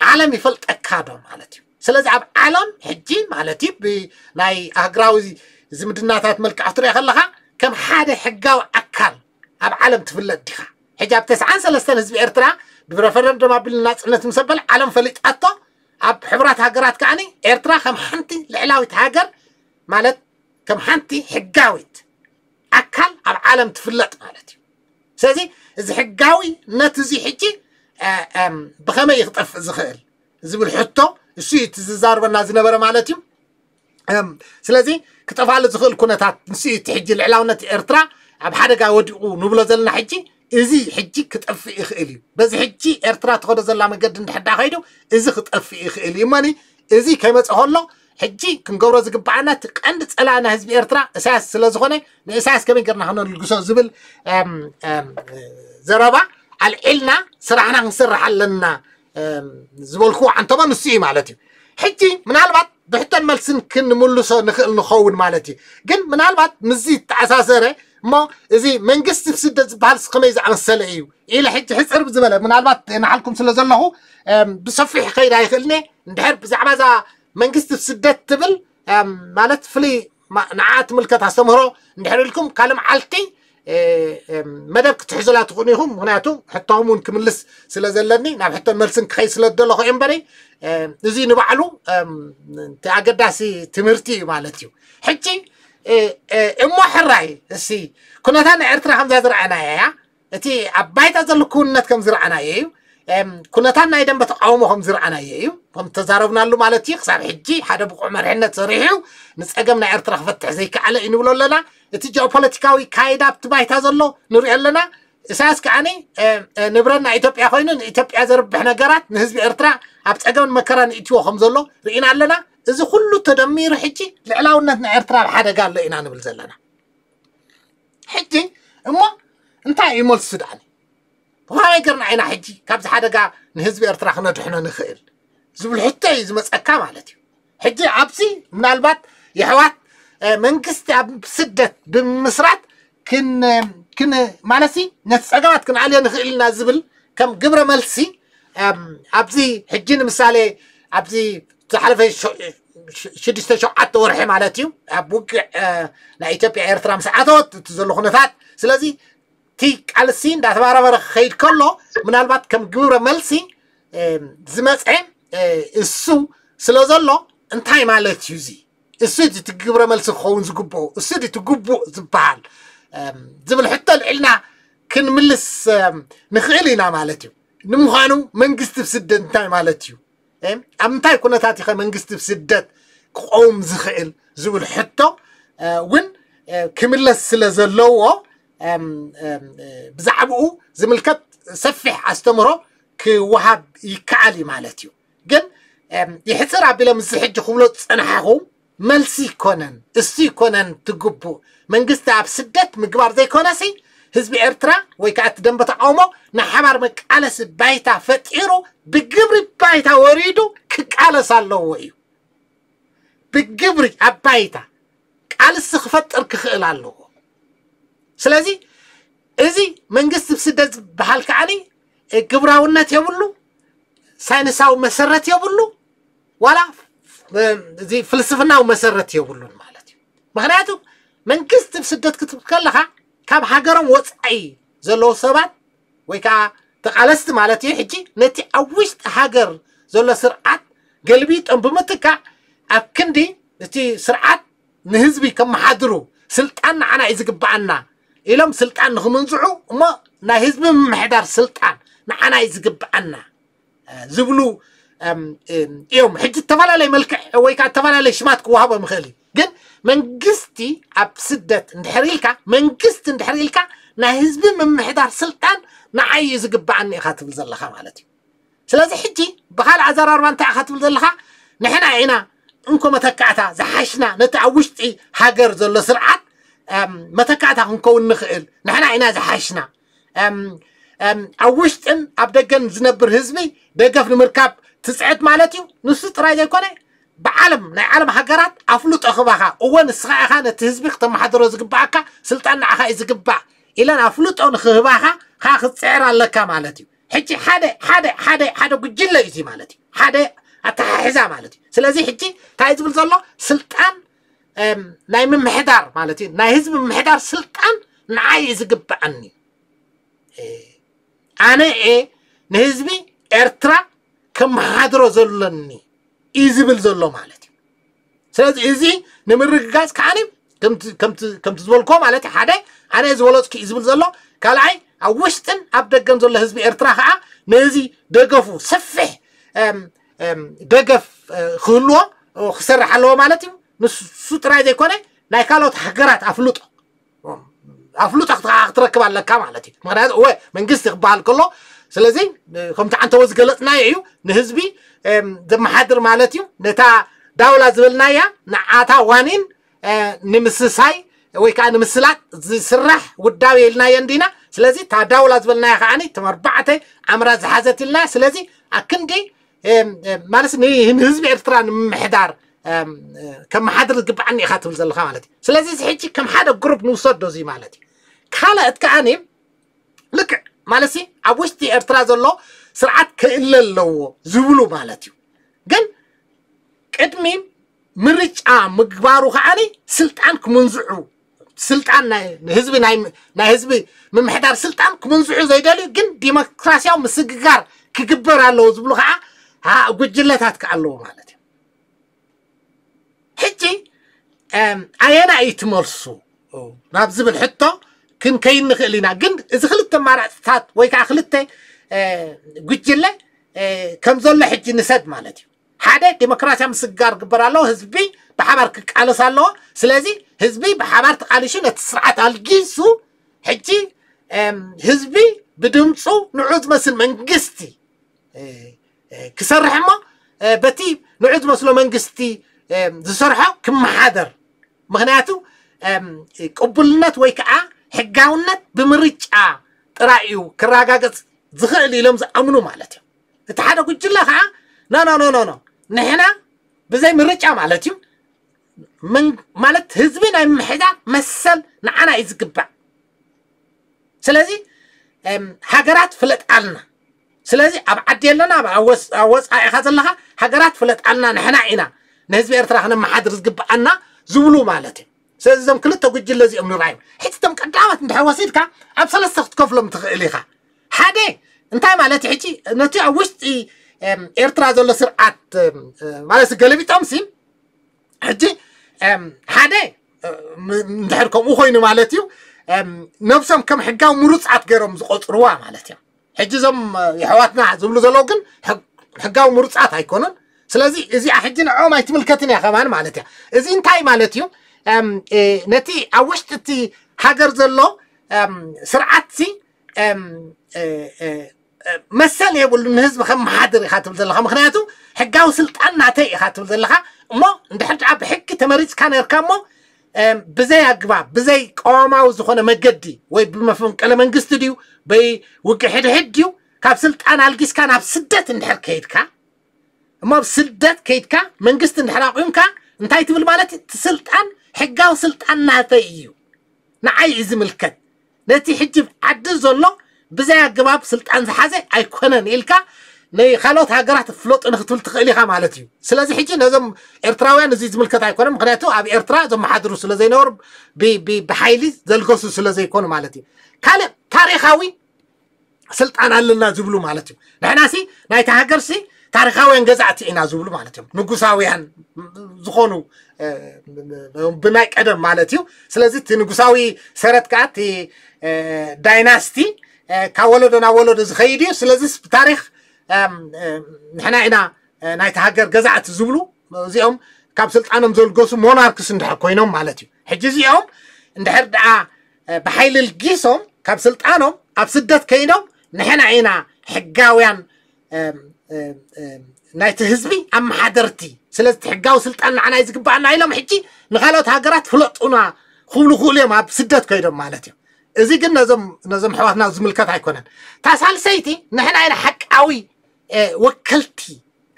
عالم يفلت أكادو مالتي سلاز عب عالم هجي مالتي بناي أهقراوزي زمدناتات ملك عطري خلقا كم حادة حقاو أكال عب عالم تفلت ديخا حجاب تسعان سلاستان هزبي إرترا ببرفرن رمابل الناس انت مسبل عالم فلت أطو اب حبرات هاجرات كاني ارترا كم حنتي لعلاويت هاجر مالت كم حنتي حقاويت اكل اب عالم تفلت مالتي سيزي زي حقاوي نتزي حجي ام بخما يخطف زخيل زي بالحطو السي تزار بنا زي نبره مالتي ام سلازي كتف على زخيل كنا تنسي تحجي لعلاونات ارترا اب حدا قاودي ونبلو زلنا حجي ازي حجي كتلفي اخيلي بس حجي ارترا تخد زلا مقد ندحدا خيدو ازي كتلفي اخيلي ماني ازي كيمت اهولو حجي كنقورو زي قبعنا تقند تسألانا هزبي ارترا اساس سلازو خوني اساس كمين كرنا خنون القصو زبل ام ام زرابا عالعلنا سرعنا نسرح لنا ام زبولكو عن طبان السي مالتي حجي من هالبط بحتى الملسن كن ملسو نخل نخون مالتي قن من هالبط مزيد تعساسره ما زي من قست في سدة بحلس قميز على السلع إيو إلى حد تحس عرب زملاء من على بات نحلكم سلا زلنا هو بصفح خير هاي خلني ندهر بزعم هذا من قست في سدة تبل مالت فلي ما نعات ملكة عصمرو ندهر لكم كلام علتي إيه، ماذا بك تحزل هاتقونيهم هناتو حطاهم ونكملس سلا زلني نعم حتى نملسن كخي سلا دلو خو إمبري إذا نبعلو تعقداسي تمرتي مالتيو حتي እሞ ሕራይ እሲ ኩነታ ናይ ኤርትራ ከም ዘዝረኣናየ እያ እቲ ኣብ ባይታ ዘሎ ክውነት ከም ዝረኣናየ እዩ ኩነታት ናይ ደንበ ተቃውሞ ከም ዝረኣናየ እዩ ከም ተዛረብናሉ ማለት እዩ ክሳብ ሕጂ ሓደ ብቑዕ መርሕነት ሰሪሑ ንፀገም ናይ ኤርትራ ክፈትሕ ዘይከኣለ እዩ ንብሎ ኣለና እቲ ጂኦፖለቲካዊ ካይዳ ኣብቲ ባይታ ዘሎ ንሪኦ ኣለና እሳያስ ከዓኒ ንብረት ናይ ኢትዮጵያ ኮይኑ ንኢትዮጵያ ዘርብሕ ነገራት ንህዝቢ ኤርትራ ኣብ ፀገምን መከራ ንእትዎ ከም ዘሎ ርኢና ኣለና إذا كله تدمير حجي لعلاو نتنا إرتراب حدا قال لإنا نبلزلنا حجي إما انتا يمول السوداني وهذا يقرنا عينا حجي كابز حدا قال نهزب إرتراب ندحنا نخيل زبل حتى يزمس أكا مالتي حجي عبسي من البات يحوات من كستي عب سدة بمسرات كن كن مالسي نتسعقات كن عليا نخيلنا زبل كم قبرة مالسي عبزي حجين مسالي عبزي ዝሓለፈ ሽዱሽተ ሸውዓተ ወርሒ ማለት እዩ ኣብ ውግዕ ናይ ኢትዮጵያ ኤርትራ ምስ ኣተወት እቲ ዘሎ ኩነታት ስለዚ እቲ ቃልሲ እንዳተባራበረ ክኸይድ ከሎ ምናልባት ከም ግብረ መልሲ ዝመፀ እሱ ስለ ዘሎ እንታይ ማለት እዩ እዚ እሱ ድ እቲ ግብረ መልሲ ክኸውን ዝግብኦ እሱ ድ እቲ ግቡእ ዝበሃል ዝብል ሕቶ ልዕልና ክንምልስ ንኽእል ኢና ማለት እዩ ንምዃኑ መንግስቲ ብስደት እንታይ ማለት እዩ إيه؟ أمتاي كنا تاتي خا منجست في سدات قوم زخيل زول حتى آه، وين آه، كمل السلزلوا بزعبو زملكت سفح استمره كوهاب يكعلي مالتيو جن يحسر عبلا مسيح جخولو تصنحهم ملسي كونن السي كونن تقبو منجست عب سدات مقبار زي كونسي ህዝቢ ኤርትራ ወይ ከዓ እቲ ደንበ ተቃውሞ ንሓባር መቃለሲ ባይታ ፈጢሩ ብግብሪ ባይታ ወሪዱ ክቃለስ ኣለዎ እዩ ብግብሪ ኣብ ባይታ ቃልሲ ክፈጥር ክኽእል ኣለዎ ስለዚ እዚ መንግስቲ ብስደት ዝበሃል ከዓኒ ግብራውነት የብሉ ሳይንሳዊ መሰረት የብሉ ዋላ እዚ ፍልስፍናዊ መሰረት የብሉን ማለት እዩ ምክንያቱ መንግስቲ ብስደት ክትብ ከለካ ካብ ሃገሮም ወፃኢ ዘለዉ ሰባት ወይ ከዓ ተቃለስቲ ማለት እዩ ሕጂ ነቲ ኣብ ውሽጢ ሃገር ዘሎ ስርዓት ገልቢጦም ብምትካዕ ኣብ ክንዲ እቲ ስርዓት ንህዝቢ ከመሓድሩ ስልጣን ንዓና እዩ ዝግባአና ኢሎም ስልጣን ንክምንፅዑ እሞ ናይ ህዝቢ ምምሕዳር ስልጣን ንዓና እዩ ዝግባአና ዝብሉ እዮም ሕጂ ዝተፈላለየ መልክዕ ወይ ከዓ ዝተፈላለየ ሽማት ክወሃቦም ይኽእል እዩ جن منجستي أبسدت ندحريلك منجست ندحريلك نهزبي من محدار سلطان نعيز قبعة إني أخاطب الزلخة مالتي سلازي حجي بخال عزار أربان تأخاطب الزلخة نحن عينا انكو متكعتا زحشنا نتعوشتي هاجر زل سرعة متكعتا انكو النخيل نحن عينا زحشنا أم أم أوشت أم أبدأ جن زنبر هزمي بيقف المركب تسعد مالتي نصت راجع كوني بعلم ناي عالم هجرات أفلوت أخبارها أول نسخة خانة تزبيق تم حضور زقبعك سلطان عها زقبع إلى أفلوت أن خبارها خاخد سعر الله كمالتي حتي حدا حدا حدا حدا قجلا يجي مالتي حدا أتحزع مالتي سلازي حتي تعيد بالظلا سلطان ناي من محدار مالتي ناي هزم من محدار سلطان ناي زقبع أني إيه. أنا إيه نهزمي إرترا كم حضور زلني እዩ ዝብል ዘሎ ማለት እዩ ስለዚ እዚ ንምርግጋፅ ከዓኒ ከምቲ ዝበልክዎ ማለት እዩ ሓደ ኣነ ዝበለፅኪ እዩ ዝብል ዘሎ ካልኣይ ኣብ ውሽጥን ኣብ ደገን ዘሎ ህዝቢ ኤርትራ ከዓ ነዚ ደገፉ ሰፊሕ ደገፍ ክህልዎ ክሰርሕ ኣለዎ ማለት እዩ ንሱ ጥራይ ዘይኮነ ናይ ካልኦት ሃገራት ኣፍልጦ ኣፍልጦ ክትረክብ ኣለካ ማለት እዩ ምክንያቱ እወ መንግስቲ ክበሃል ከሎ ስለዚ ከምቲ ዓንተ ወዝ ገለፅናዮ እዩ ንህዝቢ ዘመሓድር ማለት እዩ ነታ ዳውላ ዝብልናያ ንዓታ ዋኒን ንምስሳይ ወይ ከዓ ንምስላጥ ዝስራሕ ውዳብ የልናየ እንዲና ስለዚ እታ ዳውላ ዝበልናያ ከዓኒ እቶም ኣርባዕተ ኣምራ ዝሓዘት ኢልና ስለዚ ኣክንዲ ማለት ንህዝቢ ኤርትራ ንምምሕዳር ከም መሓድር ዝግባዓኒ ኢካ ትብል ዘለካ ማለት እዩ ስለዚ እዚ ሕጂ ከም ሓደ ጉሩብ ንውሰዶ ማለት እዩ ካልአት ከዓኒ ልክዕ ማለት ኣብ ውሽጢ ኤርትራ ዘሎ ስርዓት ክእለ ኣለዎ ዝብሉ ማለት እዩ ግን ቅድሚ ምርጫ ምግባሩ ከዓኒ ስልጣን ክምንዝዑ ስልጣን ህዝቢ ናይ ህዝቢ ምምሕዳር ስልጣን ክምንዝዑ ዘይደልዩ ግን ዲሞክራስያዊ ምስግጋር ክግበር ኣለዎ ዝብሉ ከዓ ጉጅለታት ከ ኣለዎ ማለት እዩ ሕጂ ኣየና እዩ ትመልሱ ናብ ዝብል ሕቶ كن كين نخلينا جن إذا خلته مرات ويك أخلته قلت له كم زول لحد نسد مالتي حدا ديمقراطية مسجّر قبر الله هزبي بحبر على صلاه سلازي هزبي بحبر على شنو تسرعة الجيسو حجي هزبي بدون صو نعود مثل منجستي كسرح ما بتي نعود مثل منجستي ذسرحه كم حذر مهناته قبلنات ويكعه ሕጋውነት ብምርጫ ጥራይ እዩ ክረጋገፅ ዝኽእል ኢሎም ዝኣምኑ ማለት እዩ እቲ ሓደ ጉጅለ ከዓ ኖኖኖኖኖ ንሕና ብዘይ ምርጫ ማለት እዩ ማለት ህዝቢ ናይ ምምሕዳር መሰል ንዓና እዩ ዝግባእ ስለዚ ሃገራት ፍለጥ ኣልና ስለዚ ኣብ ዓዲ ኣለና ኣብ ወፃኢ ኢኻ ዘለካ ሃገራት ፍለጥ ኣልና ንሕና ኢና ንህዝቢ ኤርትራ ክነመሓድር ዝግባኣና ዝብሉ ማለት እዩ سيزم كلته قد جلزي أم نرعيم حيث تم قدامت من حواسيتك أبصل السخط كفلم تغيليخا حادي انتا ما لا تحيكي نتيع وشت إرتراز الله سرعات ما لا سقلبي تمسيم حجي حادي ندحركم أخوين ما لاتيو نفسهم كم حقا ومروس عتقرهم زقوط رواه ما لاتيو حجي زم يحواتنا زملو زلوقن حقا ومروس عتها يكونن سلازي إزي أحجي نعوم هيتملكتين يا خمان ما لاتيو إزي انتاي ما لاتيو إيه، نتي عوشتتي حجر زلو سرعتي إيه، إيه، مسال يقول النهزم خم حاضر خاتم زلخا مخناتو حقا وسلطان نعتي خاتم زلخا مو ندحج عب حك تمريز كان يركام مو بزي اقباب بزي قوما وزخونا مقدي وي بمفهم كلا من قستو ديو بي وقع حد حد ديو كاب سلطان عالقيس كان عب سدات اندحر كيدكا مو بسدات كيدكا من قست اندحر اقيم كا انتاي تبل مالاتي تسلطان حقا وسلطان ناتيو نعي إذ ملكت نتي حجب عدل زولو بزايا قباب سلطان زحازي أيكونان إلكا ني خلوت هاقرات فلوت إنك تلتق إليها مالتيو سلزي حجي نزم إرتراويا نزي إذ ملكت أيكونان مغنياتو أبي إرترا زم حادرو سلزي نور بحايلي زلقوسو سلازي يكونو مالتيو كالي تاريخاوي سلطان قال لنا زبلو مالتيو نحناسي نايتا هاقرسي ታሪካውያን ገዛእቲ ኢና ዝብሉ ማለት እዮም ንጉሳውያን ዝኾኑ ብናይ ቀደም ማለት እዩ ስለዚ እቲ ንጉሳዊ ሰረት ከዓ እቲ ዳይናስቲ ካብ ወለዶ ናብ ወለዶ ዝኸይድ እዩ ስለዚ ብታሪክ ንሕና ኢና ናይቲ ሃገር ገዛእቲ ዝብሉ እዚኦም ካብ ስልጣኖም ዘልገሱ ሞናርክስ እንድሕር ኮይኖም ማለት እዩ ሕጂ እዚኦም እንድሕር ደኣ ብሓይሊ ልጊሶም ካብ ስልጣኖም ኣብ ስደት ከይዶም ንሕና ኢና ሕጋውያን ናይቲ ህዝቢ ኣብ ማሓደርቲ ስለዚ ሕጋዊ ስልጣን ንዓና እዩ ዝግባአና ኢሎም ሕጂ ንካልኦት ሃገራት ፍለጡና ክብሉ ክእሉ እዮም ኣብ ስደት ኮይዶም ማለት እዩ እዚ ግን ነዞም ኣሕዋትና ዝምልከት ኣይኮነን እታ ሳልሰይቲ ንሕና ኢና ሓቃዊ ወከልቲ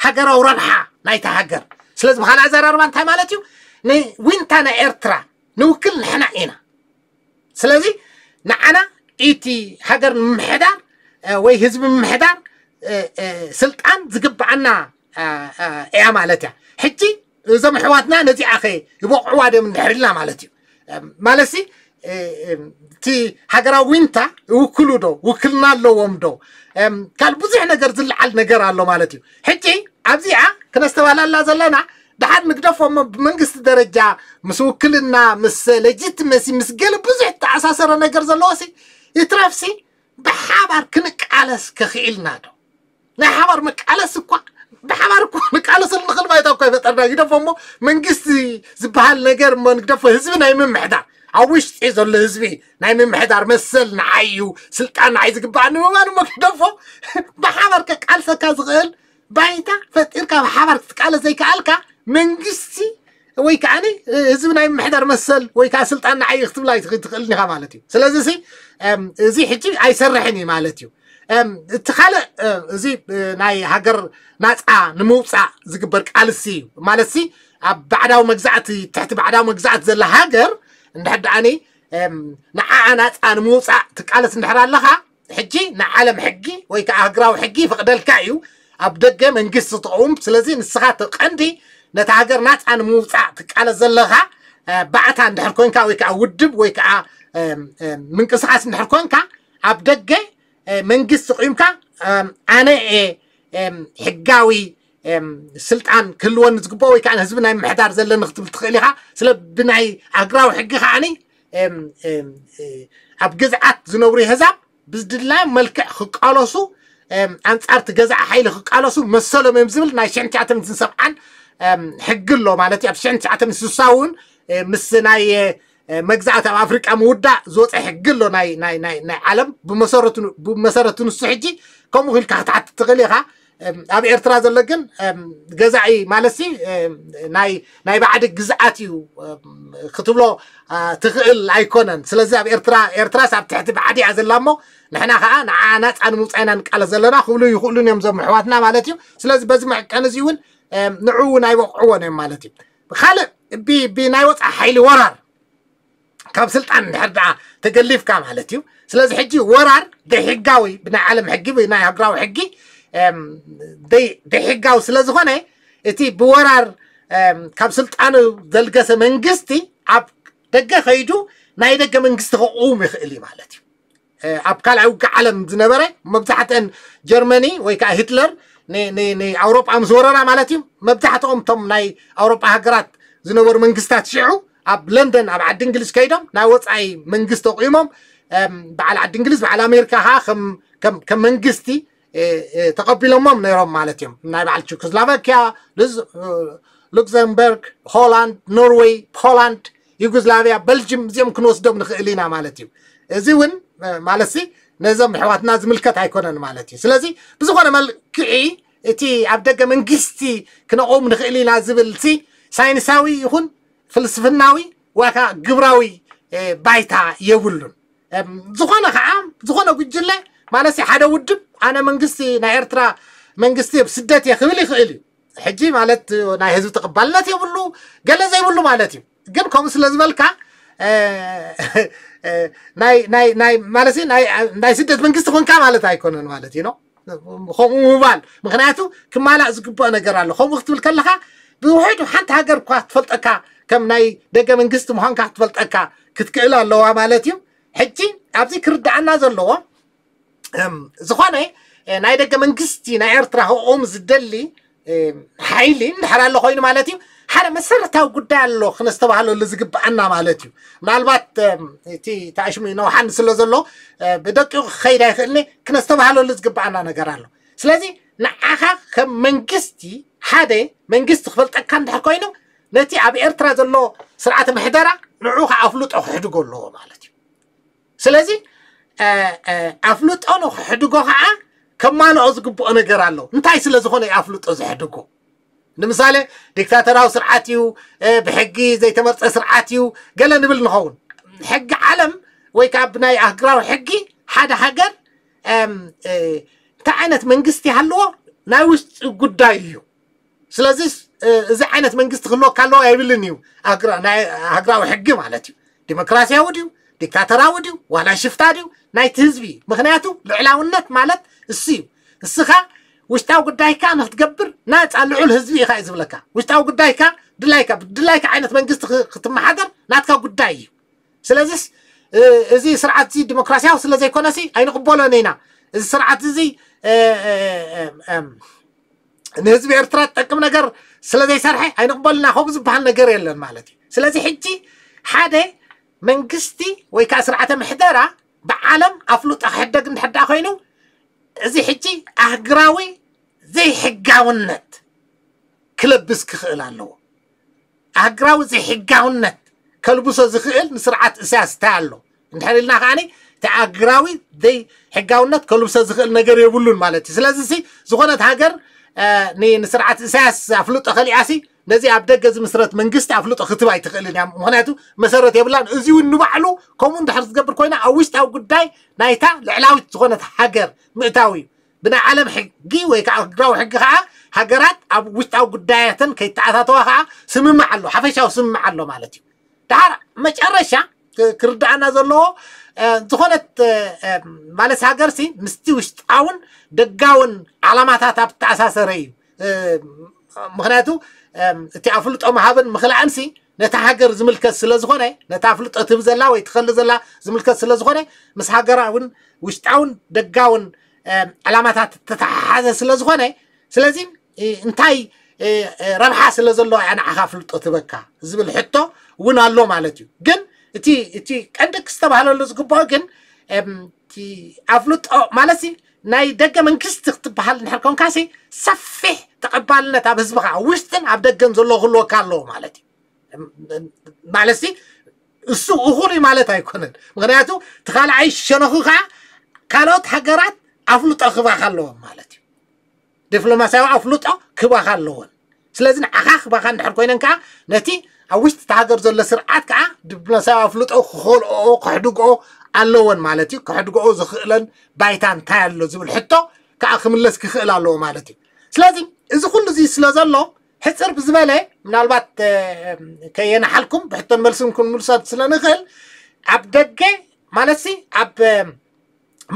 ሃገራዊ ረብሓ ናይታ ሃገር ስለዚ ብካልእ ኣዘራርባ እንታይ ማለት እዩ ንዊንታ ናይ ኤርትራ ንውክል ንሕና ኢና ስለዚ ንዓና ኢቲ ሃገር ምምሕዳር ወይ ህዝቢ ምምሕዳር ስልጣን ዝግባዓና እያ ማለት እያ ሕጂ እዞም ኣሕዋትና ነዚ ኣኸ ይበቕዕዋ ዶም ንድሕርልና ማለት እዩ ማለት ሲ እቲ ሃገራዊ ውንታ ይውክሉ ዶ ውክልና ኣለዎም ዶ ካልእ ብዙሕ ነገር ዝለዓል ነገር ኣሎ ማለት እዩ ሕጂ ኣብዚኣ ክነስተባላላ ዘለና ድሓን ንግደፎም ብመንግስቲ ደረጃ ምስ ውክልና ምስ ሌጂትመሲ ምስ ገለ ብዙሕ ተኣሳሰረ ነገር ዘለዎ ሲ ይትረፍሲ ብሓባር ክንቃለስ ክኽኢልና ዶ نه حمار مکالس کو به حمار کو مکالس اون نخل باید او که فتار نگیرد فهمو من گستی زبان نگر من گذاف حزب نیم مهدار عویش از اون حزب نیم مهدار مثل نعیو سلطان عایز کبانی و منو مکذاف به حمار کالس کاز غل باید فتیر که به حمار کالس ای کالک من گستی وي كاني هزمنا محضر مسل وي كان سلطان عيخت بلا يتقلني ها مالتي سلازي سي ام زي حجي اي سرحني مالتيو እቲካልእ እዚ ናይ ሃገር ናፃ ንምውፃእ ዝግበር ቃልሲ እዩ ማለት ሲ ኣብ ባዕዳዊ መግዛእቲ ትሕቲ ባዕዳዊ መግዛእቲ ዘላ ሃገር እንድሕር ደኣኒ ንዓኣ ናፃ ንምውፃእ ትቃለስ እንድሕር ኣለካ ሕጂ ናይ ዓለም ሕጊ ወይ ከዓ ሃገራዊ ሕጊ ይፈቕደልካ እዩ ኣብ ደገ መንግስቲ ትቕውም ስለዚ ንስኻ ተቐንዲ ነቲ ሃገር ናፃ ንምውፃእ ትቃለስ ዘለካ ባዕታ እንድሕር ኮንካ ወይ ከዓ ውድብ ወይ ከዓ ምንቅስቃስ እንድሕር ኮንካ ኣብ ደገ منجست قيمك أنا حجاوي سلت عن كل ون تقبوي كان هزبنا محتار زل نختم تخليها سل بناي عقراو حقها عني أبجزعت زنوري هزب بزد الله ملك خق على سو أنت أرت جزع حيل خق على سو مسلا ما مزبل نايشين تعت من سبعان حق الله معناتي أبشين تعت من سوساون مسناي መግዛእታ ኣብ ኣፍሪቃ ምውዳእ ዝወፅእ ሕጊ ኣሎ ናይ ዓለም ብመሰረቱ ንሱ ሕጂ ከምኡ ኢልካ ክትሓቲ ትኽእል ኢኻ ኣብ ኤርትራ ዘሎ ግን ገዛኢ ማለት ናይ ባዕዲ ግዝኣት እዩ ክትብሎ ትኽእል ኣይኮነን ስለዚ ኣብ ኤርትራ ኤርትራስ ኣብ ትሕቲ ባዕዲ እያ ዘላ እሞ ንሕና ከዓ ንዓናፃ ንምውፃኢና ንቃለ ዘለና ክብሉ ይኽእሉን እዮም ዞም ኣሕዋትና ማለት እዩ ስለዚ በዚ መዕቀን እዚ እውን ንዕኡ ናይ በቕዕዎ እዮም ማለት እዩ ካልእ ብናይ ወፃእ ሓይሊ ወራር ካብ ስልጣን እንድሕር ደኣ ተገሊፍካ ማለት እዩ ስለዚ ሕጂ ወራር ደይሕጋዊ ብናይ ዓለም ሕጊ ወይ ናይ ሃገራዊ ሕጊ ደይሕጋዊ ስለ ዝኾነ እቲ ብወራር ካብ ስልጣኑ ዘልገሰ መንግስቲ ኣብ ደገ ከይዱ ናይ ደገ መንግስቲ ክቕውም ይኽእል እዩ ማለት እዩ ኣብ ካልኣይ ውግእ ዓለም ዝነበረ መብዛሕትአን ጀርመኒ ወይ ከዓ ሂትለር ንኣውሮጳ ምስ ወረራ ማለት እዩ መብዛሕትኦም እቶም ናይ ኣውሮጳ ሃገራት ዝነበሩ መንግስታት ሽዑ ኣብ ለንደን ኣብ ዓዲ እንግሊዝ ከይዶም ናይ ወፃኢ መንግስቲ ተቂሞም በዓል ዓዲ እንግሊዝ በዓል ኣሜሪካ ከዓ ከም መንግስቲ ተቀቢሎሞም ነይሮም ማለት እዮም ናይ በዓል ቸኮስሎቫኪያ ሉክዘምበርግ ሆላንድ ኖርዌይ ፖላንድ ዩጎስላቪያ በልጅም እዚኦም ክንወስዶም ንክእል ኢና ማለት እዩ እዚ እውን ማለት ሲ ነዞም ኣሕዋትና ዝምልከት ኣይኮነን ማለት እዩ ስለዚ ብዝኾነ መልክዒ እቲ ኣብ ደገ መንግስቲ ክነቆም ንኽእል ኢና ዝብል ሲ ሳይንሳዊ ይኹን ፍልስፍናዊ ወይ ከዓ ግብራዊ ባይታ የብሉን ዝኾነ ከዓ ዝኾነ ጉጅለ ማለት ሓደ ውድብ ኣነ መንግስቲ ናይ ኤርትራ መንግስቲ ስደት እየ ክብል ይኽእል እዩ ሕጂ ማለት ናይ ህዝቢ ተቐባልነት የብሉ ገለ ዘይብሉ ማለት እዩ ግን ከምኡ ስለ ዝበልካ ማለት ናይ ስደት መንግስቲ ኮንካ ማለት ኣይኮነን ማለት እዩ ኖ ከምኡ ምባል ምክንያቱ ክማላእ ዝግብኦ ነገር ኣሎ ከምኡ ክትብል ከለካ ብውሕዱ ሓንቲ ሃገር እኳ ትፈልጠካ ከም ናይ ደገ መንግስቲ ምዃንካ ክትፈልጠካ ክትክእል ኣለዋ ማለት እዩ ሕጂ ኣብዚ ክርዳኣና ዘለዎ ዝኾነ ናይ ደገ መንግስቲ ናይ ኤርትራ ህኦም ዝደሊ ሓይሊ እንድሕር ኣሎ ኮይኑ ማለት እዩ ሓደ መሰረታዊ ጉዳይ ኣሎ ክነዝተባሃለሉ ዝግብአና ማለት እዩ ምናልባት እቲ ተኣሽሙ ነውሓን ስለ ዘሎ ብደቂቁ ክኸይድ ኣይክእልኒ ክነዝተባሃለሉ ዝግብአና ነገር ኣሎ ስለዚ ንዓኻ ከም መንግስቲ ሓደ መንግስቲ ክፈልጠካ እንድሕር ኮይኑ ነቲ ኣብ ኤርትራ ዘሎ ስርዓተ ምሕደራ ንዑ ከዓ ኣፍልጦ ክሕድጎ ኣለዎ ማለት እዩ ስለዚ ኣፍልጦ ንክሕድጎ ከዓ ከማልኦ ዝግብኦ ነገር ኣሎ እንታይ ስለ ዝኾነ ኣፍልጦ ዝሕድጎ ንምሳሌ ዲክታተራዊ ስርዓት እዩ ብሕጊ ዘይተመርፀ ስርዓት እዩ ገለ ንብል ንኸውን ሕጊ ዓለም ወይ ከዓ ብናይ ኣህግራዊ ሕጊ ሓደ ሃገር እንታይ ዓይነት መንግስቲ ሃለዎ ናይ ውሽጢ ጉዳይ እዩ ስለዚ زي عينة منجست غلوا كلوا يبلنيو أقرا نا أقرا وحقي مالتيو ديمقراطية وديو ديكتاتورة وديو ولا شفتاديو ناي تزبي مخنياتو لعلاو النت مالت السيو السخة وش تاو قد دايكا نتقبر نايت على العل هزبي خايز بلكا وش تاو قد دايكا دلايكا دلايكا عينة منجست ختم حدر نايت كاو قد دايو سلازيس زي سرعة زي ديمقراطية وسلازي كونسي أين قبولو نينا زي سرعة زي أه أه ንህዝቢ ኤርትራ ዝጠቅም ነገር ስለዘይሰርሐ ኣይንቕበልና ከምኡ ዝበሃል ነገር የለን ማለት እዩ ስለዚ ሕጂ ሓደ መንግስቲ ወይ ከዓ ስርዓተ ምሕደራ ብዓለም ኣፍሉጥ ክሕደግ እንድሕዳ ኮይኑ እዚ ሕጂ ኣህግራዊ ዘይሕጋውነት ክለብስ ክኽእል ኣለዎ ኣህግራዊ ዘይሕጋውነት ከልብሶ ዝኽእል ንስርዓት እስያ እንታይ ኣሎ እንድሕር ኢልና ከዓኒ እቲ ኣህግራዊ ዘይሕጋውነት ከልብሶ ዝኽእል ነገር የብሉን ማለት እዩ ስለዚ ዝኾነት ሃገር ንስርዓት እሳያስ ኣፍልጦ ከሊኣ ሲ ነዚ ኣብ ደገ ዝምስረት መንግስቲ ኣፍልጦ ክትብ ኣይትኽእልን እያ ምክንያቱ መሰረት የብላን እዚ እውን ንባዕሉ ከምኡ እንድሕር ዝገብር ኮይና ኣብ ውሽጣዊ ጉዳይ ናይታ ልዕላዊት ዝኾነት ሃገር ምእታዊ እዩ ብናይ ዓለም ሕጊ ወይ ከዓ ህግራዊ ሕጊ ከዓ ሃገራት ኣብ ውሽጣዊ ጉዳያትን ከይተኣታተዋ ከዓ ስምማዕ ኣሎ ሓፈሻዊ ስምማዕ ኣሎ ማለት እዩ ድሓር መጨረሻ ክርዳእና ዘለዎ زخونت مال ساجرسي مستيوش تعاون دقاون علاماتها تاب تعساسري مغناتو تعفلت أم هابن مخلع أمسي نتحجر زملك السلزخونة نتعفلت أتم زلا ويتخل زلا زملك السلزخونة مس حجر عون وش تعاون دقاون علاماتها تتحاز السلزخونة سلزيم انتاي ربحها السلزلو انا عخافلت أتبكها زمل حتى ونالو مالتيو جن እቲ እቲ ቀንዲ ክዝተባሃለሉ ዝግብኦ ግን ኣፍልጦ ማለት ናይ ደገ መንግስቲ ክትበሃል ንድሕር ኮንካሲ ሰፊሕ ተቐባልነት ኣብ ህዝቢ ከዓ ውሽጥን ኣብ ደገን ዘሎ ክህልወካ ኣለዎ ማለት እዩ ማለት እሱ እኹል እዩ ማለት ኣይኮነን ምክንያቱ እቲ ካልኣይ ሸነኹ ከዓ ካልኦት ሃገራት ኣፍልጦ ክህባካ ኣለዎም ማለት እዩ ዲፕሎማስያዊ ኣፍልጦ ክህባካ ኣለዎን ስለዚ ንዓኻ ክህባካ እንድሕር ኮይነን ከዓ ነቲ ኣብ ውሽጢ እቲ ሃገር ዘሎ ስርዓት ከዓ ዲፕሎማስያዊ ኣፍልጦ ክኸልኦ ክሕድግኦ ኣለወን ማለት እዩ ክሕድግኦ ዝኽእለን ባይታ እንታይ ኣሎ ዝብል ሕቶ ከዓ ክምለስ ክኽእል ኣለዎ ማለት እዩ ስለዚ እዚ ኩሉ እዚ ስለ ዘሎ ሕፅር ብዝበለ ምናልባት ከየናሓልኩም ብሕቶን መልስን ክንምልሳት ስለ ንኽእል ኣብ ደገ ማለት ሲ ኣብ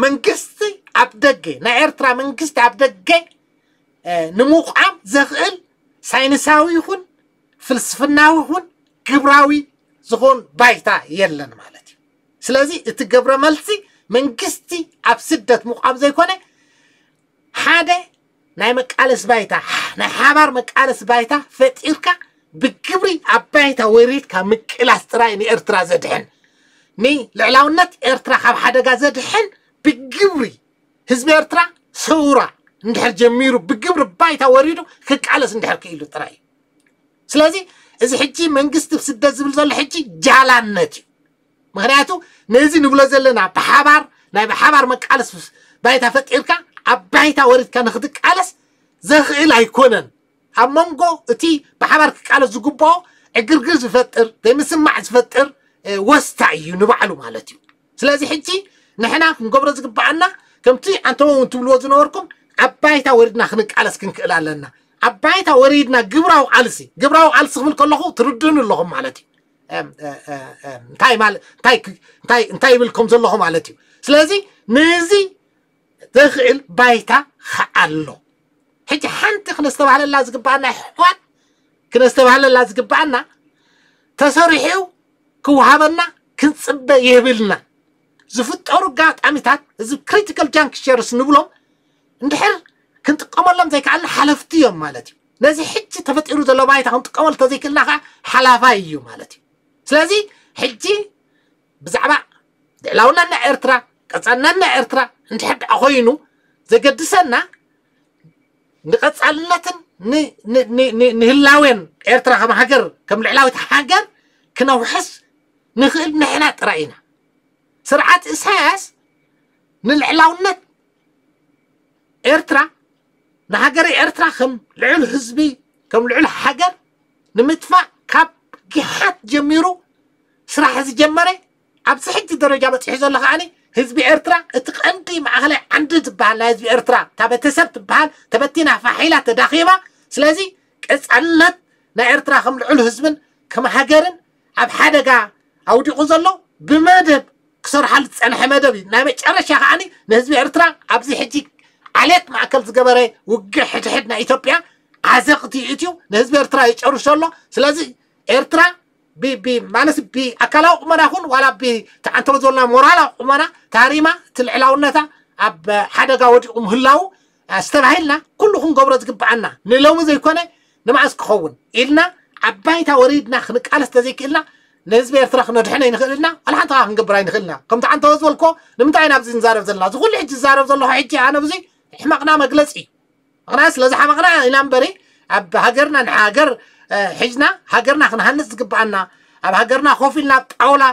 መንግስቲ ኣብ ደገ ናይ ኤርትራ መንግስቲ ኣብ ደገ ንምቋም ዘኽእል ሳይንሳዊ ይኹን ፍልስፍናዊ ይኹን ግብራዊ ዝኾን ባይታ የለን ማለት እዩ ስለዚ እቲ ገብረ መልሲ መንግስቲ ኣብ ስደት ምቋም ዘይኮነ ሓደ ናይ መቃለስ ባይታ ናይ ሓባር መቃለስ ባይታ ፈጢርካ ብግብሪ ኣብ ባይታ ወሬድካ ምቅላስ ጥራይ ንኤርትራ ዘድሕን ንልዕላውነት ኤርትራ ካብ ሓደጋ ዘድሕን ብግብሪ ህዝቢ ኤርትራ ሰውራ እንድሕር ጀሚሩ ብግብሪ ባይታ ወሪዱ ክቃለስ እንድሕር ክኢሉ ጥራይ እዩ ስለዚ እዚ ሕጂ መንግስቲ ስደት ዝብል ዘሎ ሕጂ ጃላነት እዩ ምክንያቱ ነዚ ንብሎ ዘለና ብሓባር ናይ ብሓባር መቃለስ ባይታ ፈጢርካ ኣብ ባይታ ወሪድካ ንክትቃለስ ዘኽእል ኣይኮነን ኣብ መንጎ እቲ ብሓባር ክቃለስ ዝግብኦ ዕግርግር ዝፈጥር ዘይምስማዕ ዝፈጥር ወስታ እዩ ንባዕሉ ማለት እዩ ስለዚ ሕጂ ንሕና ክንገብሮ ዝግባኣና ከምቲ ኣንተም እውን ትብልዎ ዝነበርኩም ኣብ ባይታ ወሪድና ክንቃለስ ክንክእል ኣለና عبايتا وريدنا جبراو علسي جبراو علسي خبل كله تردن اللهم مالتي እንታይ እንታይ እንታይ ይብልኩም ዘለኹ ማለት እዩ ስለዚ ንዚ ዘኽእል ባይታ ከኣሎ ሕጂ ሓንቲ ክነዝተባሃለላ ዝግባአና ሕዋን ክነዝተባሃለላ ዝግባአና ተሰሪሑ ክወሃበና ክንፅበ ይህብልና ዝፍጠሩ ጋጣሚታት እዚ ክሪቲካል ጃንክቸርስ ንብሎም እንድሕር كنت قمر لم زي كعلى حلفتي يوم مالتي نازي حجي تفتقروا دلو بايتا كنت قمر تزيك اللاخا حلافاي يوم مالتي سلازي حجي بزعبا لو نانا ارترا قصان نانا ارترا انت حب اخوينو زي قدسانا نقصان لاتن نهلاوين ارترا كما حقر كم العلاوية حقر كنا وحس نخيل نحنات رأينا سرعات اساس نلعلاونات ارترا نهاجري إرترا خم لعل هزبي كم لعل حجر نمدفع كاب جهات جميرو سراح هزي جمري عب سحيتي درجة عب سحيز الله غاني هزبي إرترا اتق أنقي مع هلا عند تبان لا هزبي إرترا تبى تسرت تبان تبى تينا فحيلة تداخيمة سلازي كأس علت نا إرترا خم لعل هزبن كم حجرن عب حدا جا أودي قزلو بمادب كسر حالة سنحمدبي نامي تشرش يا غاني نهزبي إرترا عب سحيتي عليت مع كل زجبرة وجه حد حدنا إثيوبيا عزقتي إثيو نهز بإرترا إيش الله سلازي إرترا ب ب مانس ب أكلوا عمرنا هون ولا ب تعنتوا زولنا مورالا عمرنا تاريما تلعلوا النتا أب حدا جاود أمهلاو استرهيلنا كلهم جبرت جب عنا نلوم زي كنا نمعس كخون إلنا أباي توريدنا خنك على استزيك إلنا نهز بإرترا خنا رحنا ينخلنا على حتى هنجبرين خلنا قمت عن توزولكو نمتعين أبزين زارف زلنا زغول حج زارف زلنا حج أنا بزي ሕማቕና መግለፂ ሕማቕና ስለዚ ሓማቕና ኢና እምበሪ ኣብ ሃገርና ንሃገር ሒዝና ሃገርና ክንሃንፅ ዝግባኣና ኣብ ሃገርና ኮፍ ኢልና ጣውላ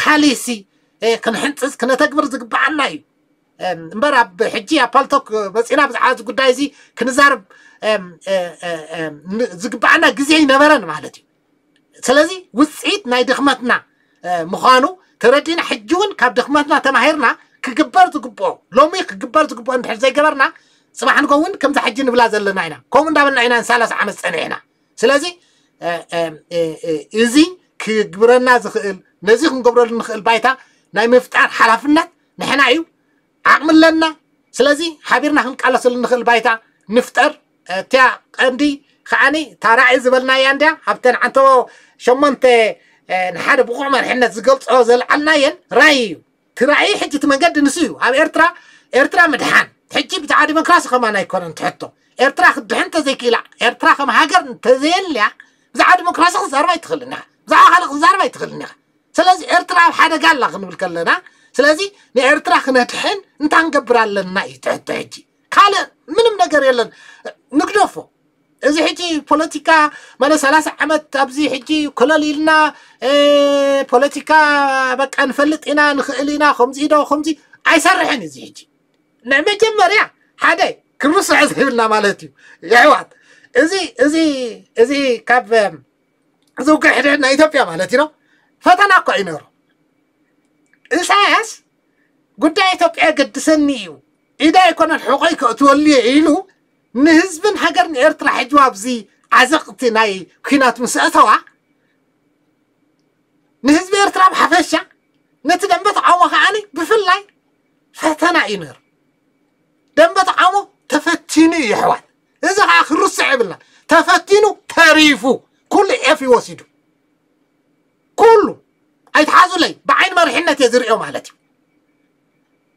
ፓሊሲ ክንሕንፅስ ክነተግብር ዝግባኣና እዩ እምበር ኣብ ሕጂ ኣብ ፓልቶክ መፂና ብዛዕባ እዚ ጉዳይ እዚ ክንዛርብ ዝግባኣና ግዜ ይነበረን ማለት እዩ ስለዚ ውፅኢት ናይ ድኽመትና ምዃኑ ተረዲእና ሕጂ እውን ካብ ድኽመትና ተማሂርና كجبرت كبو لومي كجبرت كبو نحن زي كبرنا صباح نكون كم تحجين بلا زل معنا كم دا من عنا سالس عمس أنا هنا سلازي آه، آه، آه، إزي كجبرنا زخل نزيه نجبر نخل بيتا نايم مفتار حرفنا نحن عيو عمل لنا سلازي حبيرنا هم على سل نخل بيتا نفتر تا عندي خاني ترى عز بلنا يندى هبتن عنتو شو منته نحارب قومنا حنا زقلت أوزل عناين رأيي ትግራይ ሕጂ እቲ መንገዲ ንስ እዩ ኣብ ኤርትራ ኤርትራ ምድሓን ሕጂ ብዛዕባ ዲሞክራሲ ከማን ኣይኮነን ትሕቶ ኤርትራ ክድሕን ተዘይክኢላ ኤርትራ ከም ሃገር እንተዘየልያ ብዛዕባ ዲሞክራሲ ክዛርባ ኣይትኽእልን ኢኻ ብዛዕባ ካልእ ክዛርባ ኣይትኽእልን ኢኻ ስለዚ ኤርትራ ኣብ ሓደጋ ኣላ ክንብል ከለና ስለዚ ንኤርትራ ክነድሕን እንታይ ንገብር ኣለና እዩ ትሕቶ ሕጂ ካልእ ምንም ነገር የለን ንግደፎ እዚ ሕጂ ፖለቲካ ማለት ሰላሳ ዓመት ኣብዚ ሕጂ ኮለል ኢልና ፖለቲካ በቃ ንፈልጥ ኢና ንኽእል ኢና ከምዚ ዶ ከምዚ ኣይሰርሕን እዚ ሕጂ ንመጀመርያ ሓደ ክንርስዕ ዝሕብልና ማለት እዩ ይሕዋት እዚ እዚ እዚ ካብ እዚ ውግዕ ሕድሕድ ናይ ኢትዮጵያ ማለት እዩ ፈተና እኳ እዩ ነይሩ እሳያስ ጉዳይ ኢትዮጵያ ገድሰኒ እዩ ኢዳ ኣይኮነን ሕቆይ ክእትወልየ ኢሉ نهزبن حجر نعرت راح جواب زي عزقتي ناي كينات مسأتها وع نهزب نعرت راح حفشة نتدمت عوها عني بفلاي فتنا إنر دمت عمو تفتيني يا حوال إذا آخر رسع بلا تفتينو تريفو كل إفي وسيدو كله أي تحازو لي بعين مرحنة يزير يوم مالتي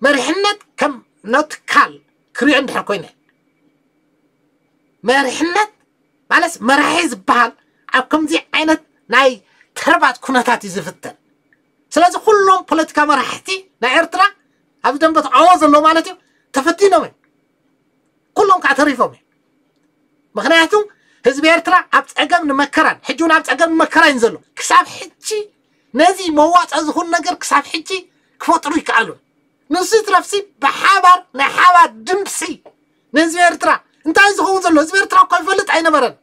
مرحنة كم نتكال كري عند حكوينه መሪሕነት ማለት መራሒ ዝበሃል ኣብ ከምዚ ዓይነት ናይ ተርባት ኩነታት እዩ ዝፍተን ስለዚ ኩሎም ፖለቲካ መራሕቲ ናይ ኤርትራ ኣብ ደንበ ተቃወ ዘሎ ማለት እዩ ተፈቲኖም እዮም ኩሎም ከዓ ተሪፎም እዮም ምክንያቱ ህዝቢ ኤርትራ ኣብ ፀገም ንመከራን ሕጂ እውን ኣብ ፀገም ንመከራን ዘሎ ክሳብ ሕጂ ነዚ መዋፅኦ ዝኹን ነገር ክሳብ ሕጂ ክፈጥሩ ይከኣሉ ንሱ ትረፍሲ ብሓባር ናይ ሓባር ድምፂ ንህዝቢ ኤርትራ انت عايز خون زلو زبير تراكو يفلت عين مرن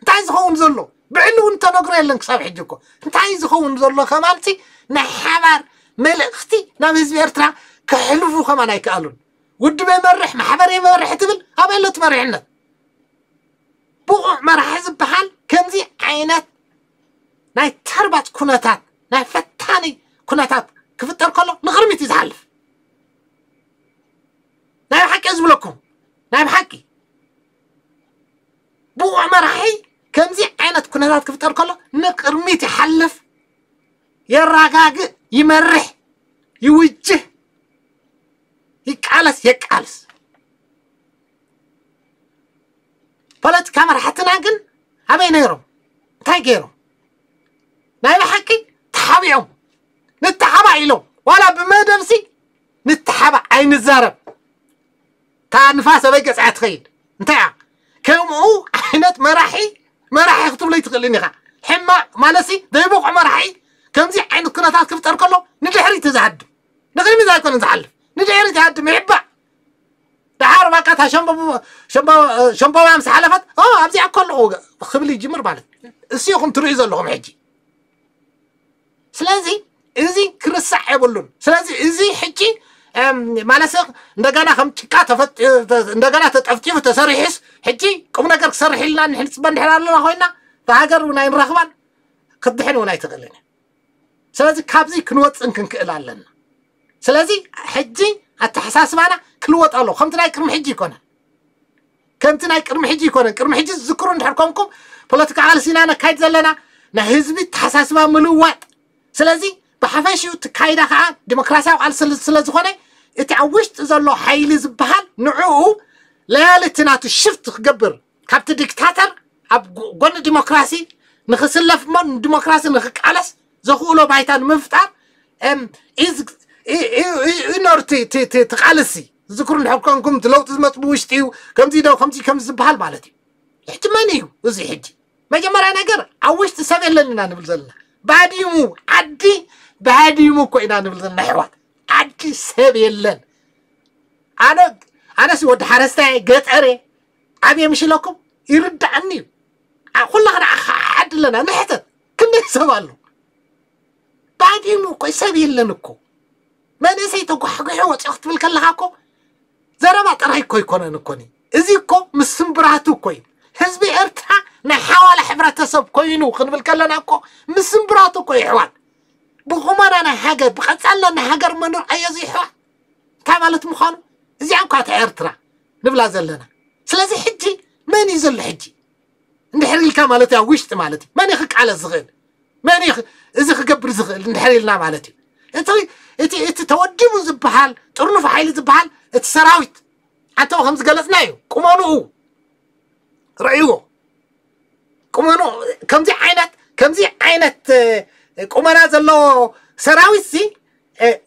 انت عايز خون زلو بعلو انت نقرا لنك صاحب حجكو انت عايز خون زلو خمالتي نحبر ملختي نام زبير ترا كحلفو خمان اي كالون ود بي مرح محبر اي مرح تبل هم تمرحنا بوغو مرح حزب بحال كمزي عينات ناي تربات كوناتات ناي فتاني كوناتات كفتر كله نغرمي تزحلف نعم حكي أزملكم نعم حكي بو مرحي كمزي عينت كنادات كفتر كله تحلف يا يراقاق يمرح يوجه يكالس يكالس فلت كامر حتنا قن عبي نيرو تايقيرو نايب حكي تحبيعو نتحبع إلو ولا بمدمسي نتحبع عين الزرب تا نفاسه بيقس عتخيل انتعق كمو حنات مراحي مراحي خطب لي تغليني خا حما مالسي دايبو خا مراحي زي عين كناتات كفتر كله نجي حري تزهد نغري مزا يكون نزعل نجي حري تزهد محبة دحار ما كاتها شمبو شمبو شمبو امس حلفت اه امزي اكل خبلي جمر بالك السيوخم تروي زلهم حجي سلازي ازي كرسع يبلون سلازي ازي حجي ማለት እንደገና ከም ጭቃ እንደገና ተጠፍጢፉ ተሰሪሒስ ሕጂ ቁም ነገር ክሰርሕ ኢልና ንሕንፅበ ንድሕር ኣለና ኮይና ብሃገር እውን ኣይንረኽባን ክድሕን እውን ኣይትኽእልን ስለዚ ካብዚ ክንወፅን ክንክእል ኣለና ስለዚ ሕጂ ኣተሓሳስባና ክንወጥ ኣለዎ ከምቲ ናይ ቅድሚ ሕጂ ይኮነን ከምቲ ናይ ቅድሚ ሕጂ ይኮነን ቅድሚ ሕጂ ዝዝክሩ እንድሕር ኮንኩም ፖለቲካ ቃልሲ ኢና ነካይድ ዘለና ናይ ህዝቢ ተሓሳስባ ምልዋጥ ስለዚ ብሓፈሽኡ ትካይዳ ከዓ ዲሞክራስያዊ ቃል ስለ ዝኾነ እቲ ኣብ ውሽጢ ዘሎ ሓይሊ ዝበሃል ንዕኡ ለያልቲ ናቱ ሽፍት ክገብር ካብቲ ዲክታተር ኣብ ጎኒ ዲሞክራሲ ንክስለፍ እሞ ንዲሞክራሲ ንክቃለስ ዘኽእሎ ባይታ ንምፍጣር ኢኖር ትቃልሲ ዝክሩ ንድሕር ኮንኩም ትለውጢ ዝመፅ ብውሽጢ እዩ ከምዚ ዶ ከምዚ ከም ዝበሃል ማለት እዩ ሕጂ መን እዩ እዚ ሕጂ መጀመርያ ነገር ኣብ ውሽጢ ሰብ የለን ኢና ንብል ዘለና ባዲሙ ዓዲ بعدي موكو إنا نبلزن نحوات عدكي سيب يلن أنا أنا سيود حرستي قلت أري عبي يمشي لكم يرد عني أقول لغنا أخاعد لنا نحتد كنا يسوالو بعدي موكو يسيب يلنكو ما نسي توقو حقو حوات يخطب الكل لغاكو زرابات أرهي كوي كونا نكوني إزيكو مسمبراتو كوي هزبي إرتها نحاول حبرة سب كوينو خنبل كلناكو مسمبراتو كوي حوات بعمر أنا حجر بخسالة أنا حجر من أي زيحة كمالت مخان زيان قات عرترا نبلا زلنا سلازي حجي من يزل حجي نحر لك مالتي وشت مالتي من يخك على زغل من يخ إذا خجبر زغل نحر لنا مالتي أنت أنت أنت توجه من زبحال ترنو في حيل زبحال تسراويت حتى خمس جلس نايو كمانو هو رأيوه كمانو كم زي عينت كم زي عينت كومانا زلو سراويسي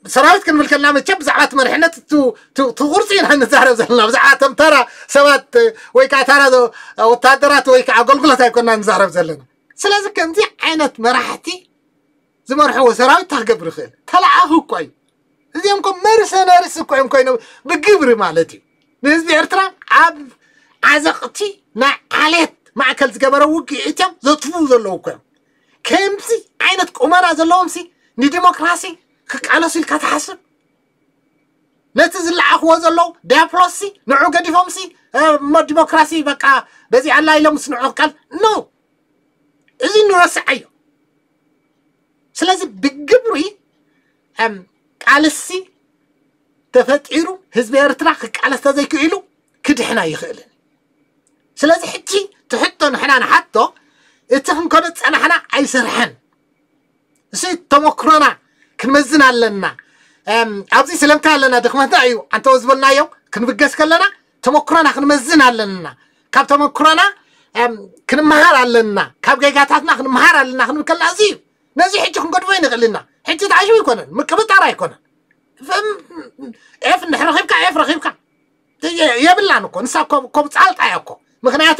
سراويس كان ملك النامي تشب زعات مرحنا تو تو تو غرسي نحن زعرا زلنا زعات ترى سوات ويكا ترى او تادرات ويكا قلقلة كنا نزعرا زلنا سلازا كان زي عينت مراحتي زي مرحو وسراويس تاخ قبر خير طلع اهو كوي زي يمكن مرسى نارس كوي يمكن كوينو بقبر مالتي نزبي ارترا عب عزقتي نا عليت معكل زكبر وكي اتم زطفو كمسي عينت قمر هذا اللوم سي نديمقراسي كقالو سي الكتحسب نتز العخوة هذا اللو دابلوسي نعو قديفهم سي اه ما ديمقراسي بقى بزي الله إلا مسنعو نو إذي نرسع أيو سلازي بقبري ام قالسي تفتعيرو هزبي أرتراخ قالس تزيكو إلو كدحنا يخيلين سلازي حتي تحطو نحنا نحطو እቲ ክንከዶ ፀናሕና ኣይሰርሐን እሱ ተመክሮና ክንመዝን ኣለና ኣብዚ ስለምታ ኣለና ድክመትና እዩ ኣንተ ዝበልናዮ ክንብገስ ከለና ተመክሮና ክንመዝን ኣለና ካብ ተመክሮና ክንመሃር ኣለና ካብ ጌጋታትና ክንመሃር ኣለና ክንብል ከለና እዚ እዩ ነዚ ሕጂ ክንገድቦ ይንኽእልና ሕጂ ተዓሽቡ ኣይኮነን ምቅብጣር ኣይኮነን ኤፍ እንድሕር ረኺብካ ኤፍ ረኺብካ የብላን እኮ ንሳ ኮብፃልጣ እያ እኮ ምክንያቱ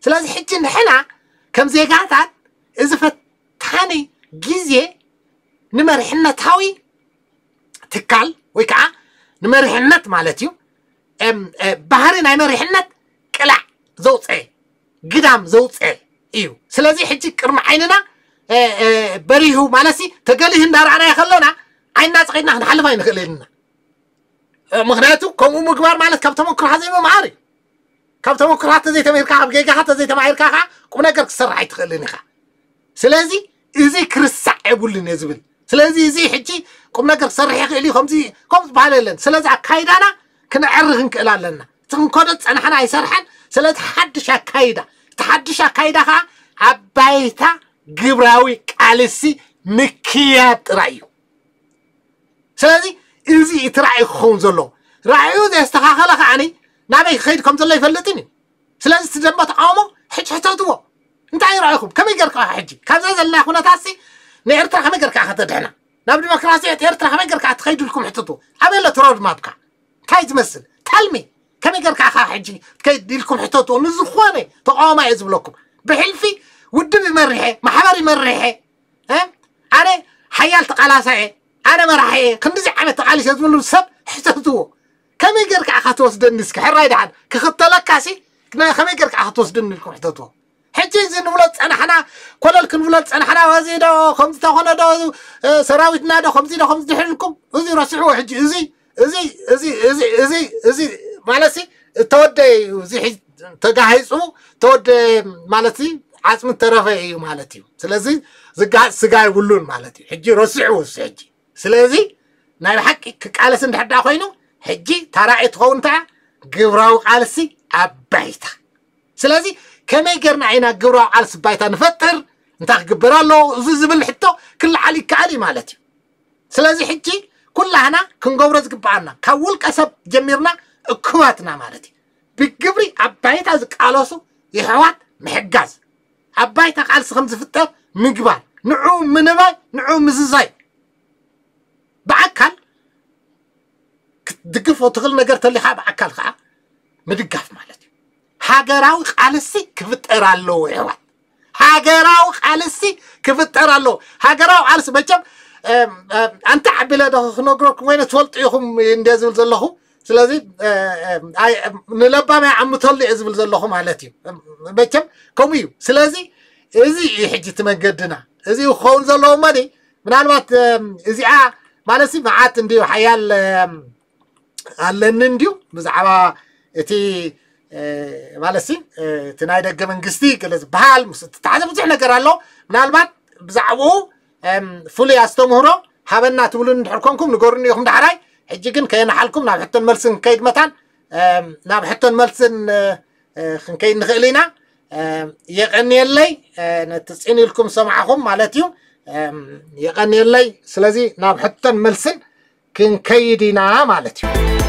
سلازي حج نحنا كم زيقات إذا فتحاني جيزي نمرحنا تاوي تكال ويكا نمرحنا مالتيو ام بحرين اي مرحنا كلا زوت اي قدام زوت اي ايو سلازي حج كرم عيننا بريهو مالسي تقاليهن دار عنا يخلونا عيننا تقيدنا نحلفين خلينا مخناتو كومو مقبار مالت كابتامو كل حزيبو معاري ካብ ተመክሮ ሓተ ዘይተመሂርካ ካብ ጌጋ ሓተ ዘይተማሂርካ ከዓ ቁም ነገር ክሰርሕ ኣይትኽእልን ኢኻ ስለዚ እዚ ክርስዕ የብሉን እየ ዝብል ስለዚ እዚ ሕጂ ቁም ነገር ክሰርሕ ይኽእል እዩ ከምዚ ከም ዝበሃል የለን ስለዚ ኣካይዳና ክንዕርግ ንክእል ኣለና እቲ ክንከዶ ፀናሕና ኣይሰርሐን ስለዚ ሓድሽ ኣካይዳ እቲ ሓድሽ ኣካይዳ ከዓ ኣባይታ ግብራዊ ቃልሲ ምክያድ ጥራይ እዩ ስለዚ እዚ እቲ ራእዩ ክኸውን ዘሎ ራእዩ ዘስተኻኸለ ከዓኒ نعمي خيد كم تلاي فلتني سلاز تجنبات عامو حج حتى دوا انت عاير عليكم كم يقرقع حجي كم زاد لنا خونا تاسي نيرتر كم يقرقع حتى دهنا نعم ديمقراطية تيرتر كم يقرقع تخيدوا لكم حتى دوا عمل ترود ما بقى تايد مثل تلمي كم يقرقع حجي تكيد لكم حتى دوا نزخواني طعام عزب لكم بحلفي ودبي مريحة محمري مريحة ها أنا حيال تقلاسة أنا مرحية كم زي عمل تقلاسة زملو السب حتى دوا كمي جرك عخطوس دنسك حر رايد عن كخطة لك كاسي كنا خمي جرك عخطوس دنسك وحدتو حجي زين ولد أنا حنا كل الكل ولد أنا حنا وزيدا خمسة خنا دا سراويتنا دا خمسة دا خمسة حلكم وزي رسح وحجي وزي وزي وزي وزي وزي وزي مالسي تودي وزي حج تجهزه تود مالتي عزم الترفيه يوم مالتي سلزي زقع سقع يقولون مالتي حجي رسح وسحجي سلزي نا الحق سند حد أخوينه ሕጂ ታራዒት ትኸውን እንታይ ግብራዊ ቃልሲ ኣብ ባይታ ስለዚ ከመይ ጌርና ዓይና ግብራዊ ቃልሲ ባይታ ንፈጥር እንታይ ክግበር ኣለዎ እዚ ዝብል ሕቶ ክላዓል ይከኣል እዩ ማለት እዩ ስለዚ ሕጂ ኩላህና ክንገብሮ ዝግበኣና ካብ ውልቀ ሰብ ጀሚርና እኩባትና ማለት እዩ ብግብሪ ኣብ ባይታ ዝቃለሱ ይሕዋት ምሕጋዝ ኣብ ባይታ ቃልሲ ከም ዝፍጠር ምግባር ንዑ ምንባይ ንዑ ምዝዛይ ብኣካል ክትድግፍ ትኽእል ነገር ተሊኻ ብዓካል ከዓ ምድጋፍ ማለት እዩ ሃገራዊ ቃልሲ ክፍጠር ኣለዎ ሕዋት ሃገራዊ ቃልሲ ክፍጠር ኣለዎ ሃገራዊ ቃልሲ መቸም ኣንተ ዓቢለ ዶ ክነግረኩም ወይነ ትፈልጡ ኢኹም እንደ ዝብል ዘለኹ ስለዚ ንለባማይ ዓምተሉ እየ ዝብል ዘለኹ ማለት እዩ መቸም ከምኡ እዩ ስለዚ እዚ እዩ ሕጂ እቲ መንገድና እዚ ክኸውን ዘለዎ መኒ ምናልባት እዚኣ ማለት መዓት እንዲዩ ሓያል ኣለኒ እንድዩ ብዛዕባ እቲ ማለት ሲ እቲ ናይ ደገ መንግስቲ ገለ ዝበሃል ምስ እትተሓዘ ብዙሕ ነገር ኣሎ ምናልባት ብዛዕባኡ ፍሉይ ኣስተምህሮ ሃበና ትብሉ እንድሕር ኮንኩም ንገሩኒ ኢኹም ዳሕራይ ሕጂ ግን ከየናሓልኩም ናብ ሕቶን መልስን ክንከይድ መታን ናብ ሕቶን መልስን ክንከይድ ንኽእል ኢና የቀኒየለይ ነቲ ፅኒኢልኩም ሰምዓኹም ማለት እዩ የቀኒየለይ ስለዚ ናብ ሕቶን መልስን كنكيدي نعم على